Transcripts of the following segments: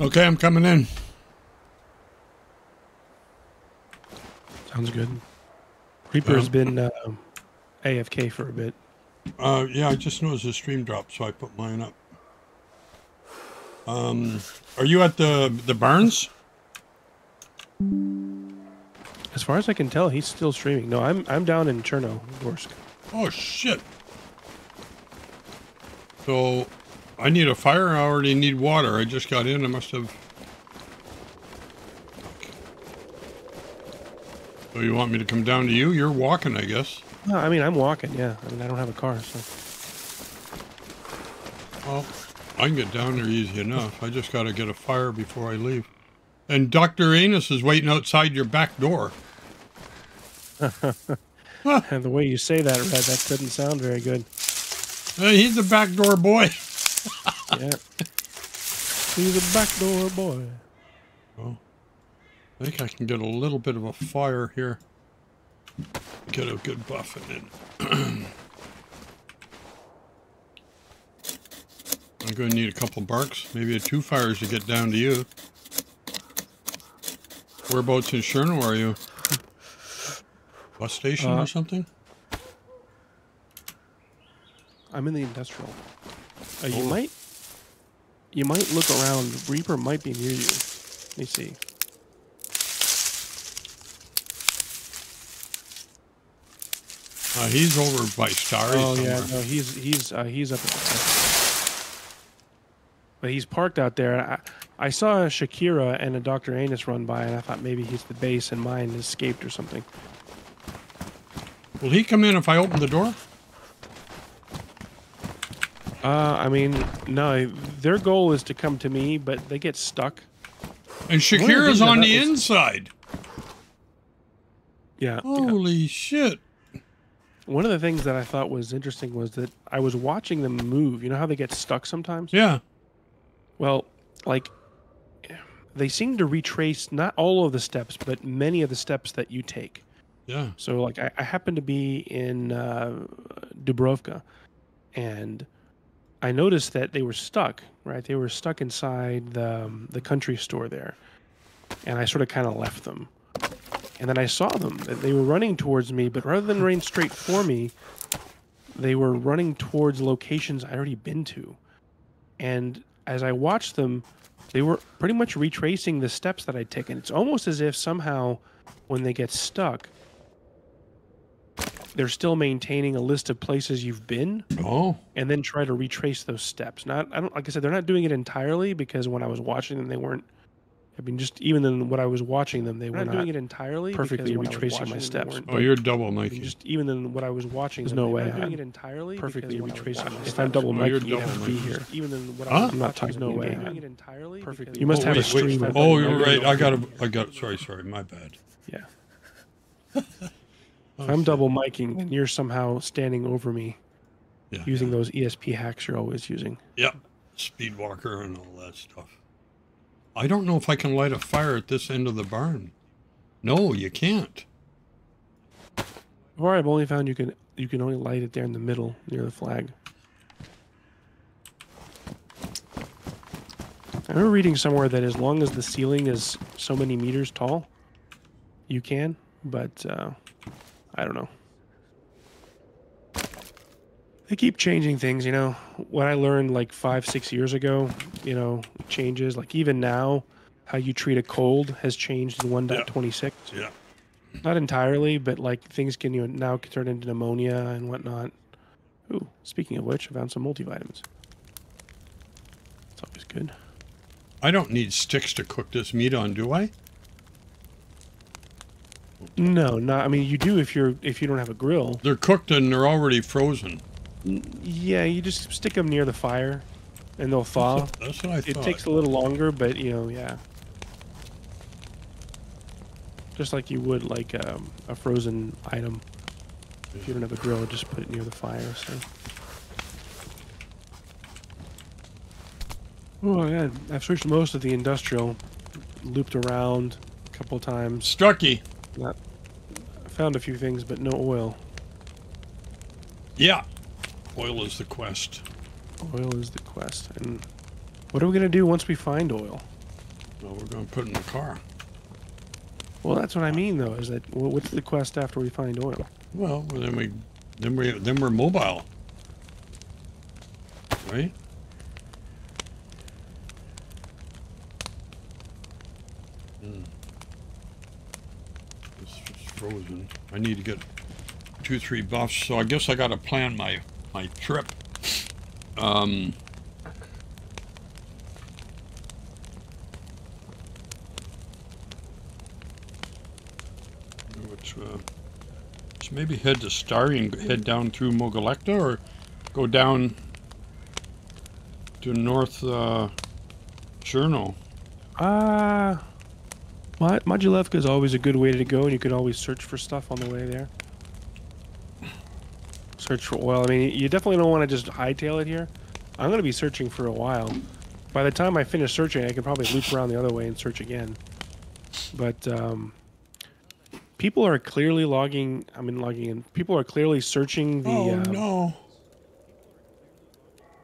Okay, I'm coming in. Sounds good. Reaper has been uh, AFK for a bit. Uh, yeah, I just noticed the stream dropped, so I put mine up. Um, are you at the the barns? As far as I can tell, he's still streaming. No, I'm I'm down in Cherno, Gorsk. Oh shit! So, I need a fire. I already need water. I just got in. I must have. So you want me to come down to you? You're walking, I guess. No, I mean I'm walking. Yeah, I mean I don't have a car, so Well, I can get down there easy enough. I just got to get a fire before I leave. And Dr. Anus is waiting outside your back door. and the way you say that, Red, that doesn't sound very good. Hey, he's a backdoor boy. Yeah, he's a backdoor boy. Oh, I think I can get a little bit of a fire here. Get a good buffing in. I'm going to need a couple barks, maybe a two fires to get down to you. Whereabouts in Cherno are you? Bus station Uh, or something? I'm in the industrial. Uh, you Oh. might, you might look around. Reaper might be near you. Let me see. Uh, he's over by Starry Oh somewhere. yeah, no, he's he's uh, he's up at the top. But he's parked out there. I, I saw a Shakira and a Dr. Anus run by, and I thought maybe he's the base and mine escaped or something. Will he come in if I open the door? Uh, I mean, no, their goal is to come to me, but they get stuck. And Shakira's on the was- inside. Yeah, yeah. Holy shit. One of the things that I thought was interesting was that I was watching them move. You know how they get stuck sometimes? Yeah. Well, like they seem to retrace not all of the steps, but many of the steps that you take. Yeah. So, like, I, I happened to be in uh, Dubrovka, and I noticed that they were stuck. Right, they were stuck inside the um, the country store there, and I sort of kind of left them. And then I saw them. They were running towards me, but rather than running straight for me, they were running towards locations I'd already been to. And as I watched them, they were pretty much retracing the steps that I'd taken. It's almost as if somehow, when they get stuck, they're still maintaining a list of places you've been Oh. and then try to retrace those steps. Not, I don't, like I said, they're not doing it entirely because when I was watching them, they weren't. I mean, just even in what I was watching them, they were not doing it entirely. Perfectly retracing my steps. Oh, you're double I mean, Nike. just even in what I was watching, there's no way I'm oh, doing it entirely. Perfectly retracing my If I'm double Nike, you have double to be here. Even in what Huh? I was, I'm not talking. No way. doing it entirely. Perfectly. You must Oh, have wait, a stream. of Oh, you're right. I got. I got. Sorry, sorry. My bad. Yeah. If I'm double miking, and you're somehow standing over me Yeah. using those ESP hacks you're always using. Yep. Speedwalker and all that stuff. I don't know if I can light a fire at this end of the barn. No, you can't. Or I've only found you can you can only light it there in the middle near the flag. I remember reading somewhere that as long as the ceiling is so many meters tall, you can, but uh, I don't know. They keep changing things, you know. What I learned like five, six years ago, you know, changes. Like even now, how you treat a cold has changed in 1.26 Yeah. not entirely, but like things can you know, now turn into pneumonia and whatnot. Ooh, speaking of which, I found some multivitamins. It's always good. I don't need sticks to cook this meat on, do I? No, not. I mean, you do if you're if you don't have a grill. They're cooked and they're already frozen. Yeah, you just stick them near the fire, and they'll thaw. That's what I It thought. takes a little longer, but you know, yeah. Just like you would like um, a frozen item. If you don't have a grill, just put it near the fire. So. Oh yeah, I've searched most of the industrial, looped around a couple times. Strucky. Not, I found a few things, but no oil. Yeah. Oil is the quest. Oil is the quest, and What are we gonna do once we find oil? Well, we're going to put it in the car. Well, that's what I mean, though. Is that wh- what's the quest after we find oil? Well, well, then we, then we, then we're mobile, right? Hmm. It's just frozen. I need to get two, three buffs, so I guess I got to plan my my trip. Um. Which, uh, so maybe head to Starry and head down through Mogilevka or go down to North uh, Cherno. Uh, Mogilevka is always a good way to go, and you can always search for stuff on the way there. Search for oil. I mean, you definitely don't want to just hightail it here. I'm going to be searching for a while. By the time I finish searching, I can probably loop around the other way and search again. But um, people are clearly logging. I mean, logging in. People are clearly searching the. oh uh, no!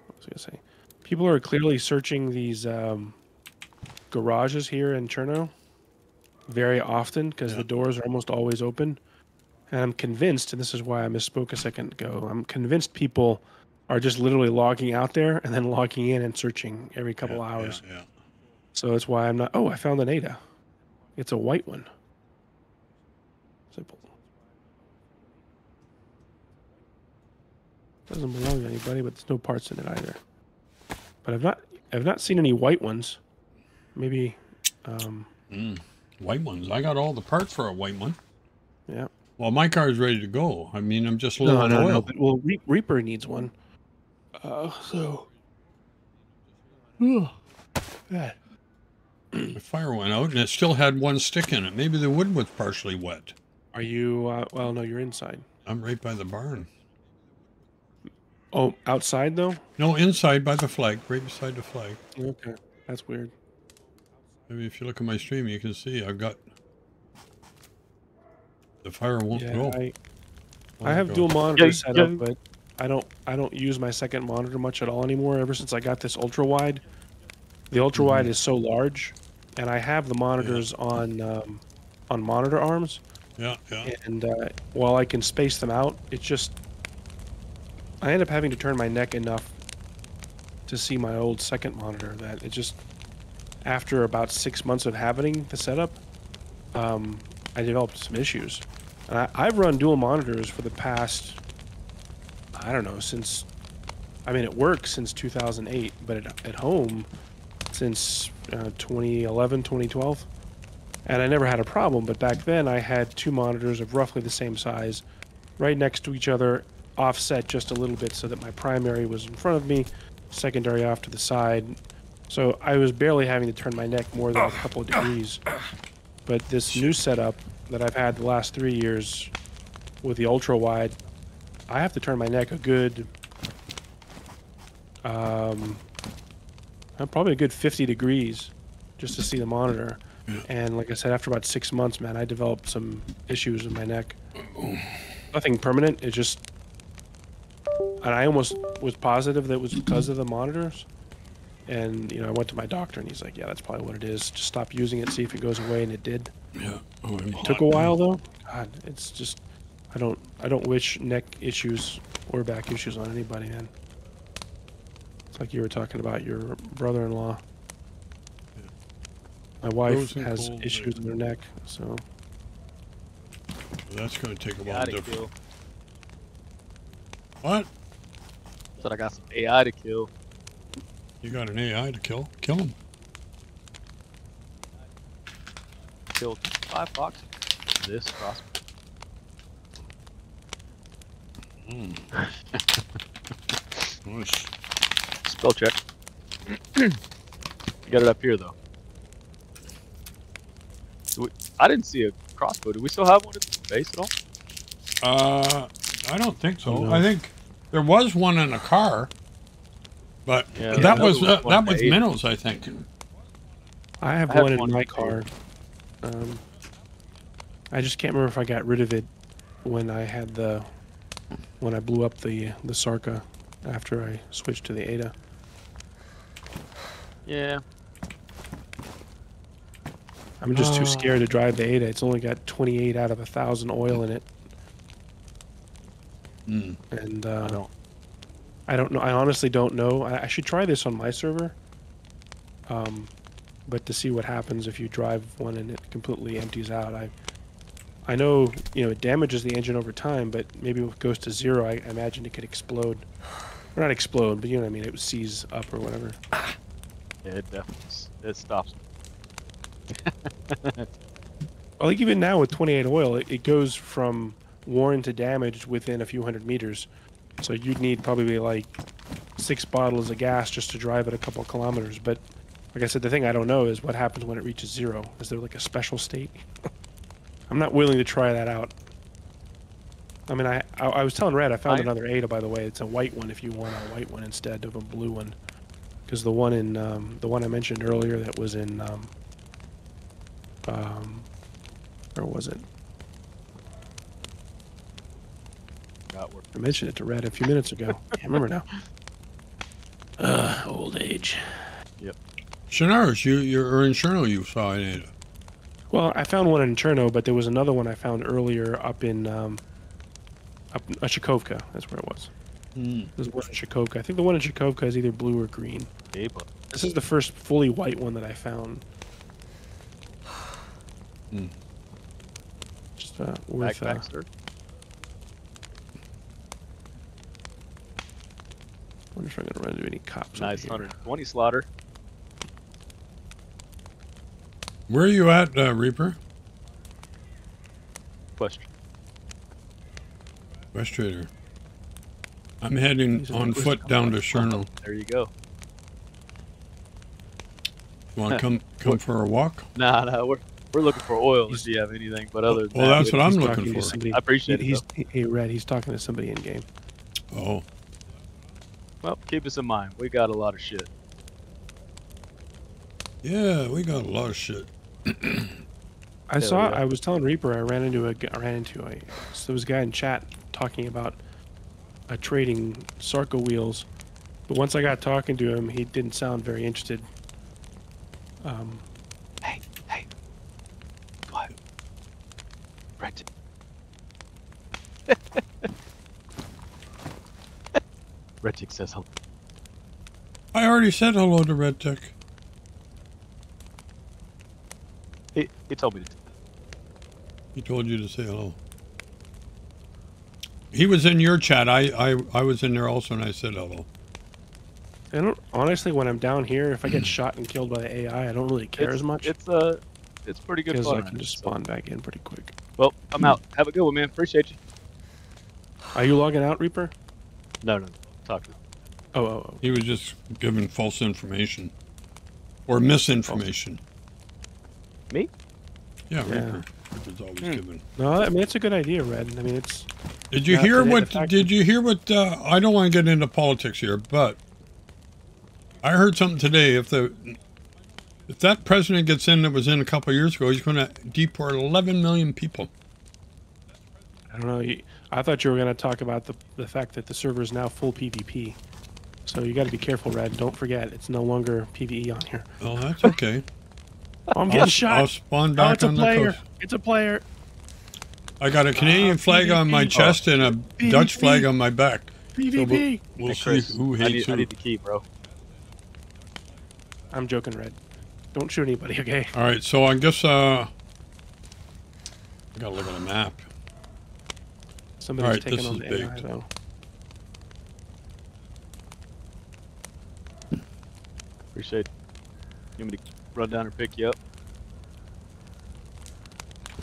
What was I gonna say? People are clearly searching these um, garages here in Cherno very often because Yeah. the doors are almost always open. And I'm convinced, and this is why I misspoke a second ago. I'm convinced people are just literally logging out there and then logging in and searching every couple Yeah, hours. Yeah. So that's why I'm not. Oh, I found an ADA. It's a white one. Simple. Doesn't belong to anybody, but there's no parts in it either. But I've not. I've not seen any white ones. Maybe. Um, Mm. White ones. I got all the parts for a white one. yeah. Well, my car's ready to go. I mean, I'm just low No, on no, oil. no. But, well, Re- Reaper needs one. Uh, so. Yeah. The fire went out, and it still had one stick in it. Maybe the wood was partially wet. Are you? Uh, well, no, you're inside. I'm right by the barn. Oh, outside though. No, inside by the flag, right beside the flag. Okay, that's weird. Maybe if you look at my stream, you can see I've got the fire won't Yeah, go. I, I have go. dual monitors Yeah, set yeah. up, but I don't I don't use my second monitor much at all anymore. Ever since I got this ultra wide, the ultra wide Mm-hmm. is so large, and I have the monitors on um, on monitor arms, Yeah, yeah. and uh, while I can space them out, it's just I end up having to turn my neck enough to see my old second monitor that it just after about six months of having the setup, um, I developed some issues. And I, I've run dual monitors for the past, I don't know, since, I mean, it works since 2008, but at, at home since uh, 2011, 2012. And I never had a problem, but back then I had two monitors of roughly the same size, right next to each other, offset just a little bit so that my primary was in front of me, secondary off to the side. So I was barely having to turn my neck more than a couple of degrees. But this new setup that I've had the last three years with the ultra wide, I have to turn my neck a good, um, uh, probably a good 50 degrees just to see the monitor. And like I said, after about six months, man, I developed some issues in my neck. Nothing permanent. It just, and I almost was positive that it was because of the monitors. And you know, I went to my doctor, and he's like, "Yeah, that's probably what it is. Just stop using it, see if it goes away." And it did. Yeah. Oh, I'm It took a while though. God, it's just, I don't, I don't wish neck issues or back issues on anybody, man. It's like you were talking about your brother-in-law. My wife Frozen has cold, issues but- in her neck, so That's going to take a while. To to kill. What? Said I got some AI to kill. You got an AI to kill? Kill him. Killed five foxes. This crossbow. Nice. Spell check. you got it up here though. Do we, I didn't see a crossbow. Do we still have one at the base at all? Uh, I don't think so. No. I think there was one in a car, but Yeah, that that was was uh, that was eight. minnows, I think. I have I have one in one my car. Um, I just can't remember if I got rid of it when I had the when I blew up the the Sarka after I switched to the Ada. Yeah. I'm just too Oh. scared to drive the Ada. It's only got 28 out of a thousand oil in it, Mm. and uh, I don't. I don't know. I honestly don't know. I, I should try this on my server. Um, but to see what happens if you drive one and it completely empties out, I, I know you know it damages the engine over time, but maybe it goes to zero, I, I imagine it could explode, or not explode, but you know what I mean. It would seize up or whatever. Yeah, it definitely it stops. Like even now with 28 oil, it, it goes from worn to damaged within a few hundred meters. So you'd need probably like six bottles of gas just to drive it a couple of kilometers. But like I said, the thing I don't know is what happens when it reaches zero. Is there like a special state? I'm not willing to try that out. I mean, I I, I was telling Red I found I- another Ada by the way. It's a white one if you want a white one instead of a blue one, because the one in um, the one I mentioned earlier that was in um, um, where was it? Got where- I mentioned it to Red a few minutes ago. Can't remember now. Uh, old age. Shanaris, you you're in Cherno. You saw it. Well, I found one in Cherno, but there was another one I found earlier up in um, up in uh, Shakhovka. That's where it was. Mm. There's one in Shakhovka. I think the one in Shakhovka is either blue or green. Hey, This is the first fully white one that I found. Hmm. Just uh, worth. Uh, backpack sir. Wonder if I'm gonna run into any cops. Nice 120 slaughter. Where are you at, uh, Reaper? Question. West Trader. I'm heading on foot down to Cherno. There you go. You want to come come for a walk? Nah, nah, we're we're looking for oil He's- if you have anything. But other than Well, that, that's what I'm looking talking to for. somebody- I appreciate he- it. he's, hey, Red. He's talking to somebody in game. Oh, Well, keep us in mind. We got a lot of shit. yeah, we got a lot of shit. I Hell saw. yeah. I was telling Reaper. I ran into a. I ran into a. So there was a guy in chat talking about uh, trading Sarka wheels, but once I got talking to him, he didn't sound very interested. Um, Hey, hey. What? Right. Retic says hello. I already said hello to Red Tech. He, he told me to. He told you to say hello. He was in your chat. I, I, I was in there also, and I said hello. I don't honestly. When I'm down here, if I get shot and killed by the AI, I don't really care it's, as much It's uh, it's pretty good because fun. I can just spawn back in pretty quick. Well, I'm out. Have a good one, man. Appreciate you. Are you logging out, Reaper? No, no, no. Talk to Oh, oh, oh. He was just giving false information or misinformation. Me? Yeah, Yeah. Reaper. Reaper's always Hmm. giving. No, I mean it's a good idea, Red. I mean it's. Did you hear the- the what? Did you hear what? Uh, I don't want to get into politics here, but I heard something today. If the if that president gets in that was in a couple of years ago, he's going to deport 11 million people. I don't know. You- I thought you were going to talk about the the fact that the server is now full PvP. So you got to be careful, Red. Don't forget, it's no longer PVE on here. Oh, that's okay. Oh, I'm I'll, getting shot. I'll spawn oh, back it's a on the player. coast. It's a player. I got a Canadian Ah, flag on my PvP. chest and a Dutch flag on my back. PvP. We'll Hey, see Chris, who I hates need, who. I need the key, bro. I'm joking, Red. Don't shoot anybody, okay? All right, so I guess uh, I gotta look at a map. Somebody's Alright, taking this on is the big. AI though. Appreciate it. You want me to run down and pick you up?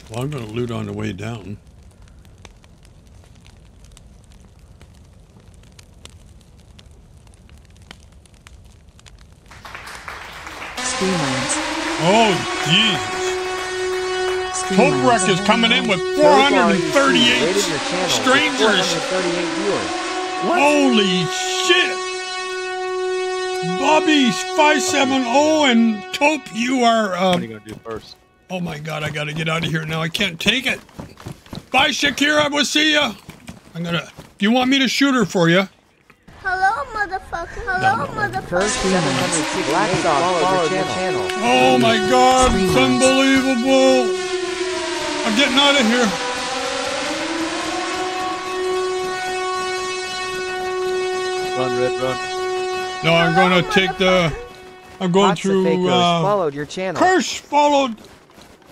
Well, I'm gonna loot on the way down. Streamlabs. Oh, Jesus! Streamlabs. Topwreck is coming in with So far, you see, 438 rated your channel with strangers. Holy shit! Bobby five seven zero and Tope, you are. What Uh, are you gonna do first? oh my God! I gotta get out of here now. I can't take it. Bye, Shakira. We'll see ya. I'm gonna. Do you want me to shoot her for you? Hello, motherfucker. motherfucker. Hello, motherfucker. Curse 768 Black Dog followed your channel. Oh my God, it's unbelievable. I'm getting out of here. Run, Red, run. No, I'm going to take the. I'm going Lots of through. fakers Uh, followed your channel. Kirsch followed.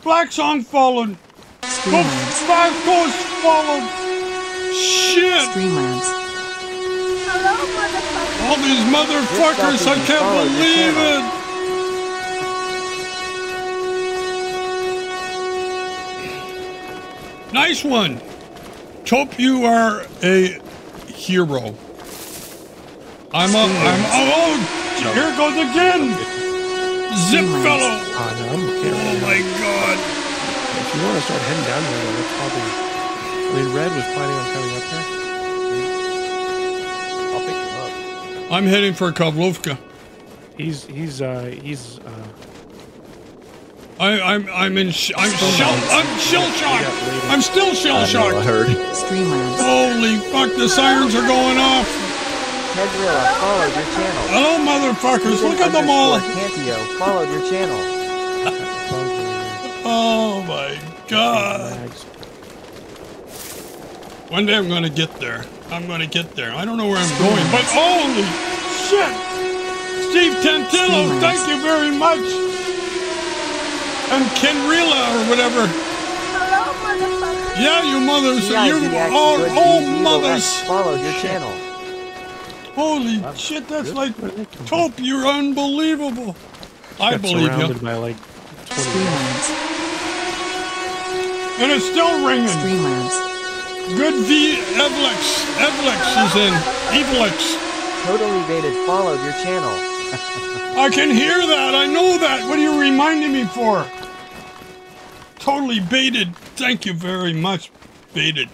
Black Song followed. Streamlabs. Five Ghosts followed. Shit! Streamlabs. Hello. All these motherfuckers, I can't followed your believe channel. it. Nice one. Hope you are a hero. I'm a, I'm, oh, here it goes again. Zip fellow. No, I'm okay Oh my God. If you want to start heading down here, though, that's probably. I mean, Red was planning on coming up here. I'll pick you up. I'm heading for Kozlovka. He's he's uh he's uh I, I'm I'm in sh- I'm shell I'm shell shocked. I'm still shell I know, I shocked. heard. Streamlabs. Holy fuck! The sirens are going off. Hedrilla followed your channel. Hello, motherfuckers! Look at them all. Cantio followed your channel. Oh my god! One day I'm gonna get there. I'm gonna get there. I don't know where I'm going, but holy shit! Steve Tantillo, thank you very much. And Ken Rila or whatever. Hello, motherfucker. Yeah, you mothers, you PIZX all, all Deeds mothers. X followed your channel. Holy shit, that's like Tope, you're unbelievable. I Got believe surrounded you. by like 20 Streamlabs. And it's still ringing. Streamlabs. Good V Evlex. Evlex is in. Evlex. Totally Baited followed your channel. I can hear that. I know that. What are you reminding me for? Totally baited. Thank you very much. Baited.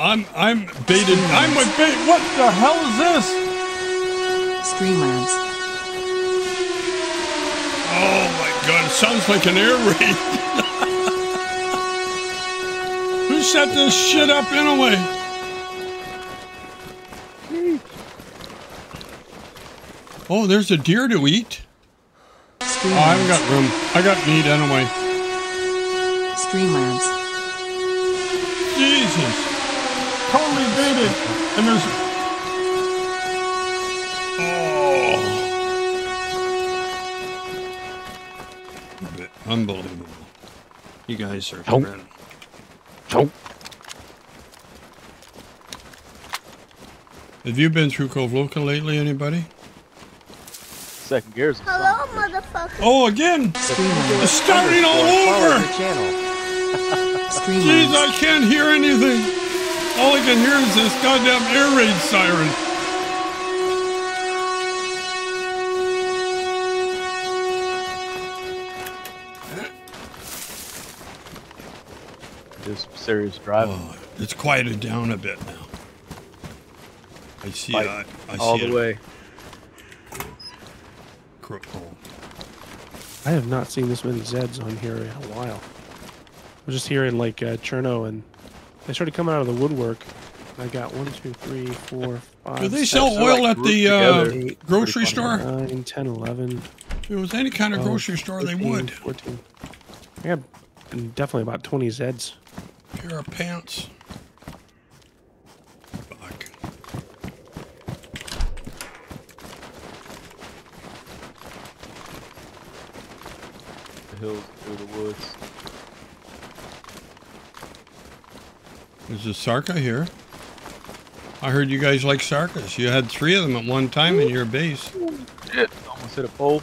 I'm I'm baited. I'm with bait. What the hell is this? Streamlabs. Oh my god, it sounds like an air raid. Who set this shit up anyway? Oh, there's a deer to eat. Oh, I haven't got room. I got meat anyway. Streamlabs. Jesus. Totally baited. And there's. Oh. Unbelievable. You guys are. Nope. incredible. Nope. Have you been through Kozlovka lately, anybody? Second gear's a Hello, son of a bitch. motherfucker. Oh, again! It's starting all over! your channel. Jeez, I can't hear anything. All I can hear is this goddamn air raid siren. Just serious driving. Oh, it's quieted down a bit now. I see it. Like, I, I all see the it. way. Cro-. I have not seen this many Zeds on here in a while. I was just here in like uh, Cherno and they started coming out of the woodwork. I got one, two, three, four, five. Do they sell they're oil like at the uh, together. grocery store? nine, 10, 11, If it was any kind of 12, grocery store, they 13, would. 14. I got definitely about 20 Zeds. Pair of pants. Fuck. The hills through the woods. Is this Sarka here? I heard you guys like Sarkas. You had three of them at one time in your base. Shit, almost hit a pole.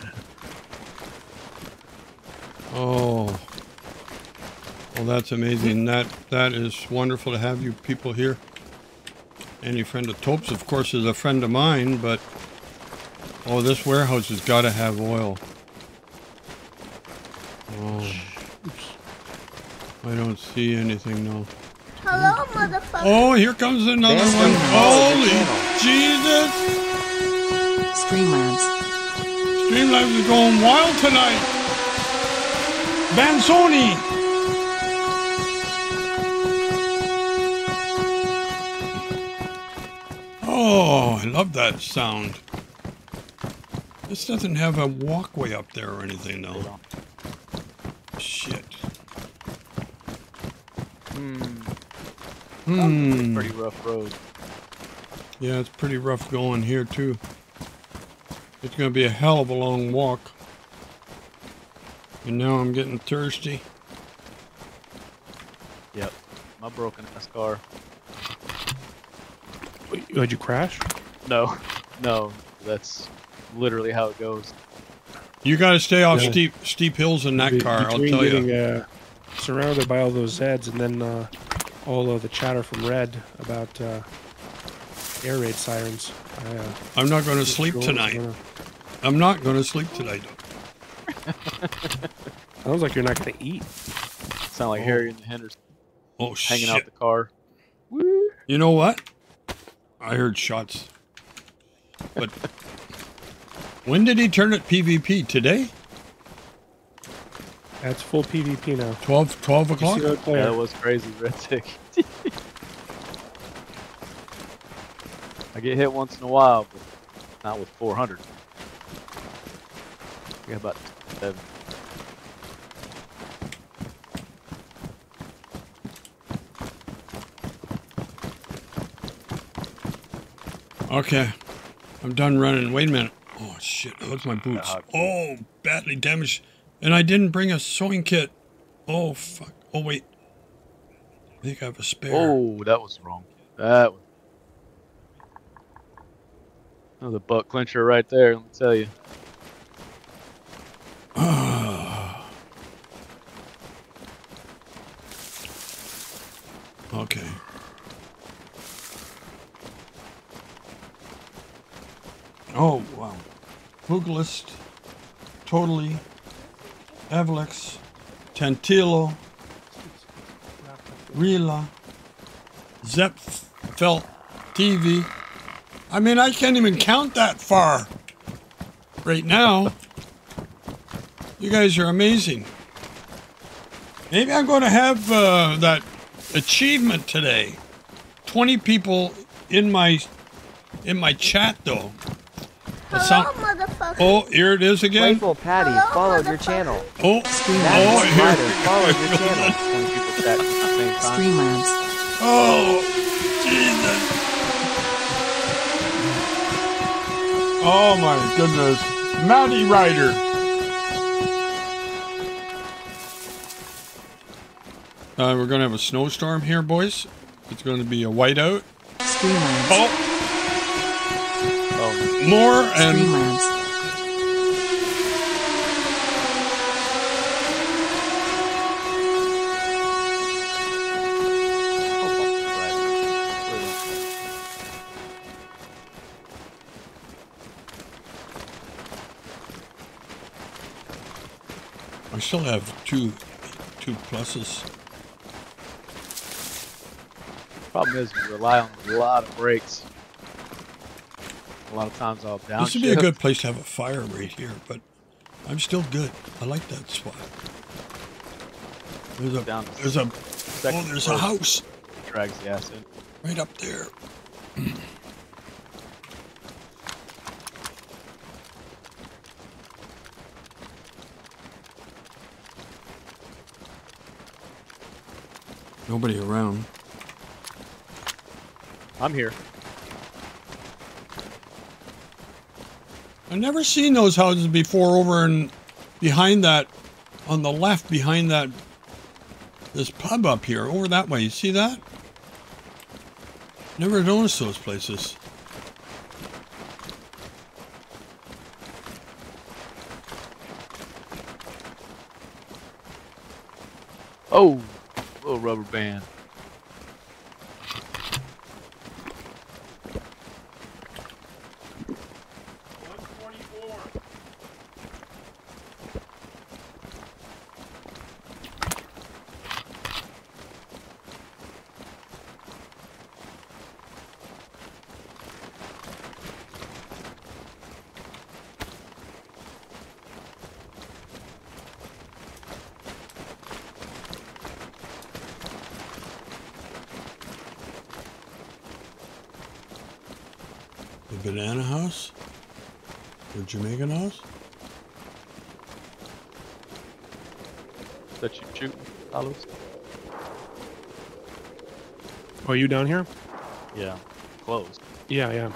Oh. Well, that's amazing. That that is wonderful to have you people here. Any friend of Tope's, of course, is a friend of mine, but oh, this warehouse has got to have oil. Oh. I don't see anything now. Hello, motherfucker. Oh, here comes another Band one. Holy Jesus! Streamlabs. Streamlabs is going wild tonight. Bansoni. Oh, I love that sound. This doesn't have a walkway up there or anything, though. Shit. Hmm. Hmm. Pretty rough road. Yeah, it's pretty rough going here, too. It's going to be a hell of a long walk. And now I'm getting thirsty. Yep. My broken ass car. Wait, Did you crash? No, no. That's literally how it goes. You got to stay off Yeah. steep steep hills in that Be- car, I'll tell getting, you. Uh, surrounded by all those Zeds and then uh, all of the chatter from Red about uh, air raid sirens. I, uh, I'm not going to sleep drove- tonight. gonna- I'm not going to sleep tonight. Sounds like you're not going to eat. Sound like Oh. Harry and the Hendersons Oh, hanging shit. out the car. You know what? I heard shots. But when did he turn it PvP? Today? That's full PvP now. 12, 12 o'clock? that Yeah, player? that was crazy, Red Tick. I get hit once in a while, but not with 400. I got about seven. Okay. I'm done running. Wait a minute. Oh, shit. Look at my boots. Oh, badly damaged. And I didn't bring a sewing kit. Oh, fuck. Oh, wait. I think I have a spare. Oh, that was wrong. That was. Oh, the butt clincher right there. Let me tell you. Okay. Oh, wow. Puglist, Totally, Avalex, Tantillo, Rila, Zepfelt TV. I mean, I can't even count that far right now. You guys are amazing. Maybe I'm going to have uh, that achievement today. 20 people in my in my chat though. That Hello, sound- motherfucker. oh, here it is again. Playful Patty Hello, followed your channel. Oh, Matt oh, here. Spider followed your channel. 20 people chatting at the same time. Streamlabs. Oh, Jesus. Oh my goodness. Mountie Rider. Uh, we're gonna have a snowstorm here, boys. It's gonna be a whiteout. Streamlabs. Oh, more and Streamlabs. I still have two, two pluses. Problem is, we rely on a lot of brakes. A lot of times I'll downshift. This would be a good place to have a fire right here, but I'm still good. I like that spot. There's a, Down there's a, oh, there's a house Drags the ass in. right up there. Nobody around. I'm here. I've never seen those houses before over and behind that, on the left behind that, this pub up here, over that way. You see that? Never noticed those places. Oh, little rubber band. Oh, are you down here? Yeah. Closed. Yeah, yeah.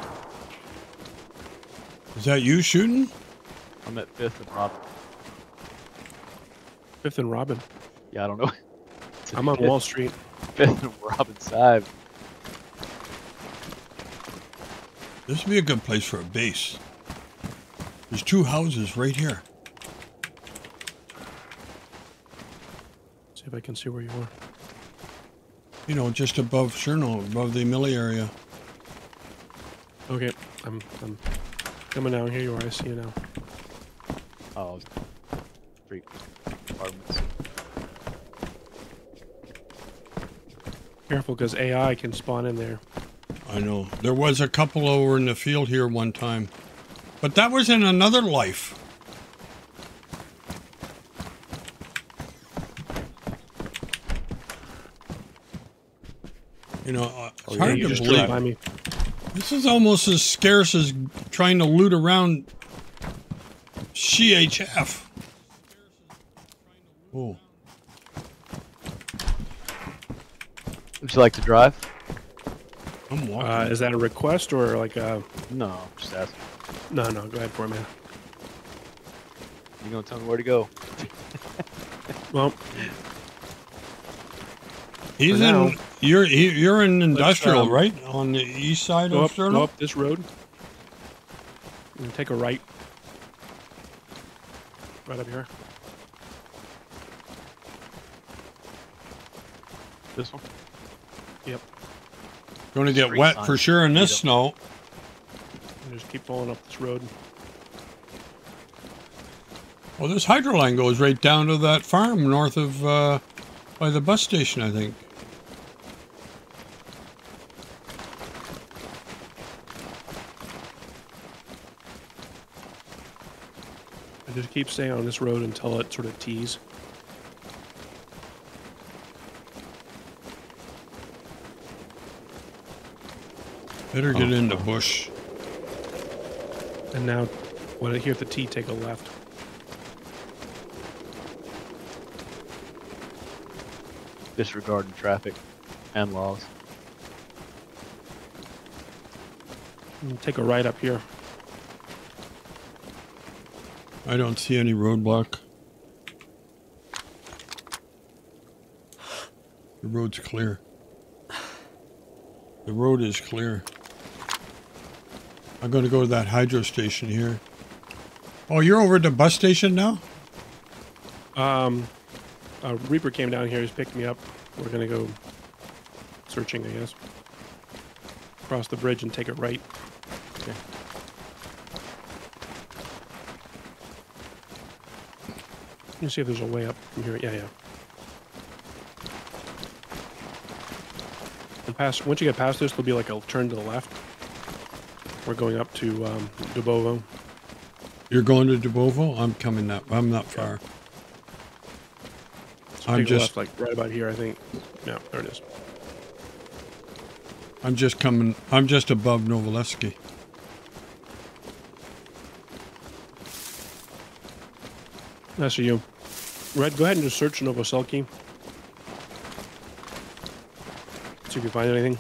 Is that you shooting? I'm at fifth and Robin. Fifth and Robin. Yeah, I don't know. I'm on fifth, Wall Street. Fifth and Robin side. This would be a good place for a base. There's two houses right here. See if I can see where you are. You know, just above Cherno, above the Millie area. Okay, I'm I'm coming down. Here you are. I see you now. Oh, three apartments. Careful, because AI can spawn in there. I know. There was a couple over in the field here one time. But that was in another life. You know, uh, it's Oh, hard you to believe. drive. By me. This is almost as scarce as trying to loot around CHF. Oh, Would you like to drive? I'm walking. Uh, is that a request or like a? No, just asking. No, no. Go ahead for it, man. You gonna tell me where to go? Well, He's now- in. You're you're in industrial, um, right? On the east side of up, go up this road. And take a right. Right up here. This one? Yep. Going to get Street wet sign. for sure in this snow. And just keep going up this road. Well, this hydro line goes right down to that farm north of uh, by the bus station, I think. Keep staying on this road until it sort of tees. Better get oh. in the bush. And now, when I hear the T, take a left. Disregarding traffic and laws. And take a right up here. I don't see any roadblock. The road's clear. The road is clear. I'm going to go to that hydro station here. Oh, you're over at the bus station now? Um, uh, Reaper came down here. He's picked me up. We're gonna go searching, I guess. Cross the bridge and take it right. Okay. Let me see if there's a way up from here. Yeah, yeah. And past once you get past this, there'll be like a turn to the left. We're going up to um, Dubovo. You're going to Dubovo? I'm coming that. I'm not far. So I'm just- left, like right about here, I think. Yeah, there it is. I'm just coming. I'm just above Novoselki. That's you. Red, go ahead and just search Novoselki. See if you find anything.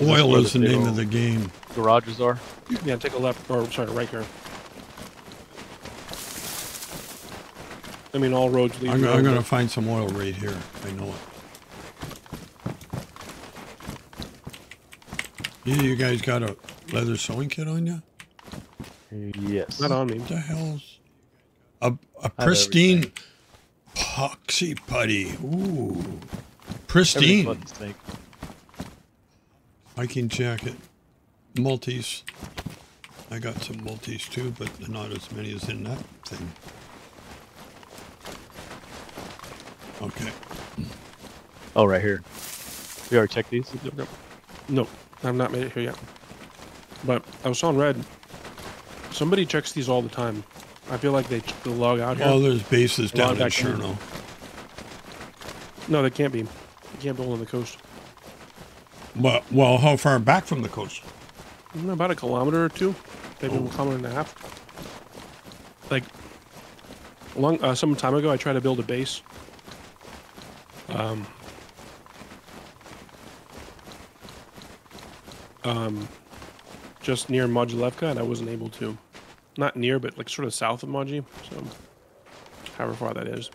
Oil where is the the name of the game. Garages are. Yeah, take a left, or sorry, right here. I mean, all roads lead. I'm, I'm going to find some oil right here. I know it. Yeah, you guys got a leather sewing kit on you? Yes. Not on me. What the hell's a, a pristine poxy putty? Ooh, pristine but hiking jacket, multis. I got some multis too, but not as many as in that thing. Okay, Oh, right here. We already checked these. Yep, yep. No, I've not made it here yet. But I was on red. Somebody checks these all the time. I feel like they, they log out here. well, there's bases down in Cherno. no, they can't be. They can't be on the coast. Well, well, how far back from the coast? Mm, About a kilometer or two, maybe Oh. a kilometer and a half. Like, long uh, some time ago, I tried to build a base. Um, um, just near Mogilevka, and I wasn't able to. Not near, but like sort of south of Moji. So, however far that is,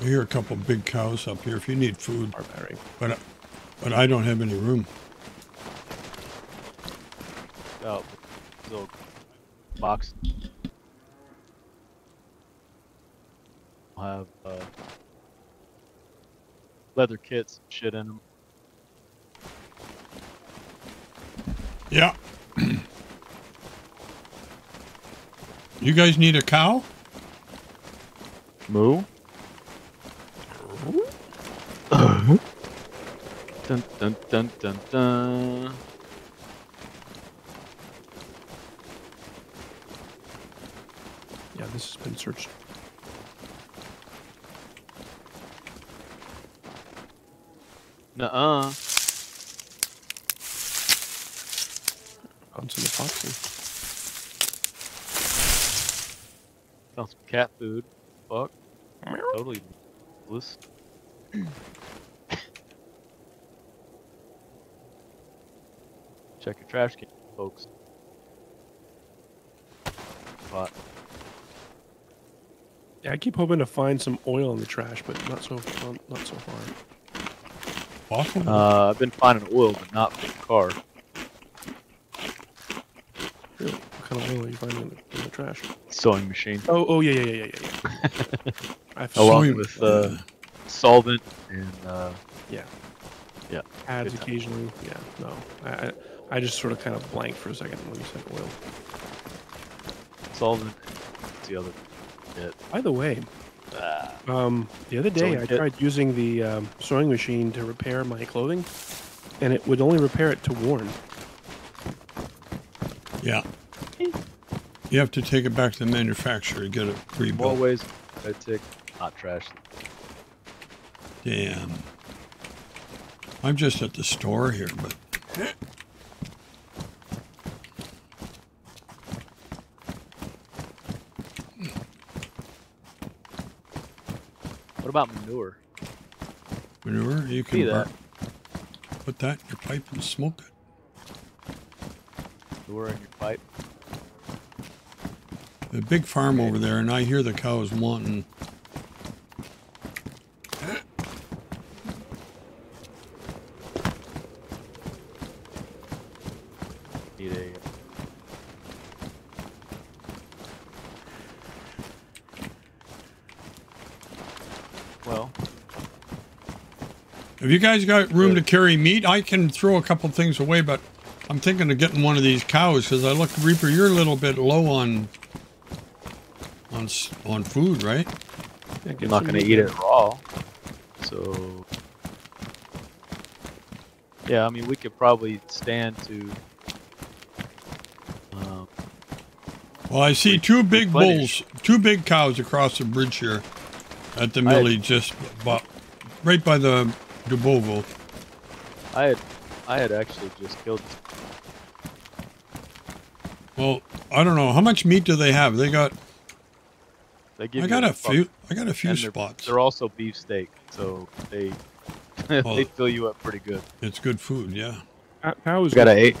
I hear a couple big cows up here if you need food, barbaric. but but I don't have any room. Oh, little box. I'll have uh, leather kits and shit in them. Yeah. You guys need a cow? Moo. dun dun dun dun dun. Yeah, this has been searched. Nuh-uh. Found some epoxy. Found some cat food. Fuck. Totally useless. Check your trash can, folks. But Yeah, I keep hoping to find some oil in the trash, but not so not, not so far. Possible. uh, I've been finding oil, but not for the car. Really? What kind of oil are you finding in the trash? Sewing machine, Oh, oh yeah, yeah, yeah, yeah, yeah. Along Sewing- with uh, solvent and uh, ads good time. occasionally. Yeah, no, I, I I just sort of kind of blank for a second when you said oil. solvent. What's the other bit? By the way, Ah, um, the other day Sewing I kit? tried using the um, sewing machine to repair my clothing, and it would only repair it to worn. yeah. You have to take it back to the manufacturer to get it more rebuilt. ways I take not trash. Damn. I'm just at the store here, but What about manure? manure you See can that? burn- put that in your pipe and smoke it. Manure in your pipe? The big farm over there, and I hear the cows wanting. Well, Have you guys got room to carry meat? I can throw a couple things away, but I'm thinking of getting one of these cows because I look, Reaper, you're a little bit low on on on food, right? Yeah, I'm not gonna eat it raw. So yeah, I mean we could probably stand to. Um, Well, I see two big bulls, two big cows across the bridge here at the millie, just about, right by the Dubovo. I had, I had actually just killed. Well, I don't know how much meat do they have. They got. They give I got a fuck- few. I got a few and they're, spots. They're also beefsteak, so they Well- they fill you up pretty good. It's good food. Yeah, Cow- Cows. Got a eight,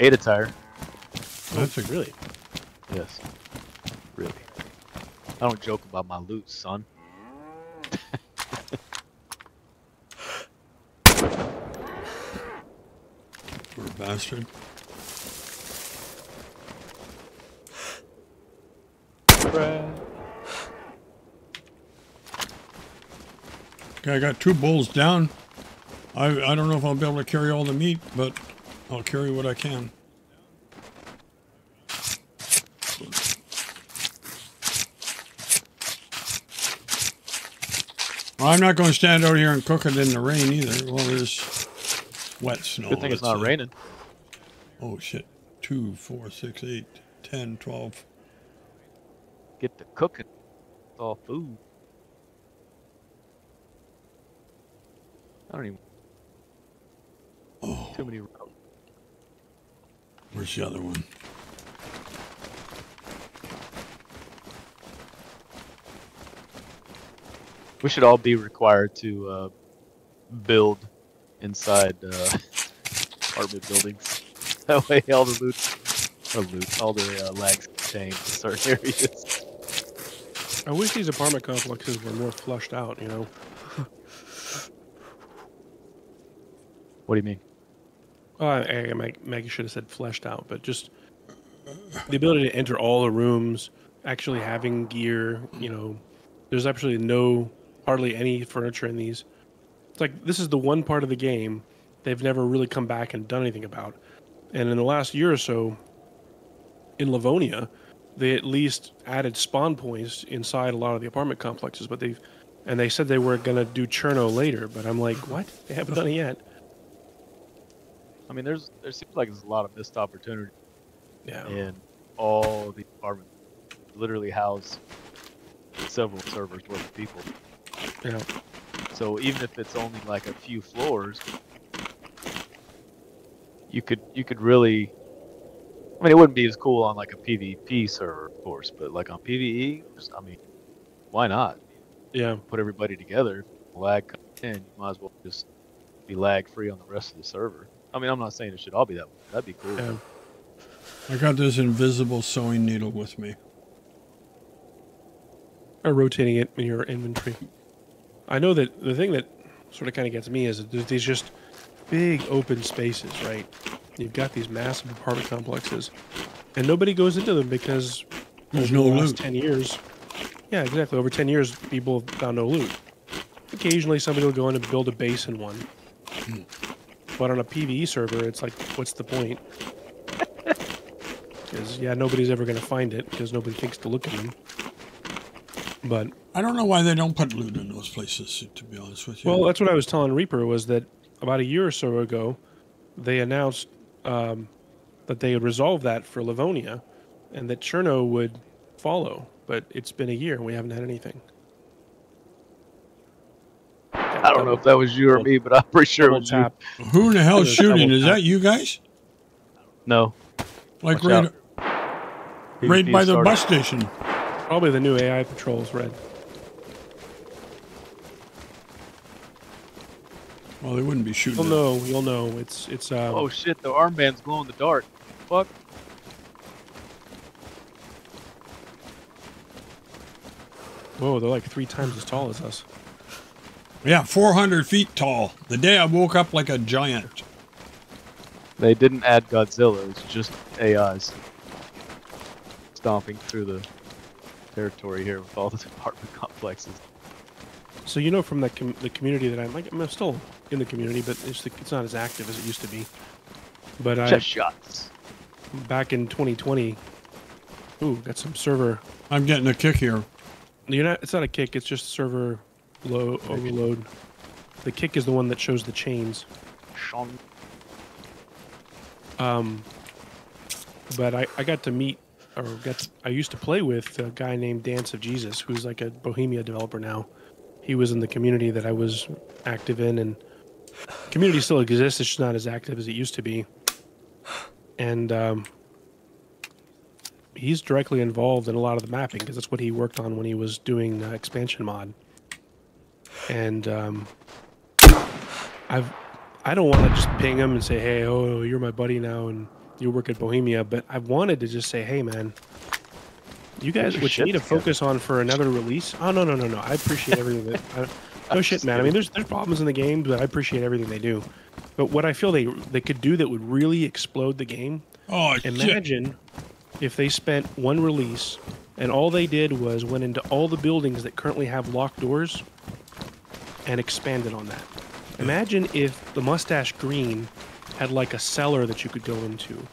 eight attire. that's a really. Yes. Really. I don't joke about my loot, son. poor bastard. Okay, I got two bulls down. I I don't know if I'll be able to carry all the meat, but I'll carry what I can. Well, I'm not going to stand out here and cook it in the rain either. Well, there's wet snow. Good thing it's not say. raining. Oh shit. Two, four, six, eight, ten, twelve. Get the cooking. It's all food. I don't even. Oh. Too many. Where's the other one? We should all be required to uh, build inside uh, apartment buildings. That way, all the loot, or loot, all the uh, lags contained in certain areas. I wish these apartment complexes were more flushed out. You know, What do you mean? oh, I, I, Mag- Maggie should have said fleshed out, but just the ability to enter all the rooms, actually having gear. You know, there's absolutely no, hardly any furniture in these. It's like this is the one part of the game they've never really come back and done anything about. And in the last year or so, in Livonia, they at least added spawn points inside a lot of the apartment complexes, but they've and they said they were going to do Cherno later, but I'm like, what? They haven't done it yet. I mean, there's there seems like there's a lot of missed opportunity Yeah. in all the apartments. Literally house several servers worth of people. Yeah. So even if it's only like a few floors, you could you could really. I mean, it wouldn't be as cool on like a PvP server, of course, but like on PvE, just- I mean, why not Yeah. put everybody together? Lag comes in, you might as well just be lag free on the rest of the server. I mean, I'm not saying it should all be that way. That'd be cool. Yeah. I got this invisible sewing needle with me. Or rotating it in your inventory. I know that the thing that sort of kind of gets me is that there's these just big open spaces, right? You've got these massive apartment complexes, and nobody goes into them because There's no the last loot. ten years. Yeah, exactly. Over ten years, people have found no loot. Occasionally, somebody will go in and build a base in one. Hmm. But on a PVE server, it's like, what's the point? Because yeah, nobody's ever going to find it because nobody thinks to look at them. But I don't know why they don't put loot in those places. To be honest with you. Well, that's what I was telling Reaper was that about a year or so ago, they announced um, that they had resolved that for Livonia, and that Cherno would follow. But it's been a year and we haven't had anything. I don't know if that was you or me, but I'm pretty sure it was you. who in the hell's Double shooting? Is that you guys? No. Like Watch right, out. right by the started. bus station. Probably the new AI patrols, Red. Well, they wouldn't be shooting. You'll know. You'll know. It's it's. Um, Oh shit, the armband's glow in the dark. Fuck. Whoa, they're like three times as tall as us. Yeah, 400 feet tall. The day I woke up like a giant. They didn't add Godzilla, it's just AIs. Stomping through the territory here with all the apartment complexes. So you know from the com- the community that I'm like I'm still in the community, but it's it's not as active as it used to be. But I Chest shots. back in 2020. Ooh, got some server. I'm getting a kick here. You're not. It's not a kick. It's just server low overload. The kick is the one that shows the chains. Shong. Um, but I, I got to meet or got I used to play with a guy named Dance of Jesus, who's like a Bohemia developer now. He was in the community that I was active in, and community still exists. It's just not as active as it used to be. And um, he's directly involved in a lot of the mapping because that's what he worked on when he was doing uh, expansion mod. And um, I've I don't want to just ping him and say, "Hey, oh, you're my buddy now, and you work at Bohemia." But I wanted to just say, "Hey, man, you guys, what you need to focus on for another release." Oh no, no, no, no! I appreciate everything that. I, no shit, man. I mean, there's there's problems in the game, but I appreciate everything they do. But what I feel they they could do that would really explode the game Oh, shit. Imagine if they spent one release and all they did was went into all the buildings that currently have locked doors and expanded on that. Imagine if the Mustache Green had like a cellar that you could go into,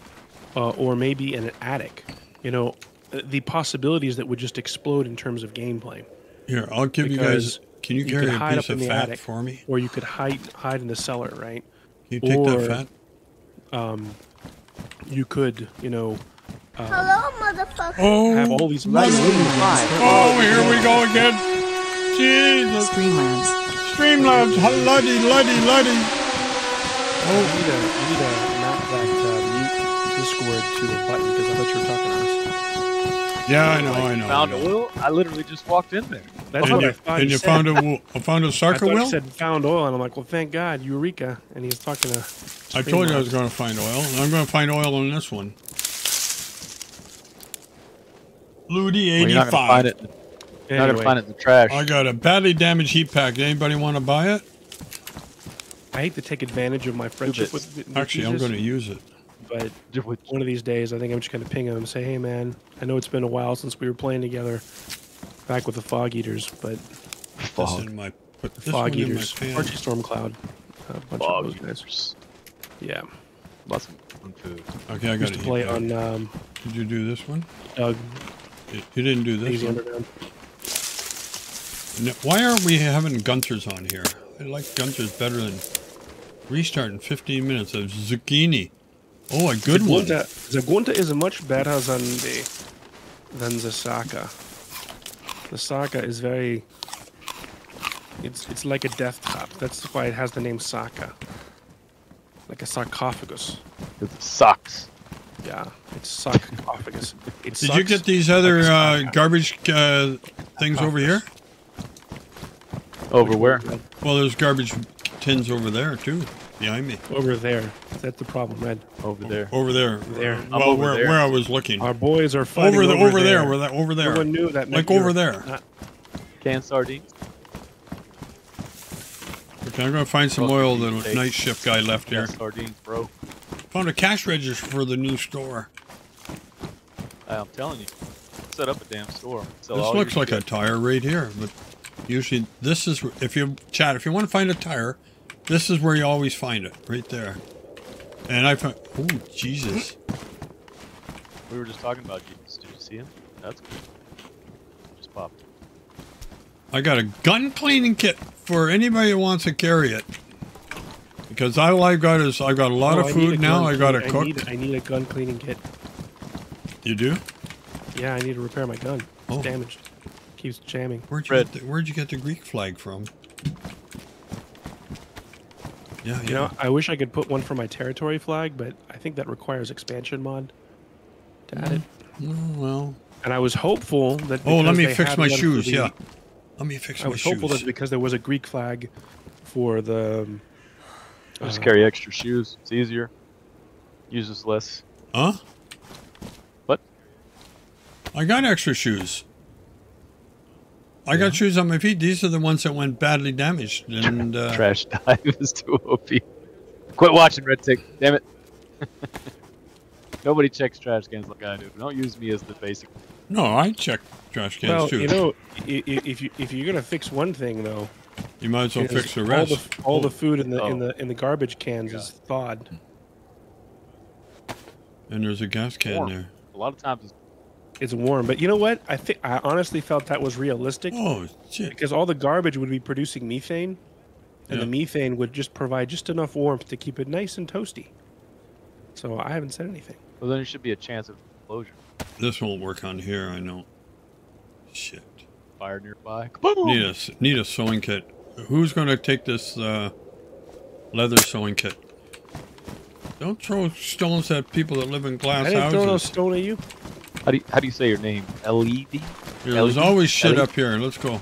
uh, or maybe an attic. You know, uh, the possibilities that would just explode in terms of gameplay. Here, I'll give you guys. Can you you carry a piece up in of the fat attic. for me? Or you could hide hide in the cellar, right? Can you take Or- that fat? Um, you could, you know, Hello, motherfucker. Oh, have all these mother- Oh, here we go again. Jesus. Streamlabs. Streamlabs, luddy, luddy, luddy. Oh, you need to, you need to map that uh, mute Discord to a button because I thought you were talking to us. Yeah, I know, Like, I know. Found I know. oil? I literally just walked in there. That's And what I you, thought. and he you found a wo- found a soccer thought he wheel. said found oil, and I'm like, well, thank God, Eureka! And he's talking to. I told you I was going to find oil. and I'm going to find oil on this one. Ludi Well, you're not Anyway, gonna find it in the trash. I got a badly damaged heat pack. Anybody want to buy it? I hate to take advantage of my friendship bits. with. with Actually, I'm going to use it. But one of these days, I think I'm just going to ping him and say, "Hey, man, I know it's been a while since we were playing together, back with the Fog Eaters, but This Fog. in my put this Fog one in my Eaters, pan. Archie Stormcloud, a bunch Fog of those guys. eaters. Yeah, Lots of fun food. Okay, I got used to play on um, Did you do this one? Doug You you didn't do this Easy one. Underground. No, why aren't we having Gunters on here? I like Gunters better than restart in 15 minutes of zucchini. Oh, a good one. The Zagunta is much better than the than the Saka. The Saka is very. It's it's like a death trap. That's why it has the name Saka. Like a sarcophagus. It sucks. Yeah, it's sarcophagus. It Did you get these other like uh, garbage uh, things over here? Over where? Well, there's garbage tins over there too, behind me. Over there. That's the problem, Red. Over there. Over there. There. Well, over where, there. where I was looking. Our boys are fighting Over the over, over there. there. Where that over No there. one knew that. Like over you're there. not- Canned sardines. Okay, I'm gonna find some oil. be The steak. night shift guy left here. Sardines, bro. Found a cash register for the new store. I'm telling you. Set up a damn store. Sell This all looks your like a tire right here, but usually this is if you chat if you want to find a tire, this is where you always find it, right there. And I found oh Jesus, We were just talking about Jesus. Did you see him? That's good. Just popped. I got a gun cleaning kit for anybody who wants to carry it. Because all I've got is I've got a lot Oh, of food a now. I got to clean- cook. I need, I need a gun cleaning kit. You do? Yeah, I need to repair my gun. It's Oh. damaged. Keeps jamming. Where'd you Fred. get the, Where'd you get the Greek flag from? Yeah, yeah. You know, I wish I could put one for my territory flag, but I think that requires expansion mod to add it. Oh, well. And I was hopeful that. Oh, let me fix my shoes. the- Yeah. Let me fix I my was hopeful that because there was a Greek flag for the. um, Just uh, carry extra shoes. It's easier. Uses less. Huh? What? I got extra shoes. I got shoes on my feet. These are the ones that went badly damaged. And uh, Trash dive is too OP. Quit watching Red-Tic. Damn it. Nobody checks trash cans like I do. Don't use me as the basic. no, I check trash cans Well, too. you know, i- i- if you if you're gonna fix one thing though, You might as well fix the all rest. the all the food in the in Oh. the in the garbage cans is thawed. and there's a gas can Warm. there. A lot of times it's It's warm, but you know what? I think I honestly felt that was realistic Oh shit! because all the garbage would be producing methane, and Yeah. the methane would just provide just enough warmth to keep it nice and toasty. So I haven't said anything. well, then there should be a chance of explosion. This won't work on here. I know. Shit. Fire nearby. Kaboom! Need a s- need a sewing kit. Who's going to take this uh, leather sewing kit? Don't throw stones at people that live in glass I didn't throw no stone at you. How do you, how do you say your name? L E D. Here, there's always shit Ellie? up here. Let's go.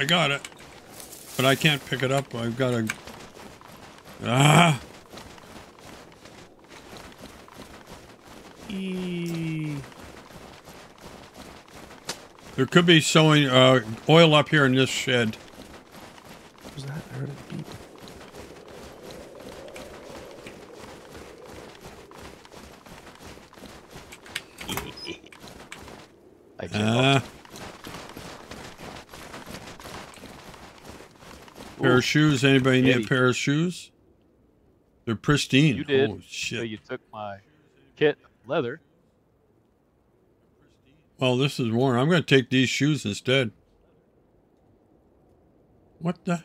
I got it, but I can't pick it up. I've got to. Ah! Eee. There could be sewing uh, oil up here in this shed. What was that? I heard it beep. I can't. Ah. Pair of shoes. Anybody need a pair of shoes? They're pristine. You did. Oh shit. so shit. you took my kit leather. Well, this is worn. I'm going to take these shoes instead. What the?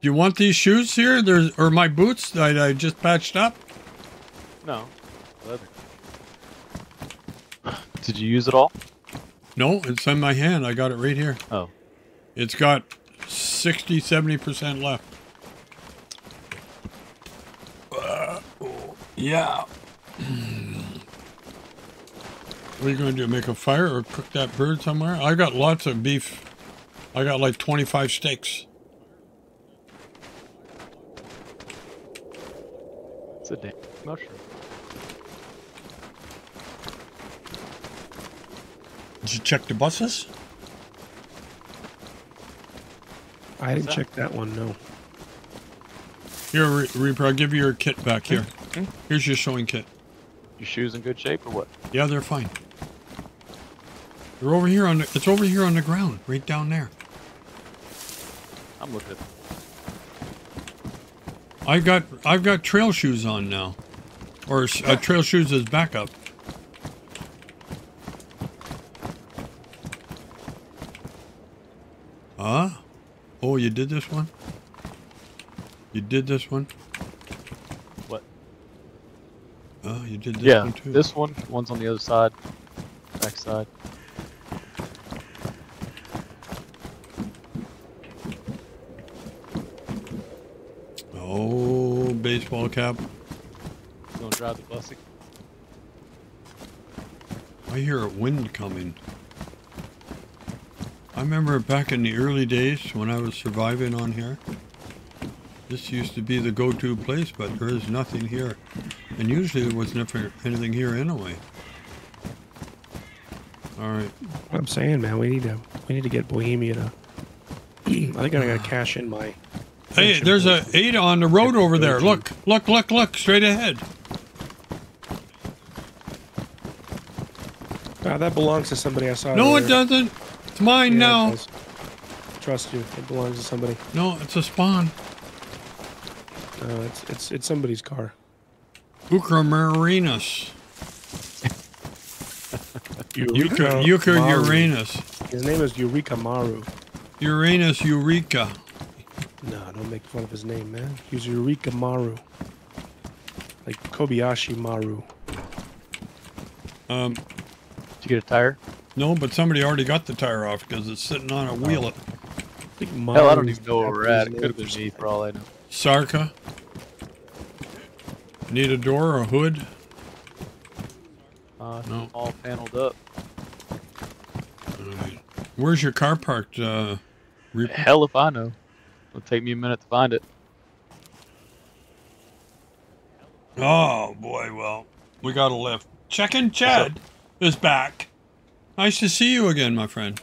Do you want these shoes here? There's or my boots that I just patched up? No, leather. Did you use it all? No, it's in my hand. I got it right here. Oh, it's got 60, 70% left. Uh, yeah. What are you going to do? Make a fire or cook that bird somewhere? I got lots of beef. I got like 25 steaks. It's a damn mushroom. Did you check the buses? I didn't check that one. No. Here, Re- Reaper, I'll give you your kit back here. Okay. Here's your sewing kit. Your shoes in good shape or what? Yeah, they're fine. They're over here on the, it's over here on the ground, right down there. I'm looking at I got I've got trail shoes on now, or uh, trail shoes as backup. Huh? Oh, you did this one. You did this one. what? Oh, you did this Yeah, one too. this one. One's on the other side. Back side. Oh, baseball cap. Gonna drive the bus. ag- I hear a wind coming. I remember back in the early days when I was surviving on here. This used to be the go-to place, but there is nothing here. And usually there was never anything here anyway. All right. What I'm saying, man, we need to we need to get Bohemia to. I think I gotta cash in my. Hey, there's a eight on the road over there. Look, look, look, look, straight ahead. Ah, that belongs to somebody I saw. No, it doesn't. It's mine Yeah, now. does. Trust you, it belongs to somebody. No, it's a spawn. Uh, it's it's it's somebody's car. Bucra Marinus. Euchre, Eureka Euchre Maru. Uranus. His name is Eureka Maru. Uranus Eureka. No, don't make fun of his name, man. He's Eureka Maru. Like Kobayashi Maru. Um, Did you get a tire? No, but somebody already got the tire off because it's sitting on a wheel. I think Hell, I don't even know where we're at. It is could have been name me for all I know. Sarka. Need a door or a hood? Uh, No. all paneled up. Alright. Where's your car parked? Uh, Hell if I know. It'll take me a minute to find it. Oh boy, well, we got a lift. Checkin' Chad is back. Nice to see you again, my friend.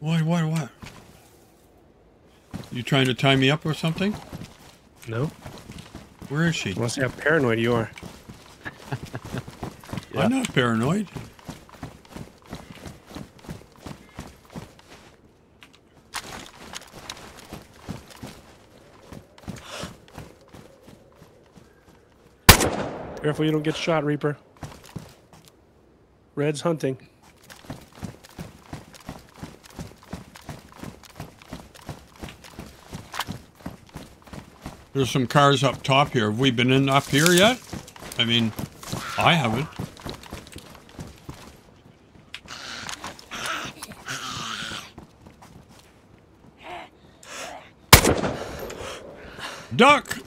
What? What? What? You trying to tie me up or something? No? Where is she? Want to see how paranoid you are? Yeah. I'm not paranoid. Careful you don't get shot, Reaper. Red's hunting. There's some cars up top here. Have we been in up here yet? I mean, I haven't. Duck!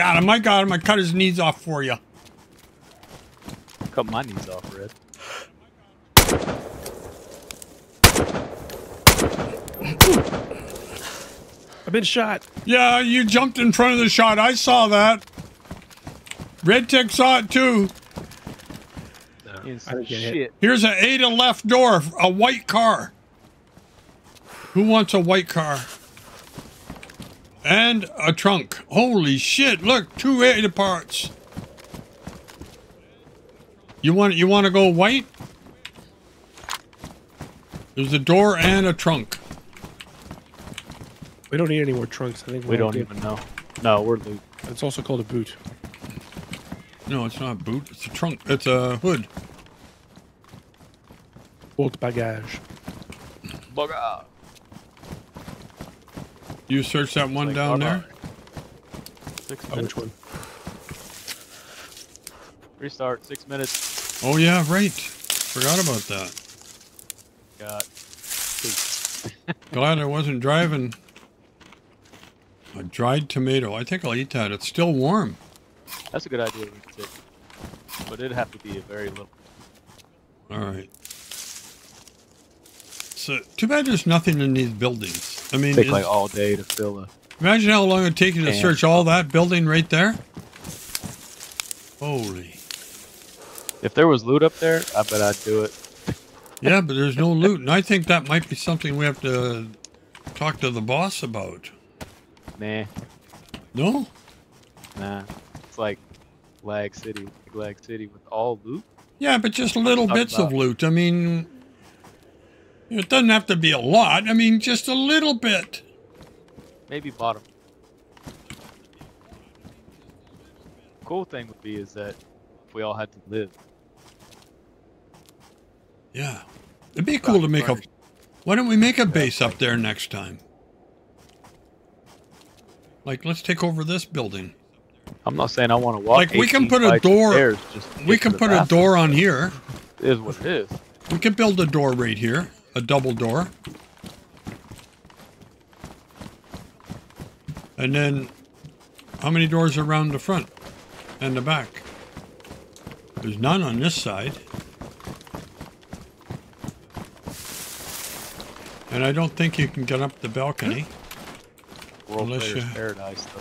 Got him, oh I got him. I cut his knees off for you. Cut my knees off, Red. I've been shot. Yeah, you jumped in front of the shot. I saw that. Red Tech saw it too. It's I didn't shit. Here's an Ada left door, a white car. Who wants a white car? And a trunk. Holy shit, look, two Ada parts. You want you want to go white? There's a door and a trunk. We don't need any more trunks. I think We don't even know. No, we're loot. It's also called a boot. No, it's not a boot. It's a trunk. It's a hood. Bolt bagage. Bugger. You search that one Like down there. Six Oh, minutes. which one? Restart. Six minutes. Oh yeah, right. Forgot about that. got. Glad I wasn't driving a dried tomato. I think I'll eat that. It's still warm. That's a good idea, Rick, too. But it'd have to be a very little. All right. So too bad there's nothing in these buildings. I mean, Take like all day to fill a. imagine how long it'd take you to search all that building right there. Holy. If there was loot up there, I bet I'd do it. Yeah, but there's no loot, and I think that might be something we have to talk to the boss about. Nah, No? nah. It's like Lag City, like Lag City with all loot. Yeah, but just little bits of loot. I mean, it doesn't have to be a lot. I mean, just a little bit. Maybe bottom. Cool thing would be is that if we all had to live. Yeah. It'd be cool to make a. Why don't we make a base up there next time? Like, let's take over this building. I'm not saying I want to walk. Like, we can put a door- just We can put a door on here. It is what it is. We can build a door right here, a double door. And then, how many doors around the front and the back? There's none on this side. And I don't think you can get up the balcony. World Unless you- Paradise. Though.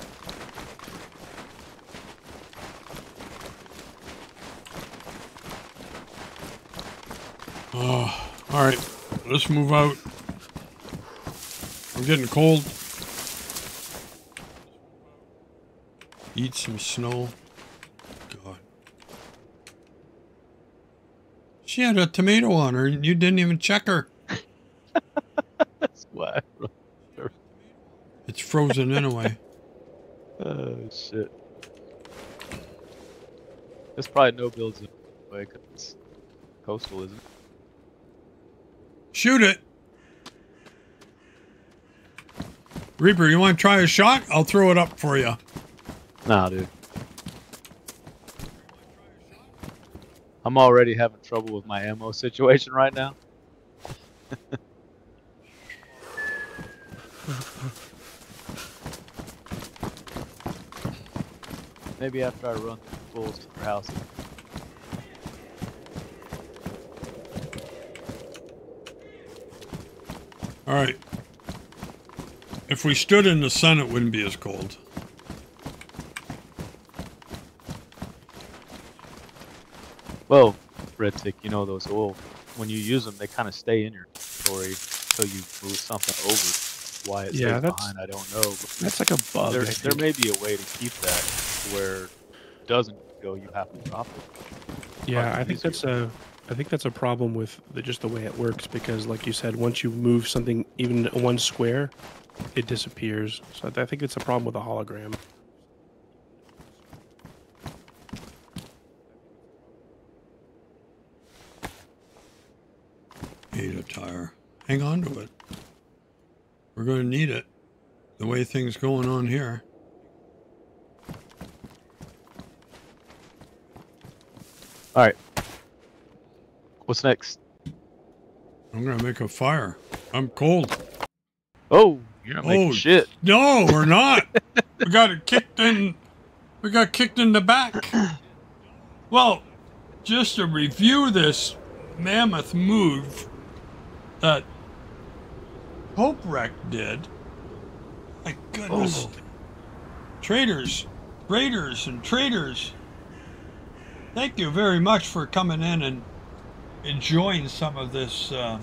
Oh, all right. Let's move out. I'm getting cold. Eat some snow. God. She had a tomato on her and you didn't even check her. That's why. It's frozen anyway. Oh shit. There's probably no builds in the way 'cause it's coastal, isn't it? Shoot it. Reaper, you want to try a shot? I'll throw it up for you. Nah, dude. I'm already having trouble with my ammo situation right now. Maybe after I run the bulls to their house. All right. If we stood in the sun, it wouldn't be as cold. Well, Red-Tic, you know those oil. When you use them, they kind of stay in your inventory until you move something over. Why it Yeah, stays behind, I don't know. But That's like a bug. there, there may be a way to keep that where it doesn't go. You have to drop it. Yeah, I think easier. that's a, I think that's a problem with the, just the way it works because, like you said, once you move something even one square, it disappears. So I think it's a problem with a hologram. Need a tire. Hang on to it. We're going to need it. The way things going on here. All right. What's next? I'm to make a fire. I'm cold. Oh, you're not making Oh, shit. No, we're not. we got it kicked in. We got kicked in the back. Well, just to review this mammoth move that Hope Wreck did. My goodness. Oh. Traders, raiders, and traders. Thank you very much for coming in and enjoying some of this uh,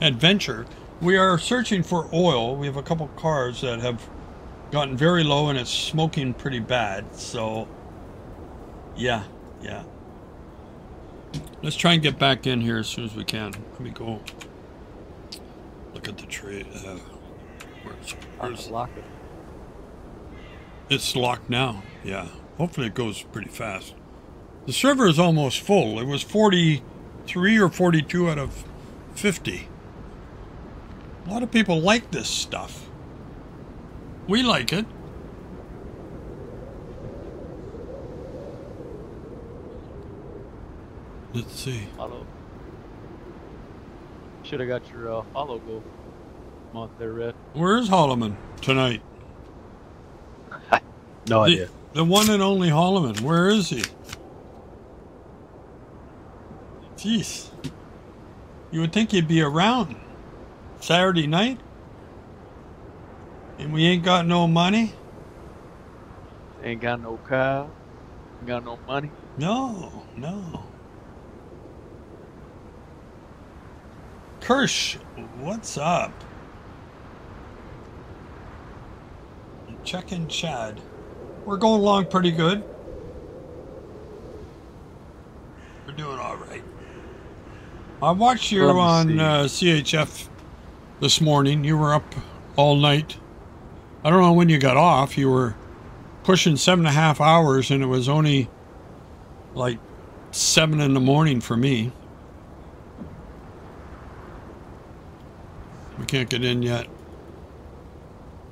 adventure. We are searching for oil. We have a couple cars that have gotten very low and it's smoking pretty bad. So, yeah, yeah. Let's try and get back in here as soon as we can. Let me go look at the tree. Uh, where's, where's, Lock it. it's locked now. Yeah. Hopefully it goes pretty fast. The server is almost full. It was 43 or 42 out of 50. A lot of people like this stuff. We like it. Let's see. Follow. Should have got your uh, follow go month there, Red. Where's Holloman tonight? No the, idea. the one and only Holloman. Where is he? Jeez. You would think you'd be around Saturday night? And we ain't got no money? Ain't got no car. Ain't got no money. No, no. Kirsch, what's up? Checking Chad. We're going along pretty good. We're doing all right. I watched you on uh, CHF this morning. You were up all night. I don't know when you got off. You were pushing seven and a half hours, and it was only like seven in the morning for me. We can't get in yet.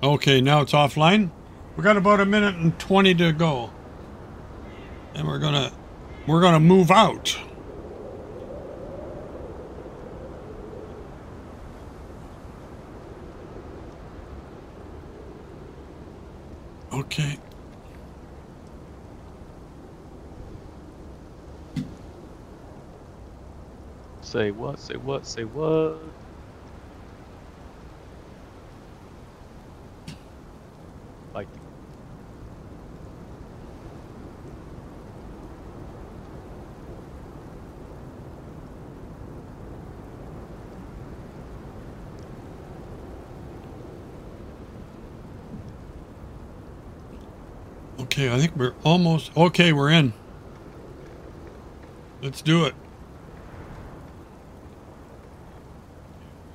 Okay, now it's offline. We got about a minute and 20 to go. And we're gonna we're gonna move out. Okay. Say what? Say what? Say what? Like Okay, I think we're almost okay, we're in. Let's do it.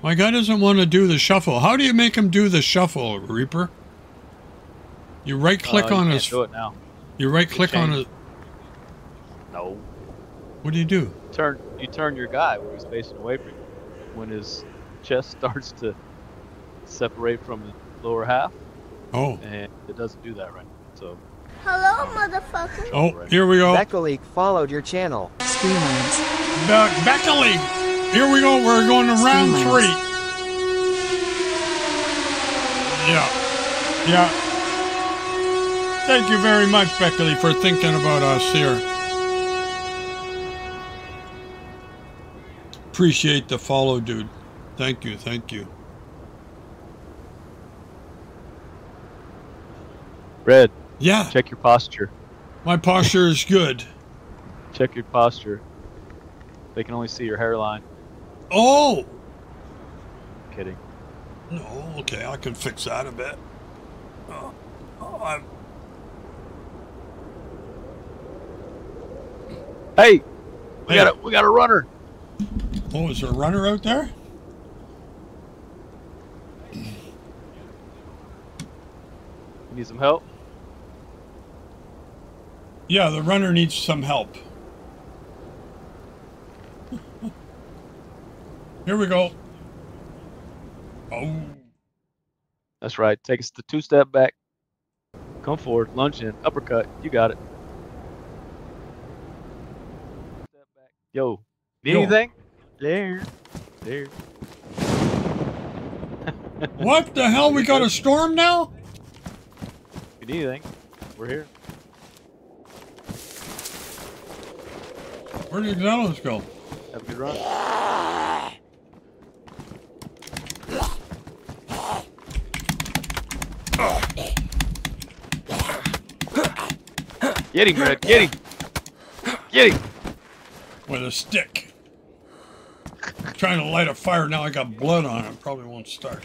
My guy doesn't want to do the shuffle. How do you make him do the shuffle, Reaper? You right click uh, on can't his do it now. you right click on his. No. what do you do? Turn you turn your guy where he's facing away from you. When his chest starts to separate from the lower half, Oh. and it doesn't do that right. Now, So Hello, motherfucker. Oh, here we go. Beckaleek followed your channel. Streamlabs. Be- Beckley. Here we go. We're going to round Streamlabs. three. Yeah. Yeah. Thank you very much, Beckley, for thinking about us here. Appreciate the follow, dude. Thank you. Thank you. Red, Yeah. check your posture. My posture is good. Check your posture. They can only see your hairline. Oh. Kidding. No. Okay. I can fix that a bit. Oh, oh, I'm, Hey, we Hey. got a we got a runner. oh, is there a runner out there? You need some help? Yeah, the runner needs some help. Here we go. Oh, That's right. Take us the two step back. Come forward, lunge in, uppercut. You got it. Step back. Yo, need Yo. anything? There, there. what the hell? We got a storm now? If you need anything, we're here. Where did Xenos go? Have a good run. Get him, Red. Get him. Get him. With a stick. Trying to light a fire. Now I got blood on it. Probably won't start.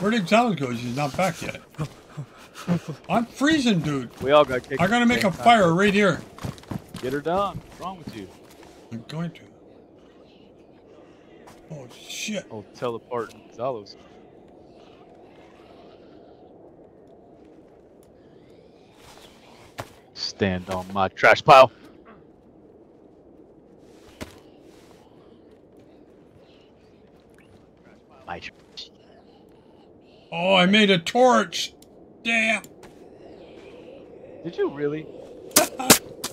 Where did Xenos go? He's not back yet. I'm freezing, dude. We all got kicked. I at gotta make a fire right here. Get her done. What's wrong with you? I'm going to. Oh, shit. Oh, teleporting Zalos. Stand on my trash pile. My tr- Oh, I made a torch. Damn. Did you really?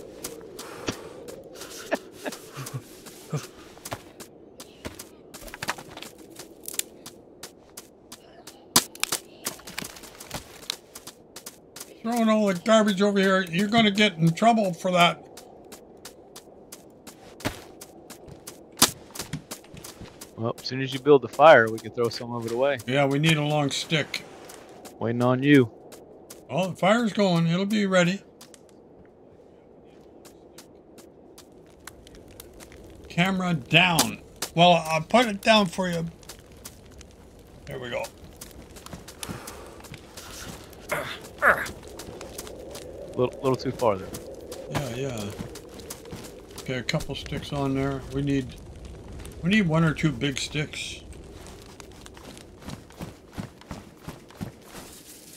throwing all the garbage over here. You're going to get in trouble for that. Well, as soon as you build the fire, we can throw some of it away. Yeah, we need a long stick. Waiting on you. Oh, the fire's going. It'll be ready. Camera down. Well, I'll put it down for you. There we go. A little, little too far there. Yeah, yeah. Okay, a couple sticks on there. We need we need one or two big sticks.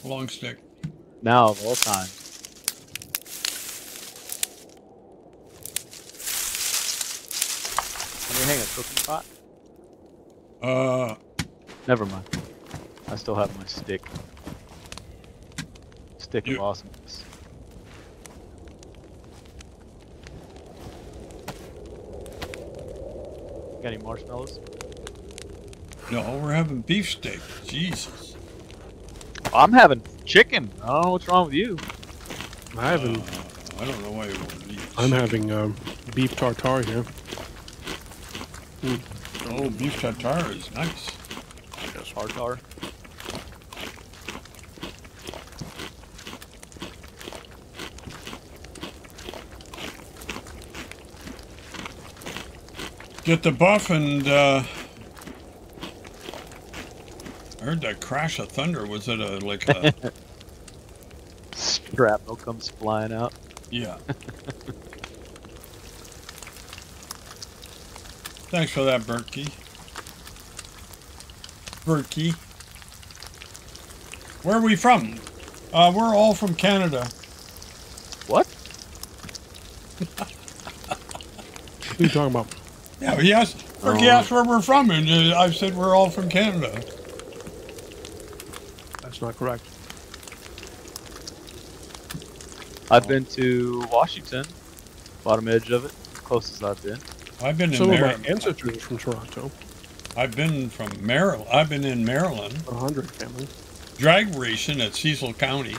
Long stick. Now of all time. Can you hang a cooking pot? Uh Never mind. I still have my stick. Stick You- of awesomeness. Got any marshmallows? no, we're having beefsteak. Jesus. I'm having chicken. I don't know what's wrong with you. I haven't. Uh, I don't know why you would eat I'm chicken. having um, beef tartare here. Oh, beef tartare is nice. Yes, tartar. Get the buff and uh I heard that crash of thunder. Was it a like a Shrapnel comes flying out. yeah. Thanks for that, Berkey. Berkey. Where are we from? Uh, we're all from Canada. What? What are you talking about? Yeah, he asked. Berkey Oh. asked where we're from, and uh, I said we're all from Canada. That's not correct. I've been to Washington, bottom edge of it, closest I've been. I've been in Some of my Maryland. ancestors are from Toronto. I've been from Maryland. I've been in Maryland. A hundred family. drag racing at Cecil County.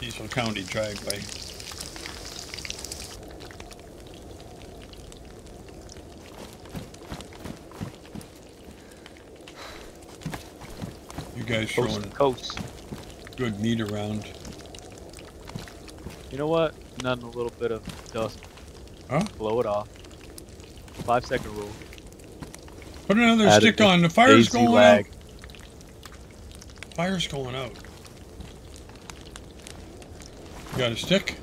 Cecil County Dragway. Guys Coast throwing to coast. good meat around. You know what? Nothing a little bit of dust. Huh? Blow it off. Five second rule. Put another Added stick on. The fire's going lag. out. Fire's going out. You got a stick?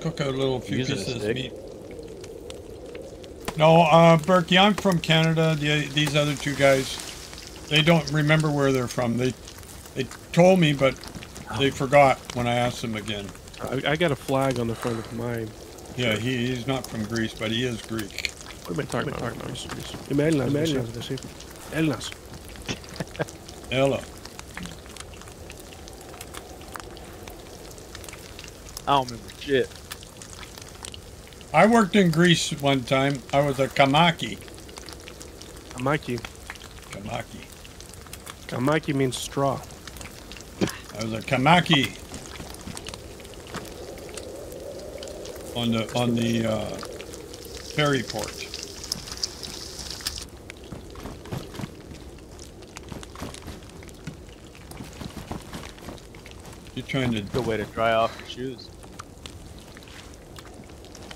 Cook a little few Using pieces of meat. No, uh, Berkey, I'm from Canada. The, these other two guys, they don't remember where they're from. They, they told me, but they forgot when I asked them again. I, I got a flag on the front of mine. Yeah, he, he's not from Greece, but he is Greek. What am I talking about? Imagine, imagine, Elnas. Ella. I don't remember shit. I worked in Greece one time. I was a kamaki. Kamaki. Kamaki. Kamaki means straw. I was a kamaki on the on the uh, ferry port. You're trying to Good way to dry off your shoes.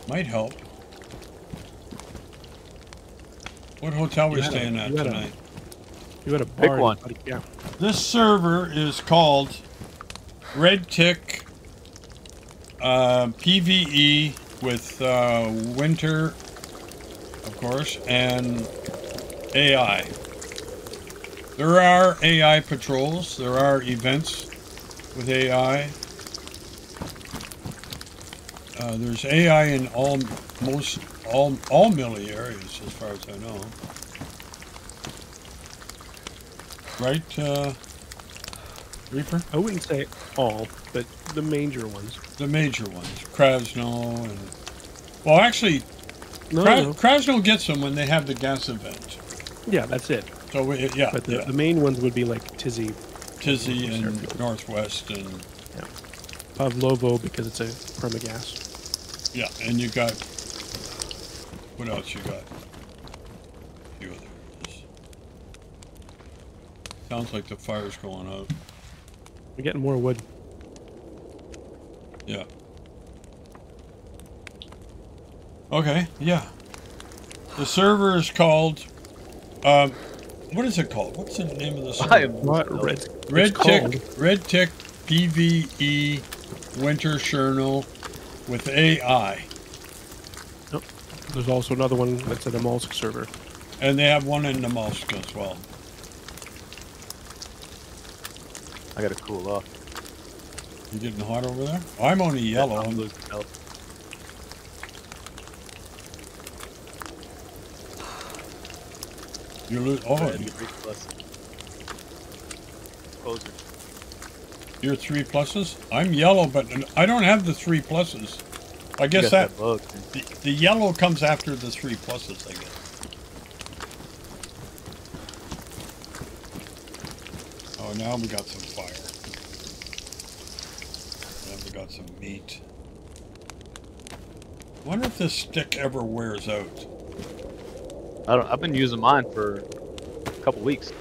might help. What hotel we You had a- staying at you had a- tonight? You got a Pick bar. one. Yeah. This server is called Red-Tic uh, PVE with uh, Winter, of course, and AI. There are AI patrols. There are events with AI. Uh, there's AI in all most all all Millie areas, as far as I know. Right, uh, Reaper? I wouldn't say all, but the major ones. The major ones, Krasno and well, actually, No, Kra- no. Krasno gets them when they have the gas event. Yeah, that's it. So we, yeah, But the, yeah. the main ones would be like Tisy, Tisy and Fairfield. Northwest and Pavlovo because it's a permagas. yeah, and you got what else you got? A few others. Sounds like the fire's going out. We're getting more wood. Yeah. Okay, yeah. The server is called um what is it called? What's the name of the server? I am What no, red? Red-Tic, called- Red-Tic PVE Winter Journal with AI. There's also another one that's a Namalsk server. And they have one in Namalsk as well. I gotta cool off. You getting hot over there? I'm only yellow. I'm I'm- losing health. You lose. Oh, Red, you- three plus. Closer. you're three pluses. I'm yellow, but I don't have the three pluses. I guess got that bug. the, the yellow comes after the three pluses. I guess. Oh, now we got some fire. Now we got some meat. Wonder if this stick ever wears out. I don't. I've been using mine for a couple weeks.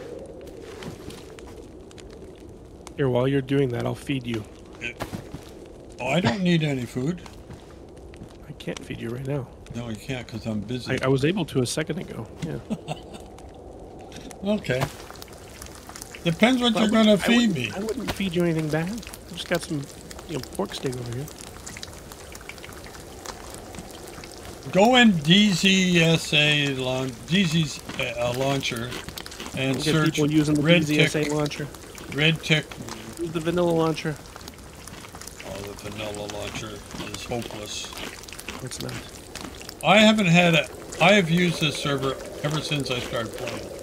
Here, while you're doing that, I'll feed you. Oh, I don't need any food. I can't feed you right now. No, you can't because I'm busy. I, I was able to a second ago. Yeah. Okay. Depends what you're gonna feed me. I wouldn't feed you anything bad. I just got some, you know, pork steak over here. Go in DZSA launch, DZ's uh, launcher and We'll search people using the red DZSA tick, launcher. red tick. Use the vanilla launcher. Oh, the vanilla launcher is hopeless. It's not. I haven't had a. I have used this server ever since I started playing.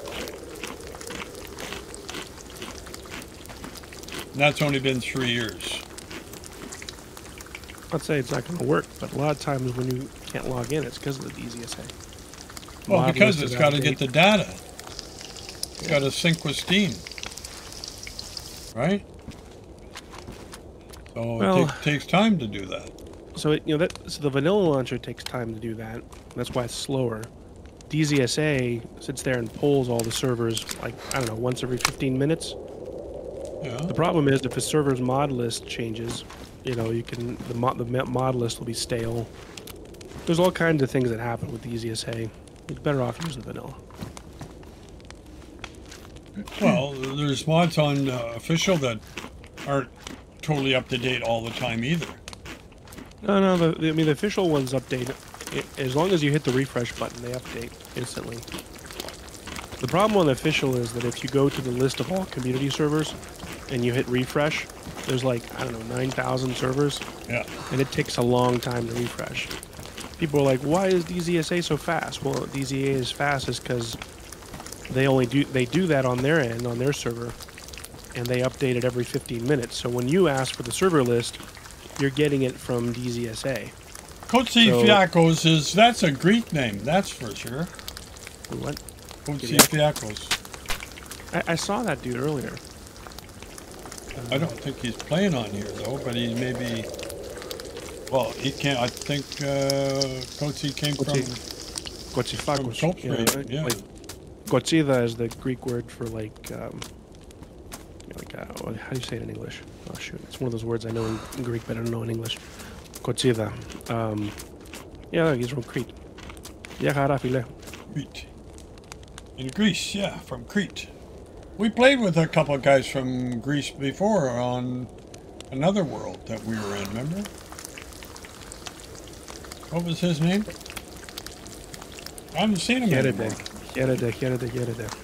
And that's only been three years. I'd say it's not going to work, but a lot of times when you can't log in, it's because of the DZSA. Well, oh, Mod because it's got to get the data. It's got to sync with Steam. Right? So Well- it take, takes time to do that. So it, you know that so the vanilla launcher takes time to do that. That's why it's slower. DZSA sits there and pulls all the servers like I don't know once every 15 minutes. Yeah. The problem is if a server's mod list changes, you know you can the mod the mo- mod list will be stale. There's all kinds of things that happen with DZSA. You're better off using vanilla. Well, there's mods on uh, official that aren't totally up to date all the time either. No, no. The, the- I mean, the official ones update i- as long as you hit the refresh button. They update instantly. The problem on the official is that if you go to the list of all community servers and you hit refresh, there's like I don't know 9,000 servers, Yeah. and it takes a long time to refresh. People are like, "Why is DZSA so fast?" Well, DZA is fast is because they only do they do that on their end on their server, and they update it every 15 minutes. So when you ask for the server list, you're getting it from DZSA. Kotsifiakos is that's a Greek name, that's for sure. What? Kotsifiakos. I, I saw that dude earlier. I don't think he's playing on here though, but he may be. Well, he can't. I think uh, Kotsi came from. Gotsifakos. From yeah. Like, Gotsida is the Greek word for like, um, like uh, how do you say it in English? Oh shoot, it's one of those words I know in, in Greek, but I don't know in English. Gotsida. Um, yeah, he's from Crete. Yeah, harafile. Crete. In Greece, yeah, from Crete. We played with a couple of guys from Greece before on another world that we were in, remember? What was his name? I haven't seen him Yerede, anymore. Yerede, Yerede.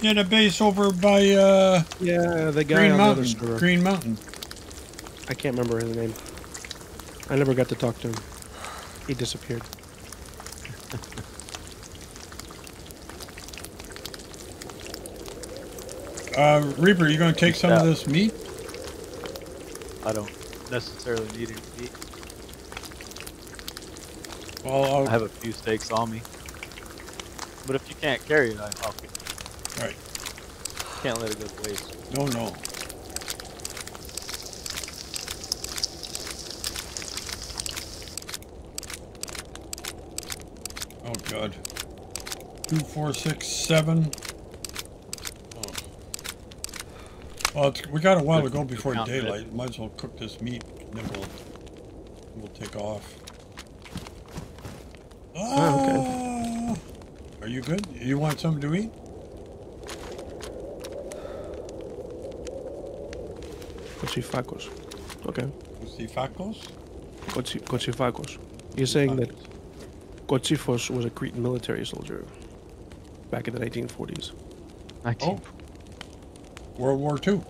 He had a base over by uh, Yeah, the guy Green on the other Mountain. Green Mountain. I can't remember his name. I never got to talk to him. He disappeared. Uh, Reaper, you going to take some of this meat? I don't necessarily need any meat. Well, I'll, I have a few steaks on me. But if you can't carry it, I'll get Right. Can't let it go to waste. No, no. Oh God. Two, four, six, seven. Oh. Well, it's, we got a while to go before Count it. daylight. Might as well cook this meat, and then we'll we'll take off. Oh, okay. Ah! Are you good? You want something to eat? Kochifakos. Okay. Sifakos? Kochi, Kochifakos. You're saying that Kochifos was a Cretan military soldier back in the 1940s. 19. Oh. World War Two.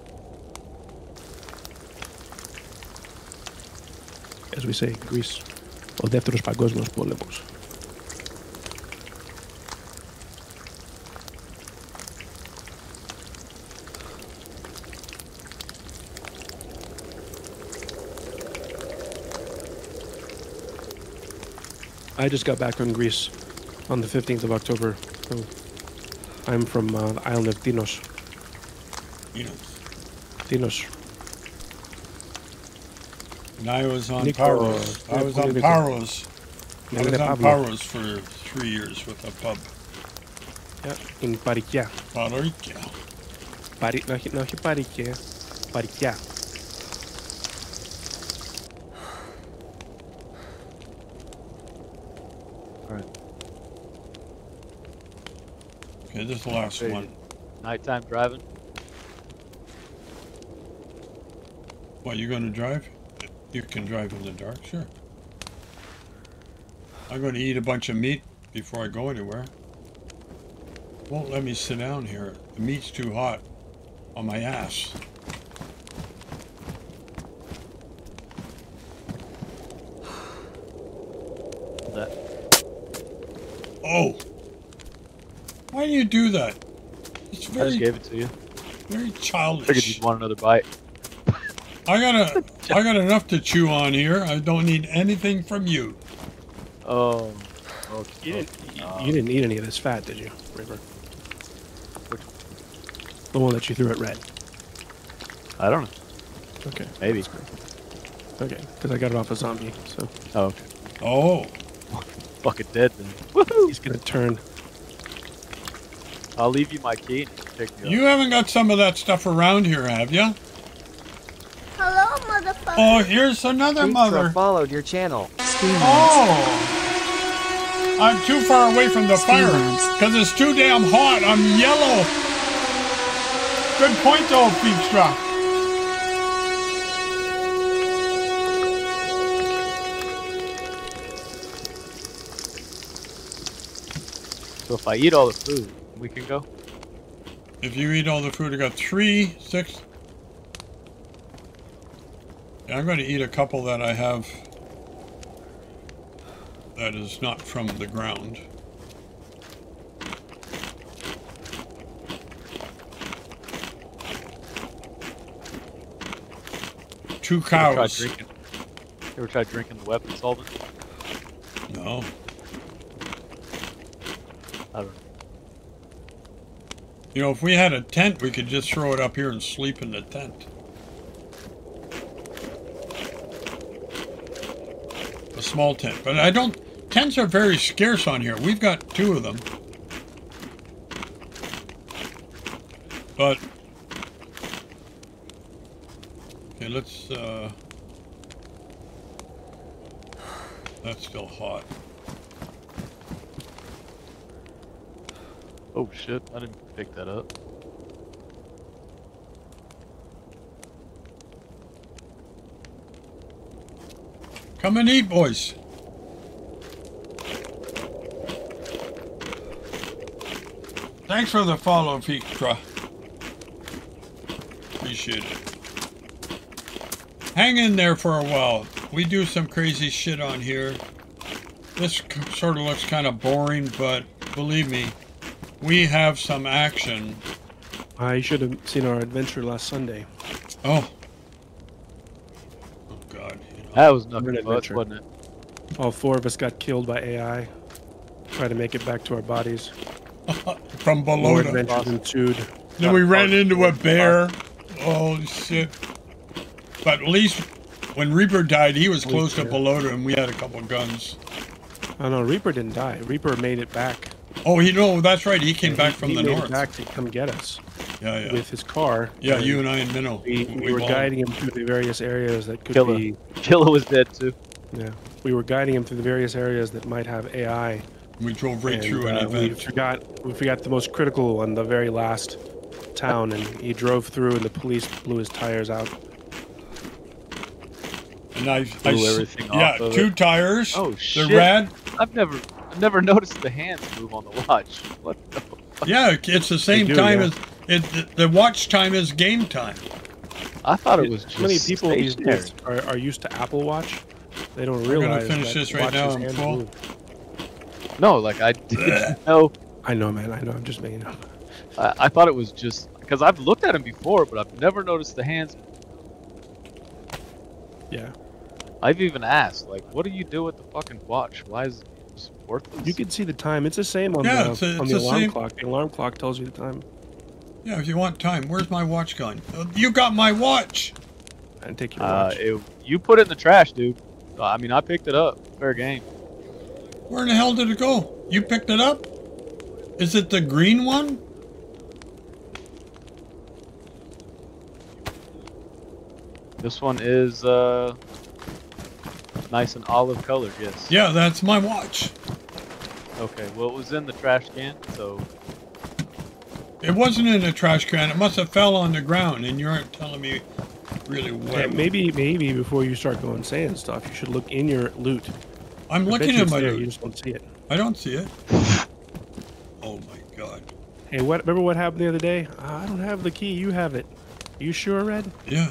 As we say in Greece, ο δεύτερος παγκόσμιος πόλεμος. I just got back from Greece on the 15th of October. So I'm from uh, the island of Tinos. Dinos. Dinos. And I was on Nico, Paros. I was on Paros. I was on Paros for three years with a pub. Yeah, in Parikia. Parikia. Παρι... No, όχι, no, όχι παρικέ. Okay, this is the last one. Nighttime driving. What, you going to drive? You can drive in the dark, sure. I'm going to eat a bunch of meat before I go anywhere. Won't let me sit down here. The meat's too hot on my ass. That Oh! Why do you do that? It's I just gave it to you. very Figured childish. you'd want another bite. I got a, I got enough to chew on here. I don't need anything from you. Oh. Okay. You didn't, you, you didn't eat any of this fat, did you, River? The one that you threw at Red. I don't know. Okay. Maybe. Okay, because I got it off a zombie, so Oh, okay. Oh, Fucking dead then. he's gonna turn. I'll leave you my key and you can you haven't got some of that stuff around here, have you? Hello, motherfucker. Oh, here's another Petra mother. followed your channel. Ski mods. Oh! I'm too far away from the fire because it's too damn hot. I'm yellow. Good point, though, Feekstra. So if I eat all the food, we can go. If you eat all the food, I got three, six. I'm going to eat a couple that I have that is not from the ground. Two Ever cows. drinking? Ever tried drinking the weapon solvent? No. I don't know. You know, if we had a tent, we could just throw it up here and sleep in the tent. Small tent. But I don't. Tents are very scarce on here. We've got two of them. But. Okay, let's. Uh, that's still hot. Oh shit! I didn't pick that up. Come and eat, boys. Thanks for the follow, Petra. Appreciate it. Hang in there for a while. We do some crazy shit on here. This sort of looks kind of boring, but believe me, we have some action. I should have seen our adventure last Sunday. Oh. God. You know. That was nothing Good but, adventure. wasn't it? All four of us got killed by AI. Try to make it back to our bodies. From More below. adventures ensued. Then we ran into a bear. Oh shit! But at least when Reaper died, he was close to bear. Balota, and we had a couple of guns. Oh no, Reaper didn't die. Reaper made it back. Oh, he no, that's right. He came back He- from he the made it north. back to come get us Yeah, yeah, with his car. yeah. and You and I and Minnow. We, we, were won. guiding him through the various areas that could Killer. be. Killa was dead too. Yeah, we were guiding him through the various areas that might have AI. We drove right and, through an uh, we event. forgot we forgot the most critical one, the very last town, and he drove through, and the police blew his tires out. And I, I Blew s- everything yeah, off of two it. tires. Oh shit! the shit! red. I've never, I've never noticed the hands move on the watch. What? The fuck? Yeah, it's the same do, time yeah. as it. The, the watch time is game time. I thought it was just How many people these stationary. days are, are used to Apple Watch? They don't gonna realize. finish that this right now, I'm full. No, like I didn't know. I know, man. I know. I'm just making up. I, I thought it was just because I've looked at him before, but I've never noticed the hands. Yeah, I've even asked, like, what do you do with the fucking watch? Why is it just worthless? you can see the time. It's the same on Yeah, the it's a- on the the alarm same- clock. The alarm clock tells you the time. Yeah, if you want time, where's my watch gone? Uh, You got my watch. And take your Uh, watch. it, you put it in the trash, dude. Uh, I mean, I picked it up. Fair game. Where in the hell did it go? You picked it up? Is it the green one? This one is uh, nice and olive colored. Yes. Yeah, that's my watch. Okay. Well, it was in the trash can, so It wasn't in a trash can. It must have fell on the ground, and you aren't telling me really Yeah, maybe maybe before you start going saying stuff, you should look in your loot. I'm I looking at my. there. You just don't see it. I don't see it. Oh my god. Hey, what? Remember what happened the other day? "Ah, I don't have the key. You have it. You sure, Red? Yeah.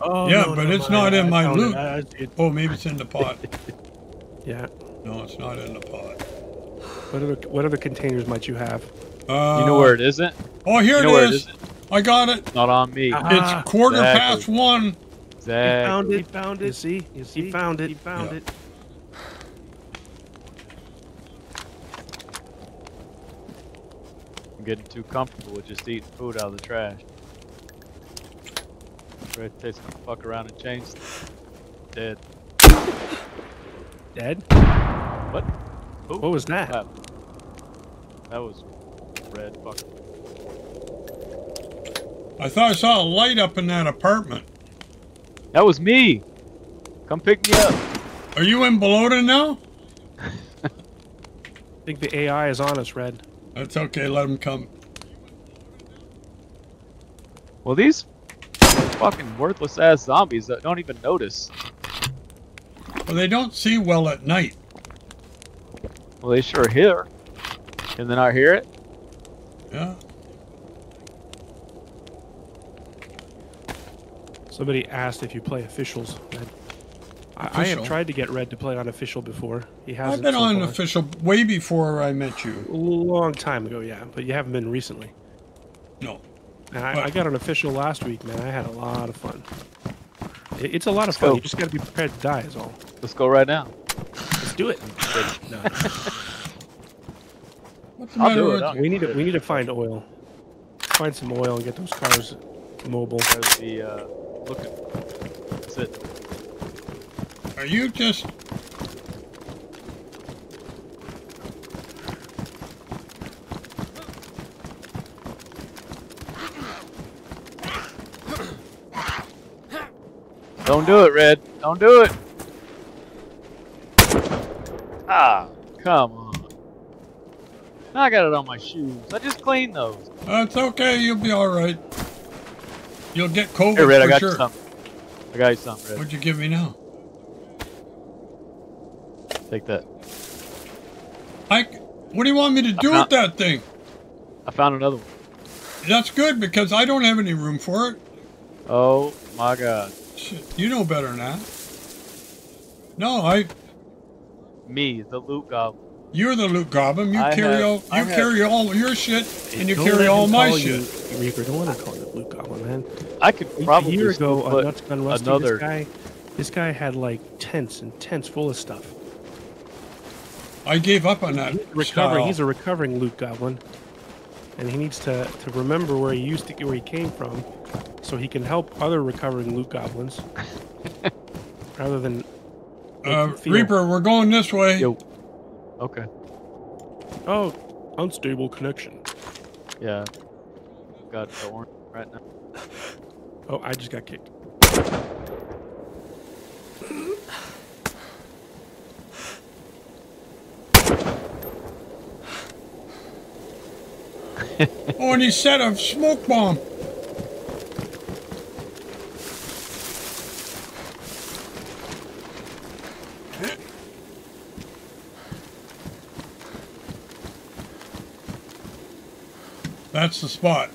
Oh, Yeah, no, but never it's not in I my loot. It. Oh, maybe it's in the pot. Yeah. No, it's not in the pot. What other what other containers might you have? Uh, you know where it isn't. Oh, here You know it where it is. isn't. I got it. Not on me. Ah, it's quarter exactly. past one. He found it. He found it. You see? You see? He found it. He found Yeah. it. I'm getting too comfortable with just eating food out of the trash. Ready to taste gonna fuck around and change. Dead. Dead? What? Who? What was that? That, that was red. Fuck. I thought I saw a light up in that apartment. That was me. Come pick me up. Are you in Balota now? I think the AI is on us, Red. That's okay. Let him come. Well, these fucking worthless ass zombies that don't even notice. Well, they don't see well at night. Well, they sure hear. Can they not hear it? Yeah. Somebody asked if you play officials, Red. I, I have tried to get Red to play on official before. He has. I've hasn't. been so on far. official way before I met you. A long time ago, yeah, but you haven't been recently. No. And I, I got an official last week, man. I had a lot of fun. It- It's a lot of Let's fun. go. You just got to be prepared to die, is all. Let's go right now. Let's do it. No. What's the I'll do it, We need to we need to find oil. Find some oil and get those cars mobile. There's the uh, looking. That's it. Are you just? Don't do it, Red. Don't do it. Ah, come on. Now I got it on my shoes. I just cleaned those. Uh, That's okay. You'll be all right. You'll get COVID Here, Red, I got sure. you something. I got you something, Red. What'd you give me now? Take that. I. What do you want me to do I'm with that thing? I found another one. That's good because I don't have any room for it. Oh my god. Shit, you know better than that. No, I. Me, the loot goblin. You're the loot goblin. You I carry have- all. You I have- carry all your shit, and you carry all my shit. You, Reaper, don't let him call you the Blue Goblin, man. I could A probably year still ago on Nuts Gun Rusty, another. this guy, this guy had like tents and tents full of stuff. I gave up on that. He's recovering. style. He's a recovering loot goblin. and he needs to to remember where he used to where he came from, so he can help other recovering loot goblins, rather than. make Uh, Reaper, we're going this way. Yo. Okay. Oh, unstable connection. Yeah. Got the orange right now. Oh, I just got kicked. Oh, and he set a smoke bomb. That's the spot.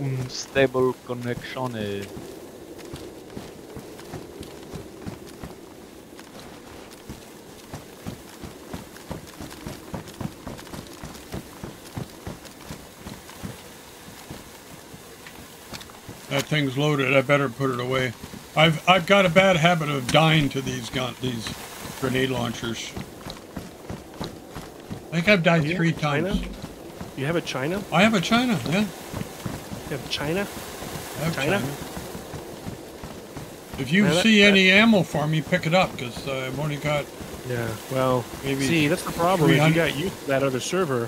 Unstable connection. eh. Thing's loaded. I better put it away. I've I've got a bad habit of dying to these gun these grenade launchers. I think I've died three a China? times. You have a China? I have a China, yeah. You have China? I have China? If you Man, see that- any ammo for me, pick it up because uh, I've only got. Yeah. Well, Maybe see, that's the problem. Is you got used to that other server,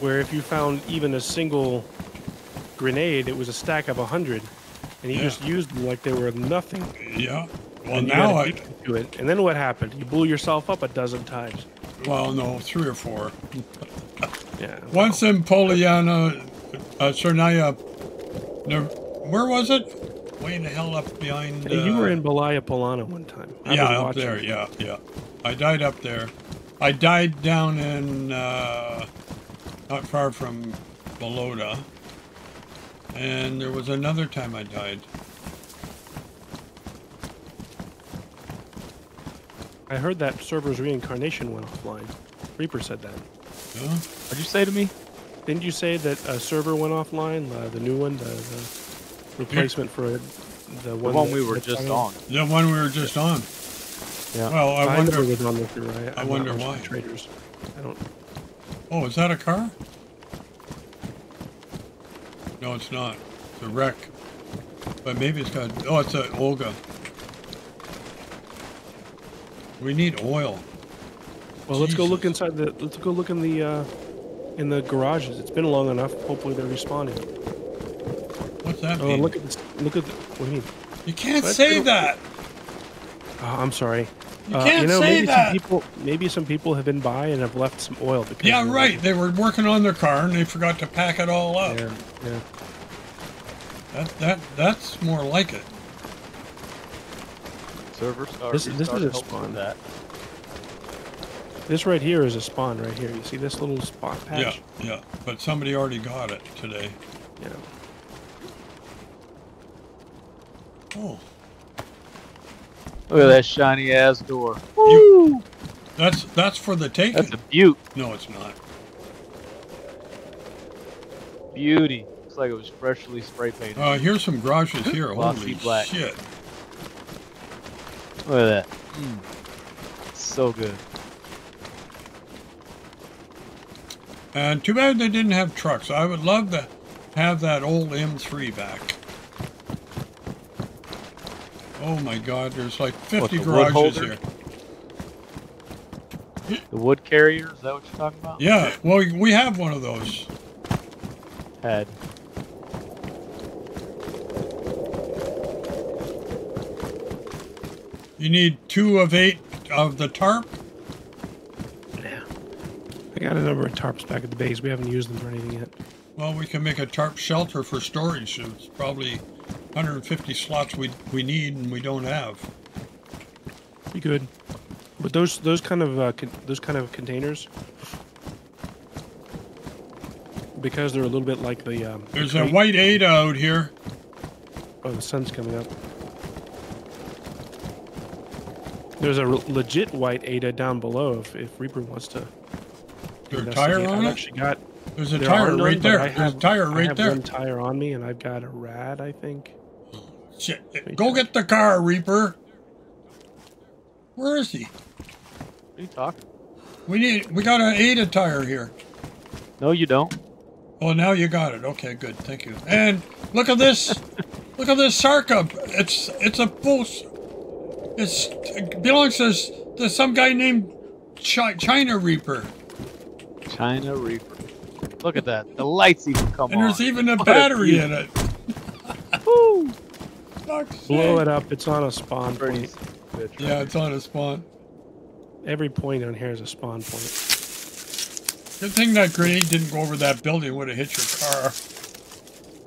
where if you found even a single grenade, it was a stack of a hundred, and you Yeah. just used them like they were nothing. Yeah. Well, and now I. to it. And then what happened? You blew yourself up a dozen times. Well, no, three or four. Yeah. Once in Polana, uh, Chernaya. Where was it? Way in the hell up behind. Hey, you were uh, in Belaya Polana one time. I yeah, up watching. there. Yeah, yeah. I died up there. I died down in uh, not far from Balota. And there was another time I died. I heard that server's reincarnation went offline. Reaper said that. Yeah. What'd you say to me? Didn't you say that a server went offline? Uh, the new one, the, the replacement for the The one, one we were just on? on. The one we were just on. Yeah. Well, I I wonder. never was on the server. I, I wonder why. Traders. I don't. Oh, is that a car? No, it's not. It's a wreck. But maybe it's got. Oh, it's a Olga. We need oil. Well, let's go look inside the. Let's go look in the uh, in the garages. It's been long enough. Hopefully they're responding. What's that Oh, look at this. Look at the. What do you mean? you can't say that. Oh, I'm sorry. You Uh, can't you know, say maybe that. some people. Maybe some people have been by and have left some oil. Because Yeah, right. They were working on their car and they forgot to pack it all up. Yeah, yeah. That that that's more like it. Server start. This- this is a spawn. That. This right here is a spawn right here. You see this little spot patch? Yeah, yeah. But somebody already got it today. Yeah. Oh, Look at that shiny ass door. You- that's that's for the taking. That's a beaut. No, it's not. Beauty. Looks like it was freshly spray painted. Uh, here's some garages here. Holy black. shit! Look at that. Mm. So good. And too bad they didn't have trucks. I would love to have that old M3 back. Oh my God! There's like 50 the wood garages here. The wood carrier. Is that what you're talking about? Yeah. Well, we have one of those. Had. You need two of eight of the tarp. Yeah. I got a number of tarps back at the base. We haven't used them for anything yet. Well, we can make a tarp shelter for storage. It's probably 150 slots we we need and we don't have. Be good. But those those kind of uh, con- those kind of containers, because they're a little bit like the. Um, the There's a white Ada out here. Oh, the sun's coming up. There's a re- legit white Ada down below if, if Reaper wants to. There's a tire investigate. on I've it? actually got. There's a there tire none, right there. I There's have, a tire I right have there. one tire on me, and I've got a rad. I think. Shit. Go get the car, Reaper. Where is he? What are you talking? We need. We got an Ada tire here. No, you don't. Oh, now you got it. Okay, good. Thank you. And look at this. look at this Sarka. It's it's a full. It's it belongs to, to some guy named Chi- China Reaper, China Reaper. Look at that. The lights even come and on. there's even a What battery beauty. in it. Woo! Blow it up. It's on a spawn Pretty point. Yeah, it's on a spawn. Every point on here is a spawn point. Good thing that grenade didn't go over that building. Would have hit your car.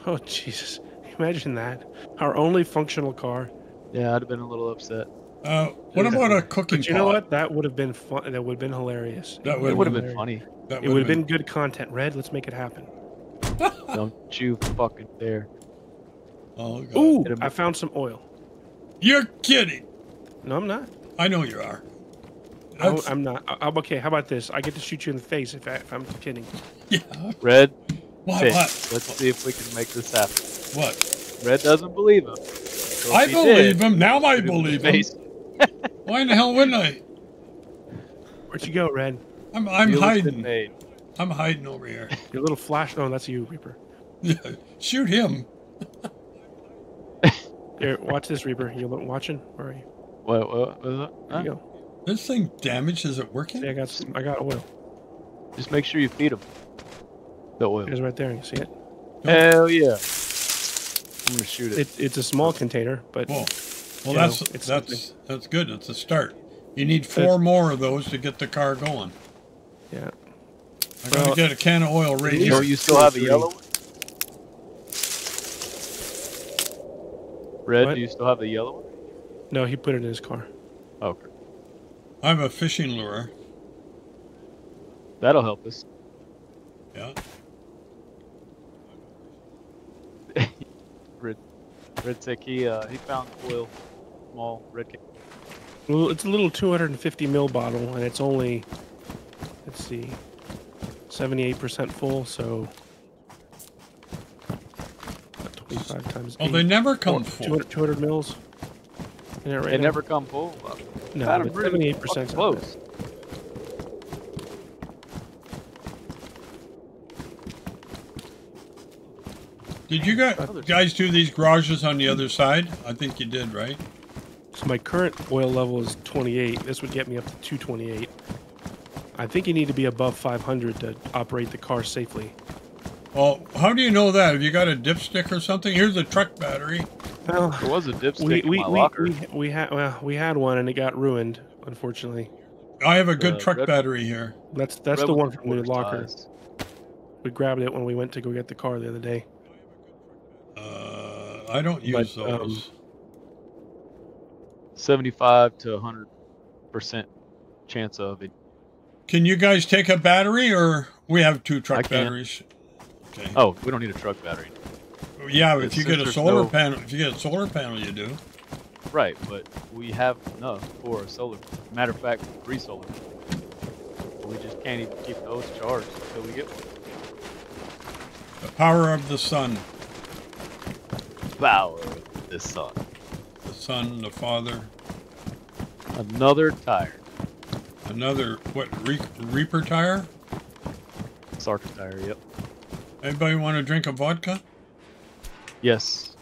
Oh Jesus! Imagine that. Our only functional car. Yeah, I'd have been a little upset. Uh, what about a cooking But you know what? That would have been fun. That would have been hilarious. That would've would have been been funny. That It would have been good content. Red. Let's make it happen. Don't you fucking dare. Oh, God. Ooh! I found some oil. You're kidding. No, I'm not. I know you are. I, That's- am not. I, I'm okay. How about this? I get to shoot you in the face if, I, if I'm kidding. yeah. Red, What? Tick. What? Let's see if we can make this happen. What? Red doesn't believe him. So I believe did, him. Now I shoot him in the believe him. Why in the hell wouldn't I? Where'd you go, Red? I'm I'm Deal hiding. I'm hiding over here. Your little flash. Oh, that's you, Reaper. Yeah, Shoot him. Here, watch this, Reaper. You lo- watching? Where are you? What, what, what was that? There Huh? you go. This thing damaged. Is it working? See, I got. Some, I got oil. Just make sure you feed them. The oil. It's right there. You see it? Hell yeah. I'm gonna shoot it. it it's a small container, but Whoa. Well, that's know, it's that's that's good. It's a start. You need four more of those to get the car going. yeah. I'm gonna Well, get a can of oil right it here. So is you still have a yellow one? Red, What? do you still have the yellow one? No, he put it in his car. Okay. I have a fishing lure. That'll help us. Yeah. Red, Red-Tic, he, uh, he found oil. Small red can. Well, it's a little 250 mil bottle, and it's only, let's see, 78% full. So, 25 times. Oh, eight. they never come Or full. 200, 200 mils. Isn't that right? They now? never come full. No, Got 'em but really 78% fucking 's close. Did you guys, guys do these garages on the other side? I think you did, right? So my current oil level is 28. This would get me up to 228. I think you need to be above 500 to operate the car safely. Well, how do you know that? Have you got a dipstick or something? Here's a truck battery. Well, There was a dipstick we in we my we, locker. we, we had well, we had one and it got ruined, unfortunately. I have a good Uh, truck red- battery here. That's that's Red the one from the quarter locker. size. We grabbed it when we went to go get the car the other day. Uh, I don't use But, um, those. 75 to 100% chance of it. Can you guys take a battery, or we have two truck batteries? Okay. Oh, we don't need a truck battery. Yeah, if you get a solar no- panel, if you get a solar panel, you do. Right, but we have enough for a solar. Matter of fact, three solar. We just can't even keep those charged until we get one. The power of the sun, Power of the sun. the sun, the father. Another tire. Another what? Re- Reaper tire? Sarka tire, yep. Anybody want to drink a vodka? Yes.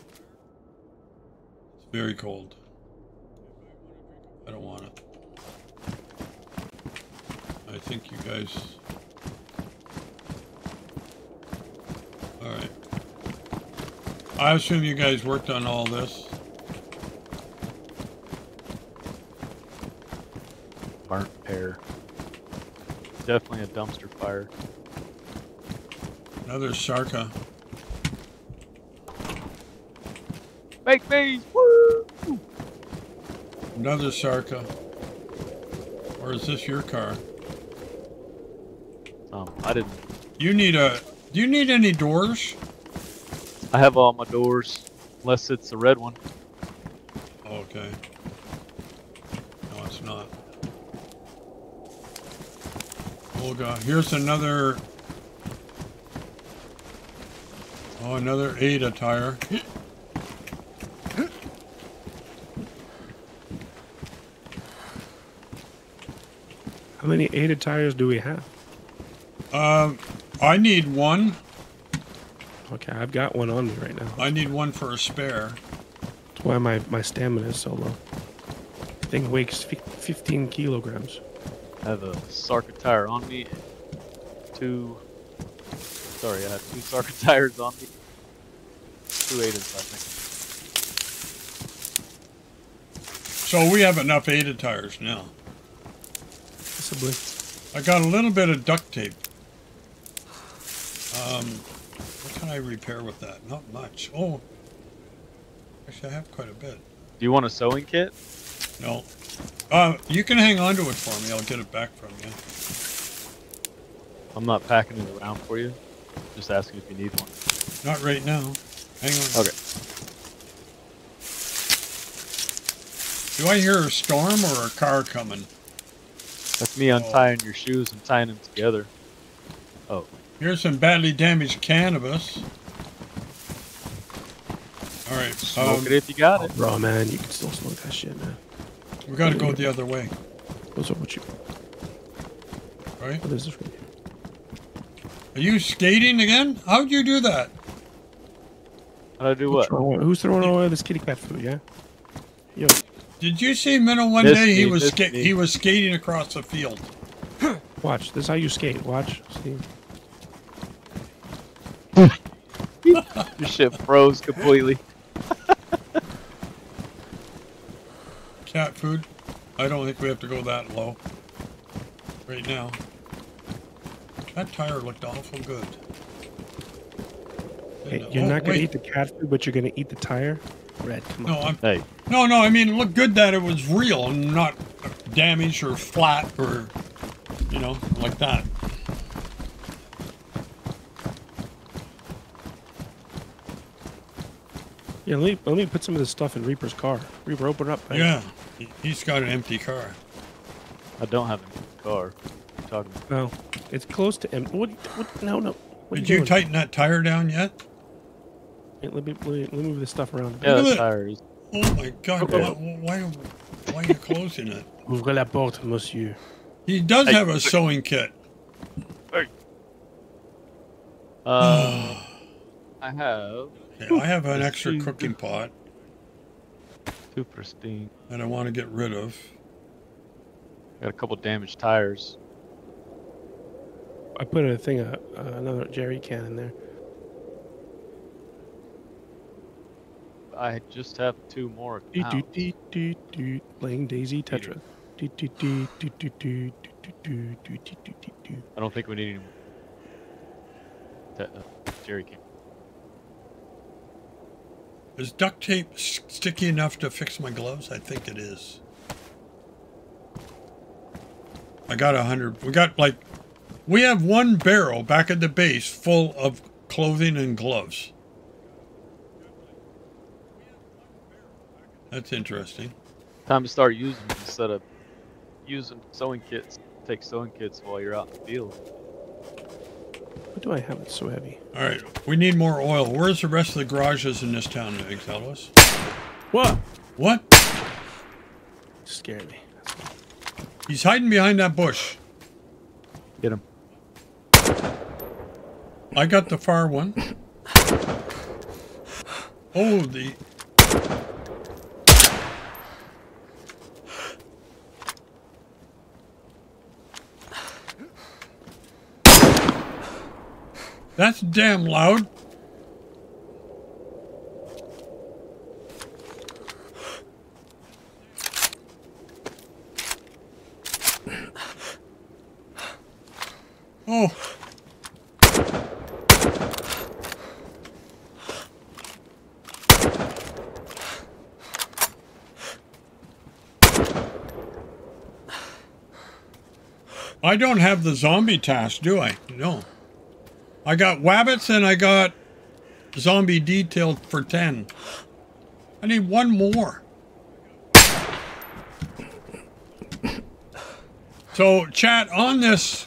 It's very cold. I don't want it. I think you guys. All right. I assume you guys worked on all this. Burnt pear. Definitely a dumpster fire. Another Sharka. Make me! Woo! Another Sharka. Or is this your car? Um, I didn't. You need a. Do you need any doors? I have all my doors, unless it's a red one. Okay. No, it's not. Oh god! here's another. Oh, another Ada tire. How many Ada tires do we have? Um, I need one. Okay, I've got one on me right now. I need one for a spare. That's why my, my stamina is so low. Thing weighs fi- 15 kilograms. I have a Sarka tire on me. Two. Sorry, I have two Sarka tires on me. Two Adas, I think. So we have enough Ada tires now. Possibly. I got a little bit of duct tape. Um, what can I repair with that? Not much. Oh, actually, I have quite a bit. Do you want a sewing kit? No. Uh, you can hang on to it for me. I'll get it back from you. I'm not packing it around for you. Just asking if you need one. Not right now. Hang on. Okay. Do I hear a storm or a car coming? That's me untying your shoes and tying them together. Oh, Here's some badly damaged cannabis. All right. smoke Um, it if you got it. bro, man, you can still smoke that shit, man. we got to go the other way, What's up with you? right? What is this? From? Are you skating again? How'd you do that? How'd I do what? Who's throwing away this kitty cat food? Yeah. Yo, Did you see Minnow one This day? He me, was ska- he was skating across the field. watch. This is how you skate. Watch. See. Your shit froze completely. Cat food. I don't think we have to go that low. Right now. That tire looked awful good. Hey, you're Oh, not gonna eat the cat food, but you're gonna eat the tire. Red, come on. No, I'm Hey, no, no. I mean, it looked good that it was real and not damaged or flat or, you know, like that. Yeah, let me let me put some of this stuff in Reaper's car. Reaper, open it up. man. Yeah, he- he's got an empty car. I don't have a car. What are you talking about? No, it's close to empty. What? What? No, no. What Did are you tighten that tire down yet? Wait, Let me, let me let me move this stuff around. Yeah, Look the at that. tire is. Oh my God! Okay. Why, why, why are you closing it? Ouvrez la porte, monsieur. He does Hey, have a sewing kit. Um, I have Yeah, I have an extra Pristine. cooking pot two pristine. that I want to get rid of. Got a couple damaged tires. I put a thing, uh, uh, another jerry can in there. I just have two more. Playing Daisy doo. I don't think we need any more. That, uh, jerry can. Is duct tape sticky enough to fix my gloves? I think it is. I got a hundred. We got like, we have one barrel back at the base full of clothing and gloves. That's interesting. Time to start using them instead of using sewing kits. Take sewing kits while you're out in the field. What do I have that's so heavy? All right, we need more oil. Where's the rest of the garages in this town, Exelos? What? What? Scared me. He's hiding behind that bush. Get him. I got the far one. Oh, the. That's damn loud. Oh. I don't have the zombie task, do I? No. I got wabbits and I got zombie detailed for 10. I need one more. So, chat, on this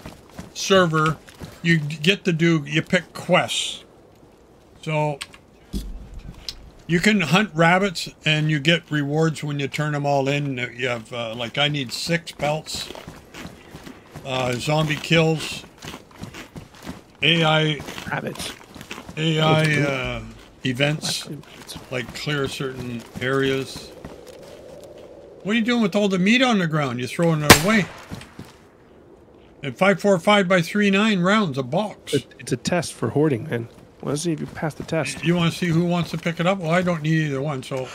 server, you get to do you pick quests. So you can hunt rabbits and you get rewards when you turn them all in. You have uh, like I need six pelts, uh, zombie kills, AI Rabbits. AI uh, events like clear certain areas. What are you doing with all the meat on the ground? You're throwing it away. And five four five by three nine rounds a box. It's it's a test for hoarding, man. Let's see if you pass the test. You want to see who wants to pick it up? Well, I don't need either one. So,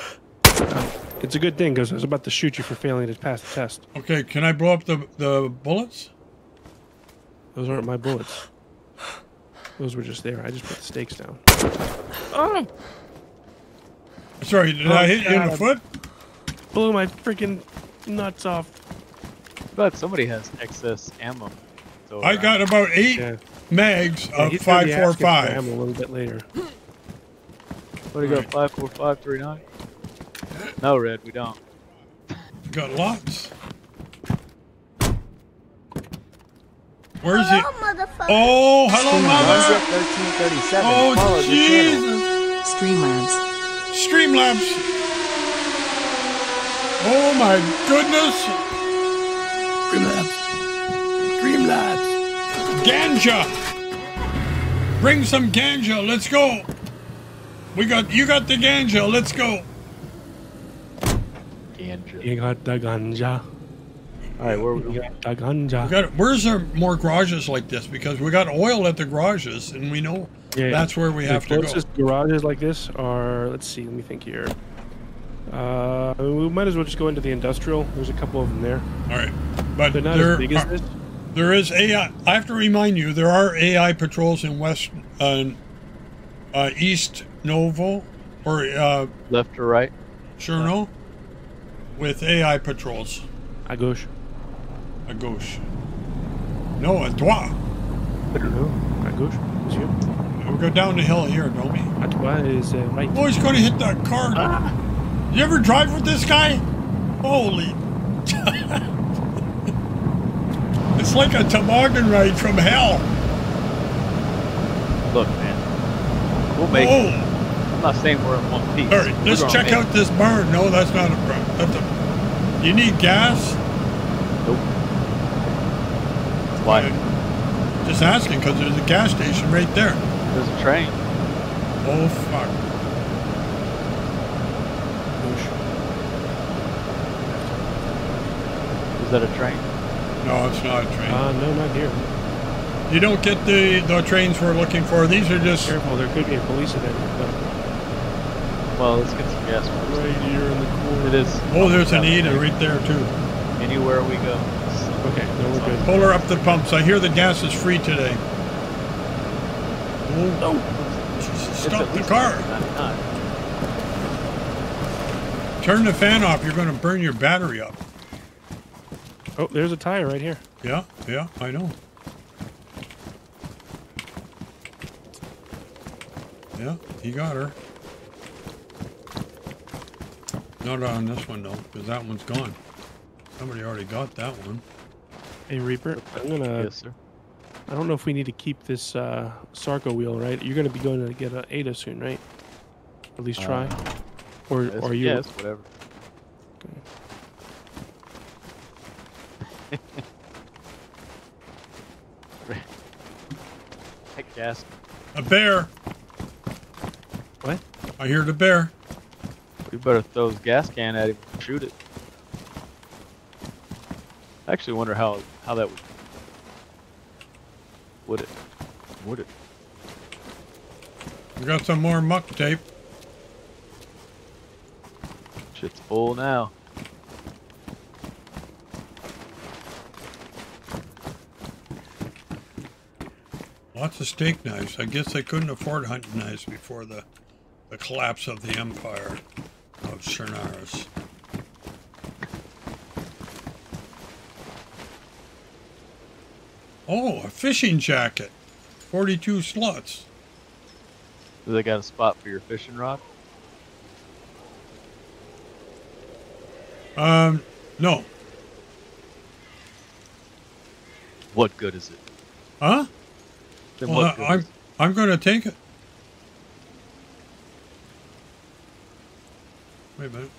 It's a good thing because I was about to shoot you for failing to pass the test. okay, can I blow up the the bullets? Those aren't my bullets. Those were just there. I just put the stakes down. Oh! Sorry, did Oh, I hit you in the oh, foot? Blew my freaking nuts off. But somebody has excess ammo. So I uh, got about eight Yeah. mags Yeah, of he's gonna five be four asking for five. ammo A little bit later. What do you got? Five four five three nine. No, red, we don't. Got lots. Where's it? Hello, motherfucker. Oh, hello, mother. Oh, followed your channel. Jesus. Streamlabs. Streamlabs. Oh my goodness. Streamlabs. Streamlabs. Ganja. Bring some ganja. Let's go. We got you got the ganja. Let's go. Ganja. You got the ganja. All right, where we got the ganja. We got where's there more garages like this? Because we got oil at the garages, and we know Yeah, that's where we have to go. closest garages like this are. Let's see. Let me think here. Uh, we might as well just go into the industrial. There's a couple of them there. All right, but They're not there as big as this. There is AI. I have to remind you, there are AI patrols in West, uh, uh, East Novo, or uh, left or right? Cherno, with AI patrols. À gauche. A gauche. No, a droit. No, à gauche, monsieur. We go down the hill here, don't we? À droite is uh, right. Oh, he's going to hit that car. You ever drive with this guy? Holy. it's like a toboggan ride from hell. Look, man. We'll make it. Oh. I'm not saying we're in one piece. All right, let's check out this barn. No, that's not a barn. That's a. You need gas? it. Nope. Why? Just asking because there's a gas station right there. There's a train. Oh fuck! Gauche. Is that a train? No, it's not a train. Uh, no, not here. you don't get the the trains we're looking for. These are just. Careful, there could be a police event. But Well, let's get some gas first. right here in the corner. It is. Oh, there's an Ada right there too. Anywhere we go. Okay, no, we're good. Pull her up the pumps. I hear the gas is free today. Oh, Jesus, It's stop at the car. Turn the fan off. You're going to burn your battery up. Oh, there's a tire right here. Yeah, yeah, I know. Yeah, he got her. Not on this one though, because that one's gone. Somebody already got that one. Hey, Reaper, I'm gonna. Yes, sir. I don't know if we need to keep this uh, Sarka wheel, right? You're gonna be going to get an Ada soon, right? At least try. Uh, or, Yes, or you? yes, whatever. Heck, gas. A bear. What? I hear the bear. We better throw his gas can at him and shoot it. I actually wonder how how that would would it would it We got some more muck tape. shit's full now. Lots of steak knives. I guess they couldn't afford hunting knives before the, the collapse of the empire of Chernarus. Oh, a fishing jacket. 42 slots. Do they got a spot for your fishing rod? Um, no. What good is it? Huh? Then Well, what I'm? I'm going to take it. Wait a minute.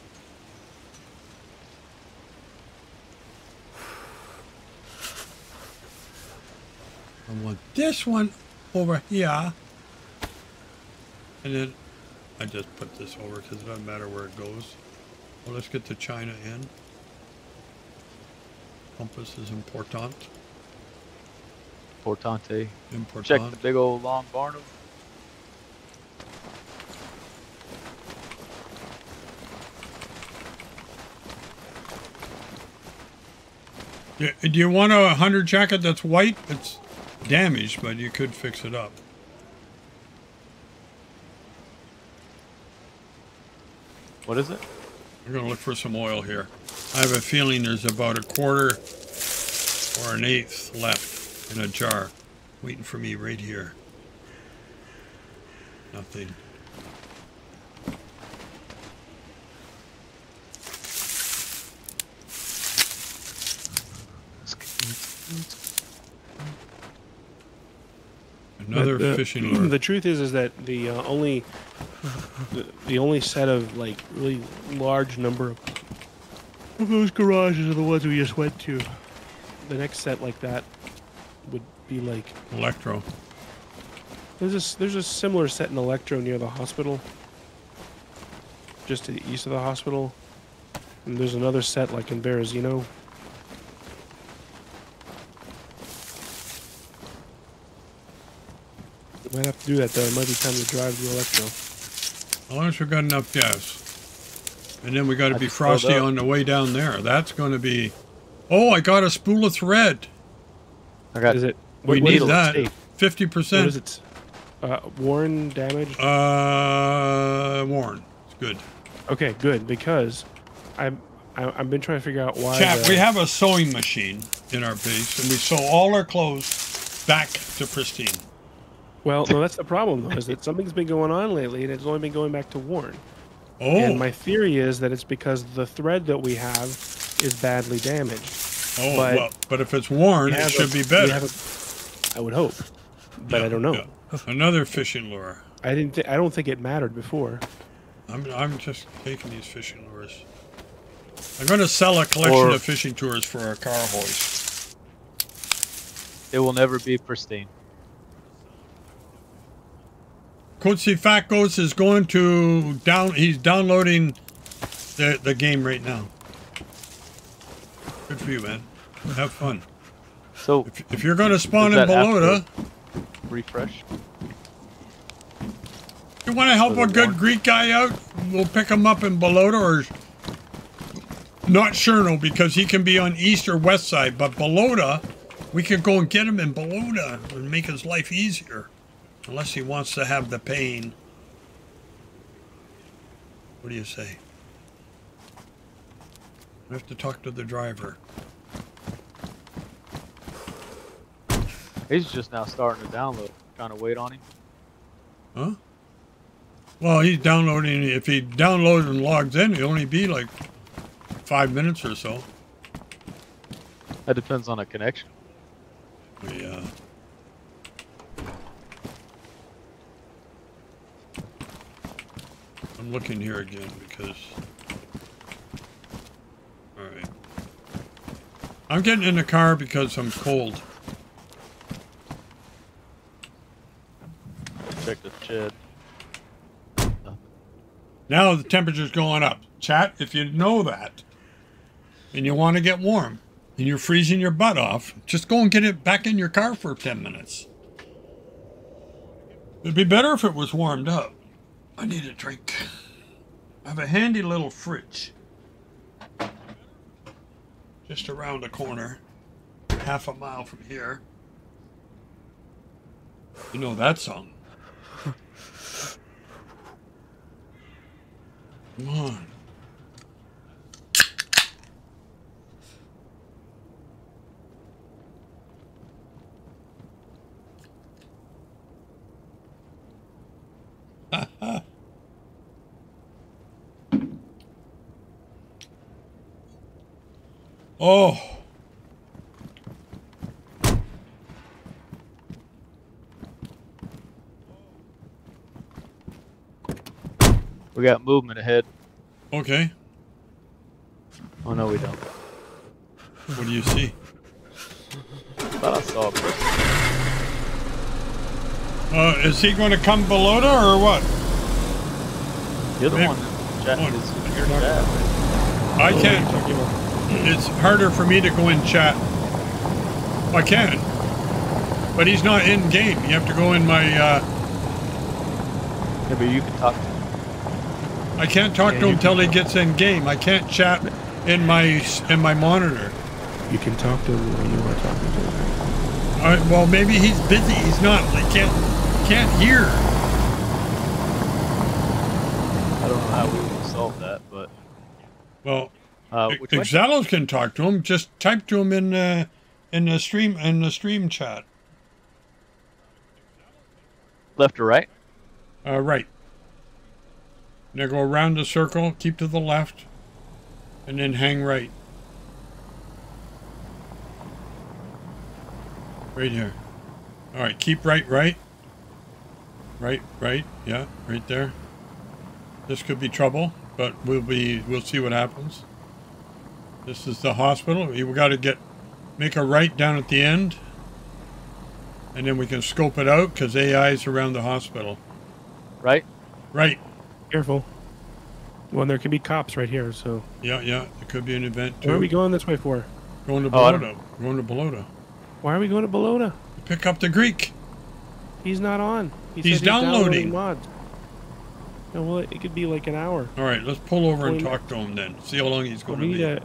I want this one over here. And then I just put this over because it doesn't matter where it goes. Well, let's get the China in. Compass is important. Portante. Important. Check the big old long Barnum. Do you want a hunter jacket that's white? It's damaged, but you could fix it up. What is it? We're gonna look for some oil here. I have a feeling there's about a quarter or an eighth left in a jar, waiting for me right here. Nothing. Another But the- fishing lure. The truth is, is that the uh, only the, the only set of like really large number of of those garages are the ones we just went to. The next set like that would be like Electro. there's a there's a similar set in Electro near the hospital, just to the east of the hospital, and there's another set like in Berezino. Might have to do that though. It might be time to drive the Electro. As long as we got enough gas. And then we got to be frosty on the way down there. That's going to be. Oh, I got a spool of thread. I got Is it? We what- what need that. Fifty percent. is it? Uh, Warren damage. Uh, Warren. It's good. Okay, good because I'm I, I've been trying to figure out why. Chap, the- we have a sewing machine in our base, and we sew all our clothes back to pristine. Well, no, that's the problem though. Is that something's been going on lately, and it's only been going back to Warren. Oh, And my theory is that it's because the thread that we have is badly damaged. oh, but- well, but if it's worn, We it should a- be we better. have a- I would hope, but I don't know. Yeah. Another fishing lure. I didn't. Th- I don't think it mattered before. I'm, I'm just taking these fishing lures. I'm going to sell a collection Or- of fishing tours for our car hoist. it will never be pristine. Coatsy Fat Goats is going to down. He's downloading the the game right now. Good for you, man. Have fun. So If, if you're going to spawn in Balota, refresh. you want to help a good? Greek guy out, we'll pick him up in Balota or not Cherno because he can be on east or west side, but Balota, we could go and get him in Balota and make his life easier, unless he wants to have the pain. What do you say? I have to talk to the driver. He's just now starting to download. Trying to wait on him. Huh? Well, he's downloading. If he downloads and logs in, it'll only be like five minutes or so. That depends on a connection. Yeah. I'm looking here again because. Alright. I'm getting in the car because I'm cold. Check the shed. Now the temperature's going up. Chat, if you know that and you want to get warm and you're freezing your butt off, just go and get it back in your car for 10 minutes. It'd be better if it was warmed up. I need a drink. I have a handy little fridge just around the corner, half a mile from here. You know that song. Come on. Oh. We got movement ahead. Okay. Oh no, we don't. What do you see? I thought I saw a person. Uh, is he going to come below or what? You're the Maybe. one. Jack, oh, I can't you talking about? It's harder for me to go in chat. I can. But he's not in game. You have to go in my. Uh, Yeah, but you can talk to him. I can't talk Yeah, to him till he gets in game. I can't chat in my in my monitor. You can talk to him when you are talking to him. All right, well, maybe he's busy. He's not. I can't can't hear. I don't know how we will solve that, but Well, which way? Exalos can talk to him. Just type to him in uh, in the stream in the stream chat. left or right? Uh, right. Now go around the circle. Keep to the left, and then hang right. Right here. All right. Keep right. Right. Right. Right. Yeah. Right there. This could be trouble, but we'll be. We'll see what happens. This is the hospital. We got to get make a right down at the end, and then we can scope it out because AI is around the hospital. Right? Right. Careful. Well, there could be cops right here, so. Yeah, yeah. It could be an event too. Where are we going this way for? Going to Oh, Balota. Going to Balota. Why are we going to Balota? Pick up the Greek. He's not on. He He's said downloading. mods. No, well, it could be like an hour. All right, let's pull over and talk to him then. See how long he's We'll going to need be. Uh,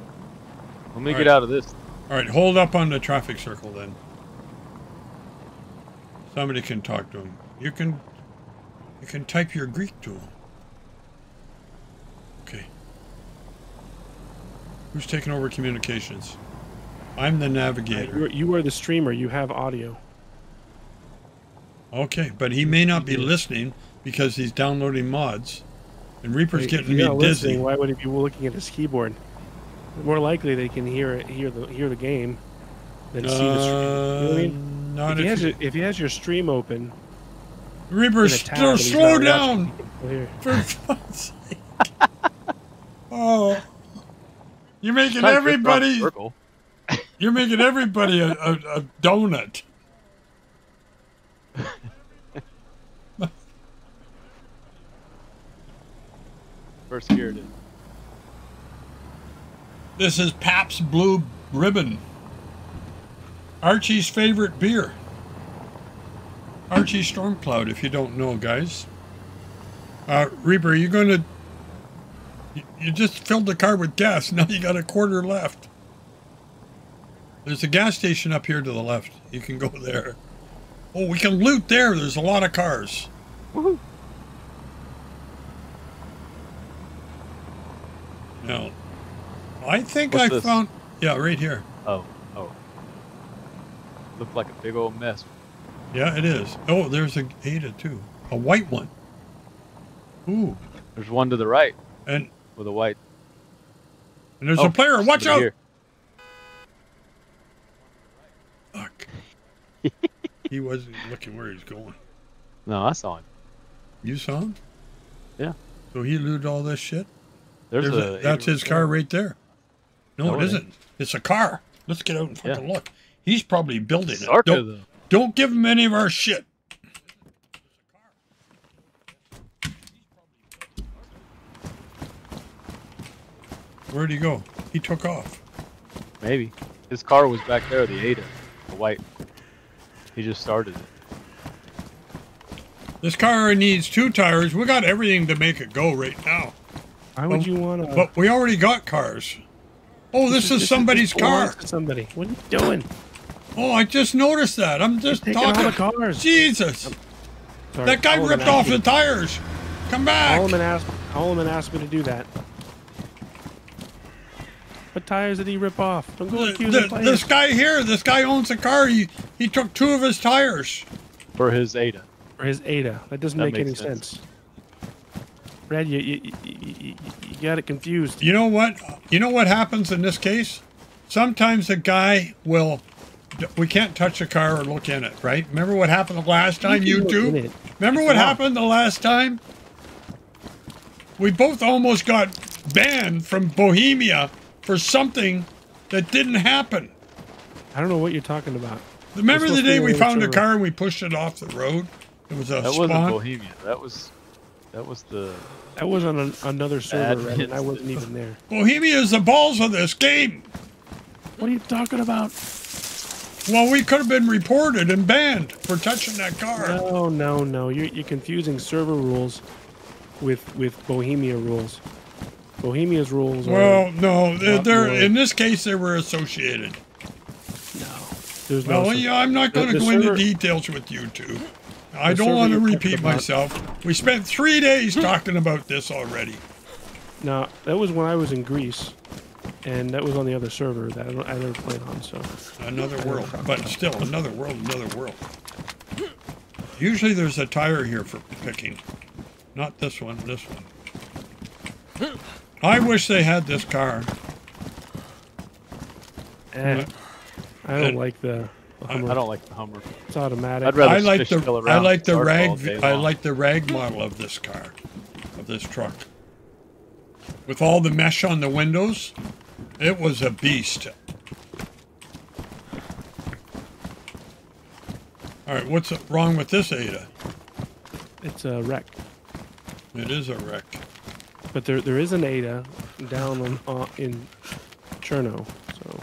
a, Let me All get right. out of this. All right, hold up on the traffic circle then. Somebody can talk to him. You can. You can type your Greek to him. Okay. Who's taking over communications? I'm the you, navigator. are, you are the streamer. You have audio. Okay, but he may not be listening because he's downloading mods. And Reaper's If getting me dizzy. Why would he be looking at his keyboard? More likely, they can hear it, hear the hear the game than see the stream. You know what I Uh, mean? not If he, has your, if he has your stream open, Reaper, in still slow down. watching, he can still hear. For fuck's sake. Oh. You're making Try to drift around the everybody you're making everybody a, a, a donut. First gear it is. This is Pabst Blue Ribbon. Archie's favorite beer. Archie Stormcloud, if you don't know, guys. Uh, Reaper, you're going to. You, you just filled the car with gas. Now you got a quarter left. There's a gas station up here to the left. You can go there. Oh, we can loot there. There's a lot of cars. Woohoo. Now, I think What's I this? found. Yeah, right here. Oh, oh. Looked like a big old mess. Yeah, it is. Oh, there's a Ada too. A white one. Ooh, There's one to the right and with a white. and there's oh, a player. Watch out! here. Fuck. he wasn't looking where he's going. No, I saw him. You saw him? Yeah. So he looted all this shit. There's, There's a. a- that's his car right there. No, No, it it isn't. It's a car. Let's get out and Yeah. fucking look. He's probably building it. Don't, though. don't give him any of our shit. Where'd he go? He took off. Maybe. His car was back there, the Ada, the white. He just started it. This car needs two tires. We got everything to make it go right now. Why would Well, you want to? But we already got cars. Oh, this is somebody's car. Somebody. What are you doing? Oh, I just noticed that. I'm just Taking all the cars. Jesus. Sorry, That guy call ripped off the tires. Come back. Call him and ask. Call him and ask me to do that. What tires did he rip off? Don't go Th- accuse th- the this guy here, this guy owns a car. He, he took two of his tires. For his Ada. for his Ada. That doesn't That make any sense. sense. Brad, you you, you, you, you got it confused. You know what? You know what happens in this case? Sometimes a guy will. We can't touch the car or look in it, right? Remember what happened the last time, you can two? Remember what happened the last time? we both almost got banned from Bohemia for something that didn't happen. I don't know what you're talking about. Remember the day we found a car and we pushed it off the road? It was a That wasn't. Bohemia. That was that was the That was on an, another server, Red, and I wasn't even there. Bohemia is the balls of this game. What are you talking about? Well, we could have been reported and banned for touching that car. No, no, no. You're, you're confusing server rules with with Bohemia rules. Bohemia's rules are Well, no, they're, they're in this case they were associated. no. There's no. Well, yeah, I'm not going to the go into details with you two. I The don't want to repeat myself. We spent three days talking about this already. No, that was when I was in Greece, and that was on the other server that I, don't, I never played on. So Another world, but still another world, another world. Usually there's a tire here for picking. Not this one, this one. I wish they had this car. eh, I don't And- like the, the Hummer. I don't like the Hummer. It's automatic. I'd rather I like the still I like the rag I like the rag model of this car, of this truck. With all the mesh on the windows, it was a beast. All right, what's wrong with this Ada? It's a wreck. It is a wreck. But there there is an Ada down on, uh, in Cherno. So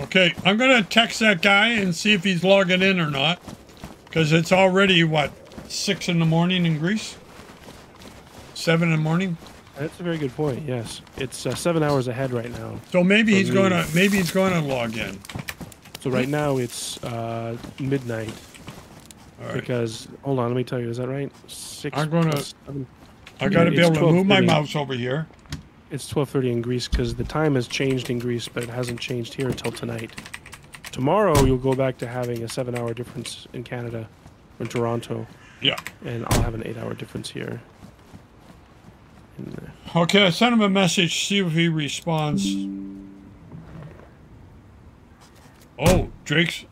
Okay, I'm gonna text that guy and see if he's logging in or not, because it's already what six in the morning in Greece. Seven in the morning. that's a very good point. Yes, it's uh, seven hours ahead right now. So maybe he's me. gonna maybe he's gonna log in. So right now it's uh, midnight All right. because hold on, let me tell you, is that right? Six. I'm gonna- plus I gotta be able to move my mouse over here. It's twelve thirty in Greece because the time has changed in Greece, but it hasn't changed here until tonight. Tomorrow you'll go back to having a seven-hour difference in Canada, in Toronto, Yeah. and I'll have an eight-hour difference here. And, Okay, I sent him a message. See if he responds. Oh, Drake's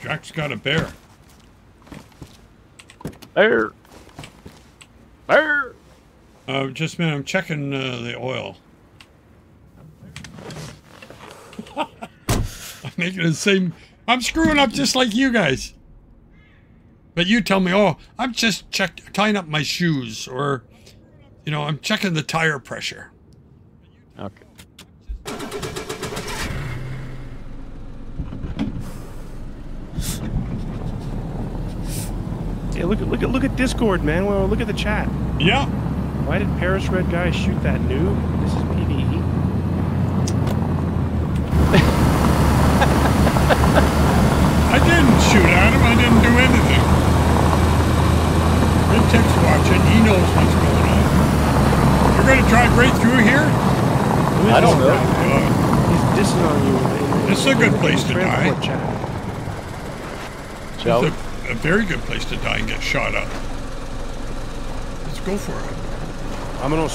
Drake's got a bear. Bear. Bear. Uh, just a minute, I'm checking uh, the oil. I'm making the same. I'm screwing up just like you guys. But you tell me, oh, I'm just check tying up my shoes, or, you know, I'm checking the tire pressure. Okay. yeah, look at look at look at Discord, man. Well, look at the chat. Yeah. Why did Paros Red Guy shoot that noob? This is. PVE. I didn't shoot at him. I didn't do anything. Big Tech's watching. He knows what's going on. You're going to drive right through here? I don't know. Uh, He's dissing on you. in- in- This is a good place to die. Chat. Shall we? it's a, a very good place to die and get shot up. Let's go for it. Vámonos.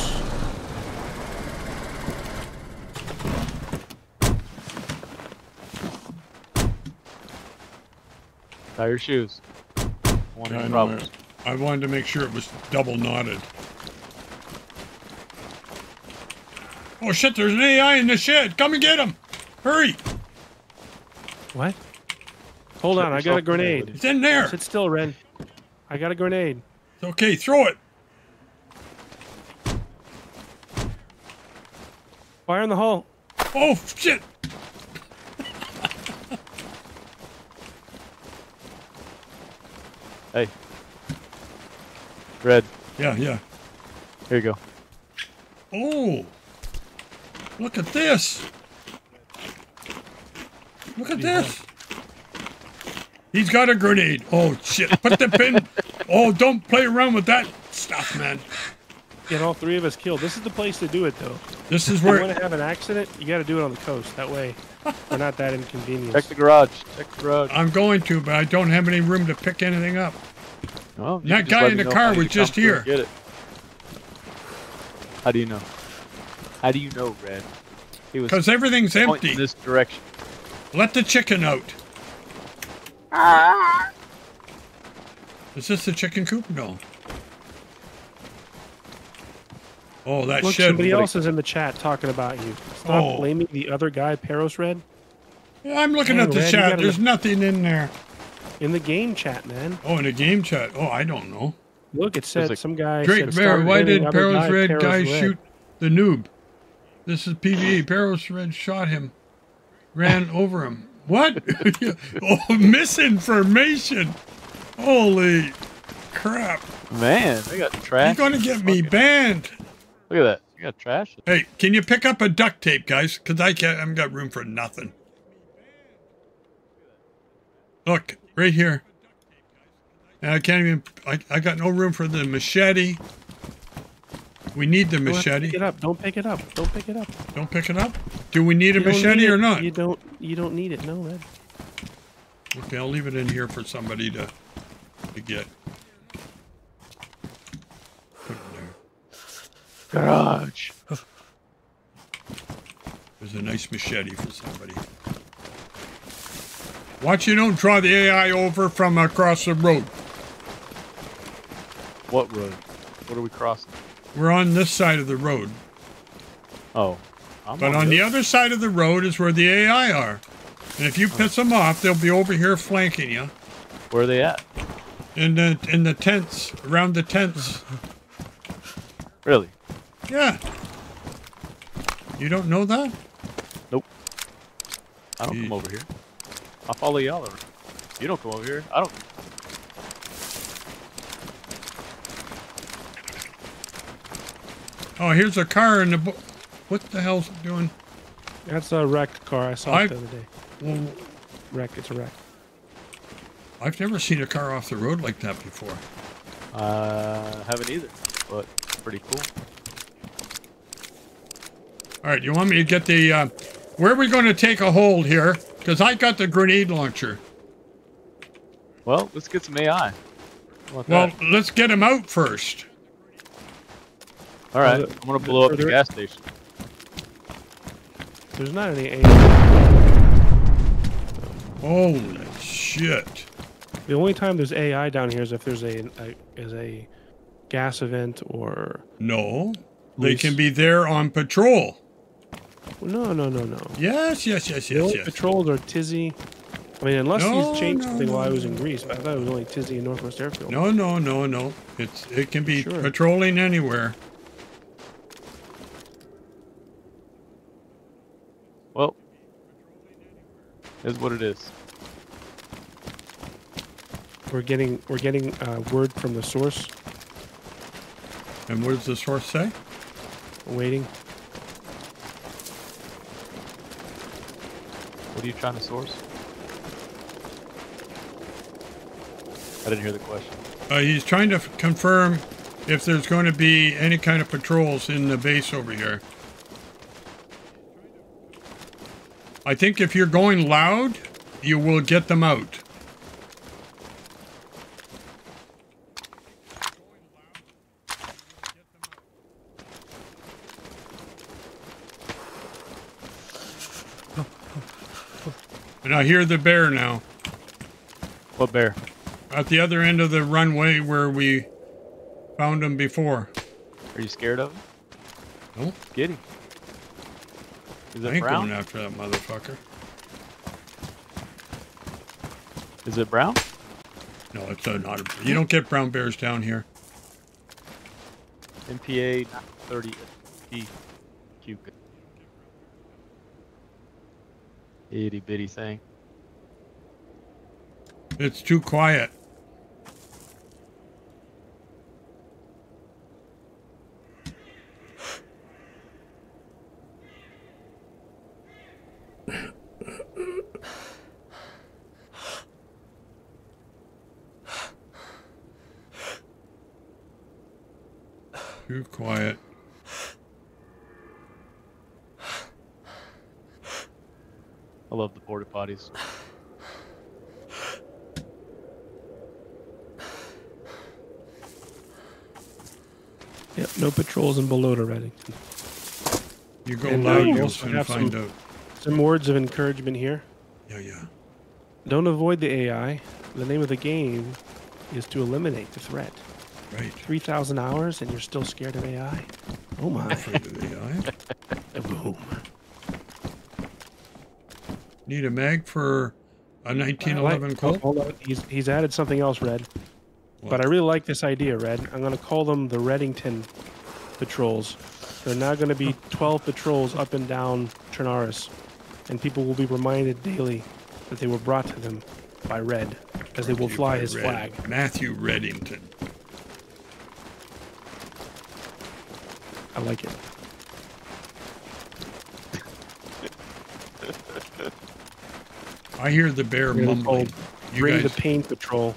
Tie your shoes. One Yeah, I know. I wanted to make sure it was double knotted. Oh shit, there's an AI in the shed. Come and get him. Hurry. What? Hold on, I got a yourself in there, grenade. It's in there. Sit still, Ren. I got a grenade. It's okay, throw it. Fire in the hole. Oh shit. Hey. Red. Yeah, yeah. Here you go. Oh. Look at this. Look at this. He's got a grenade. Oh shit. Put the pin. Oh, don't play around with that stuff, man. Get all three of us killed. This is the place to do it, though. This is If you want where to have an accident, you got to do it on the coast. That way, we're not that inconvenienced. Check the garage. Check the garage. I'm going to, but I don't have any room to pick anything up. Oh, you That guy in the car was just here. Get it. How do you know? How do you know, Red? He was Because everything's empty. in this direction. Let the chicken out. Ah. Is this the chicken coop? No. Oh, that Look, shed. somebody else is in the chat talking about you. Stop Oh. blaming the other guy, Paros Red. Yeah, I'm looking Hey, at the Red, chat. There's look- nothing in there. In the game chat, man. Oh, in a game chat. Oh, I don't know. Look, it said a- some guy. Drake said, Bear, why did other Peros guy, Red Peros guy Red." shoot the noob? This is PvE. Paros Red shot him. Ran over him. What? oh, misinformation. Holy crap. Man, they got You're going to get me banned. Look at that. You got trash. Hey, can you pick up a duct tape, guys? Because I can't, I haven't got room for nothing. Look, right here. And I can't even, I, I got no room for the machete. We need the Don't have to machete. Pick it up. Don't pick it up. Don't pick it up. Don't pick it up. Do we need a You don't machete need or not? You don't. You don't need it. No, Red. Okay, I'll leave it in here for somebody to, to get. Put it there. Garage. There's a nice machete for somebody. Watch you don't draw the AI over from across the road. What road? What are we crossing? We're on this side of the road. Oh. I'm But on this. the other side of the road is where the AI are. And if you piss them off, they'll be over here flanking you. Where are they at? In the in the tents, around the tents. Really? Yeah. You don't know that? Nope. I don't Ye- come over here. I follow y'all over. You don't come over here. I don't. Oh, here's a car in the bo- What the hell's it doing? That's a wrecked car. I saw I- it the other day. Well, Wreck. It's a wreck. I've never seen a car off the road like that before. Uh, haven't either. But pretty cool. All right, you want me to get the? Uh, where are we going to take a hold here? Because I got the grenade launcher. Well, let's get some AI. How Well, that? let's get him out first. All right. the- I'm gonna blow up the gas station. There's not any. AI. Holy shit! The only time there's AI down here is if there's a, a is a gas event or No, they can be there on patrol. No no no no. Yes, yes, yes, yes, only yes. patrols are Tisy. I mean, unless No, he's changed no, something while I was in. Greece, but I thought it was only Tisy and Northwest Airfield. No, no, no, no. It's it can be Sure. patrolling anywhere. Well, is what it is. We're getting we're getting uh, word from the source. And what does the source say? Waiting. What are you trying to source? I didn't hear the question. Uh, he's trying to confirm if there's going to be any kind of patrols in the base over here. I think if you're going loud, you will get them out. And I hear the bear now. What bear? At the other end of the runway where we found him before. Are you scared of him? No, Get him. Is I ain't brown? going after that motherfucker. Is it brown? No, it's a, not. A, you don't get brown bears down here. MPA 30 P Cupid. Itty bitty thing. It's too quiet. Too quiet. I love the porta potties. Yep. No patrols in Balota, Reddington. You go And now loud, you you'll also soon have find some- out. Some words of encouragement here. Yeah, yeah. Don't avoid the AI. The name of the game is to eliminate the threat. Right. 3,000 hours and you're still scared of AI. Oh my. Afraid of AI. Boom. Need a mag for a 1911 Like- Colt? Hold on. He's, he's added something else, Red. But I really like this idea, Red. I'm going to call them the Reddington patrols. They're now going to be 12 patrols up and down Chernarus, and people will be reminded daily that they were brought to them by Red, as they will fly his Red- flag. Matthew Reddington. I like it. I hear the bear We're mumbling. You Bring guys the Pain Patrol.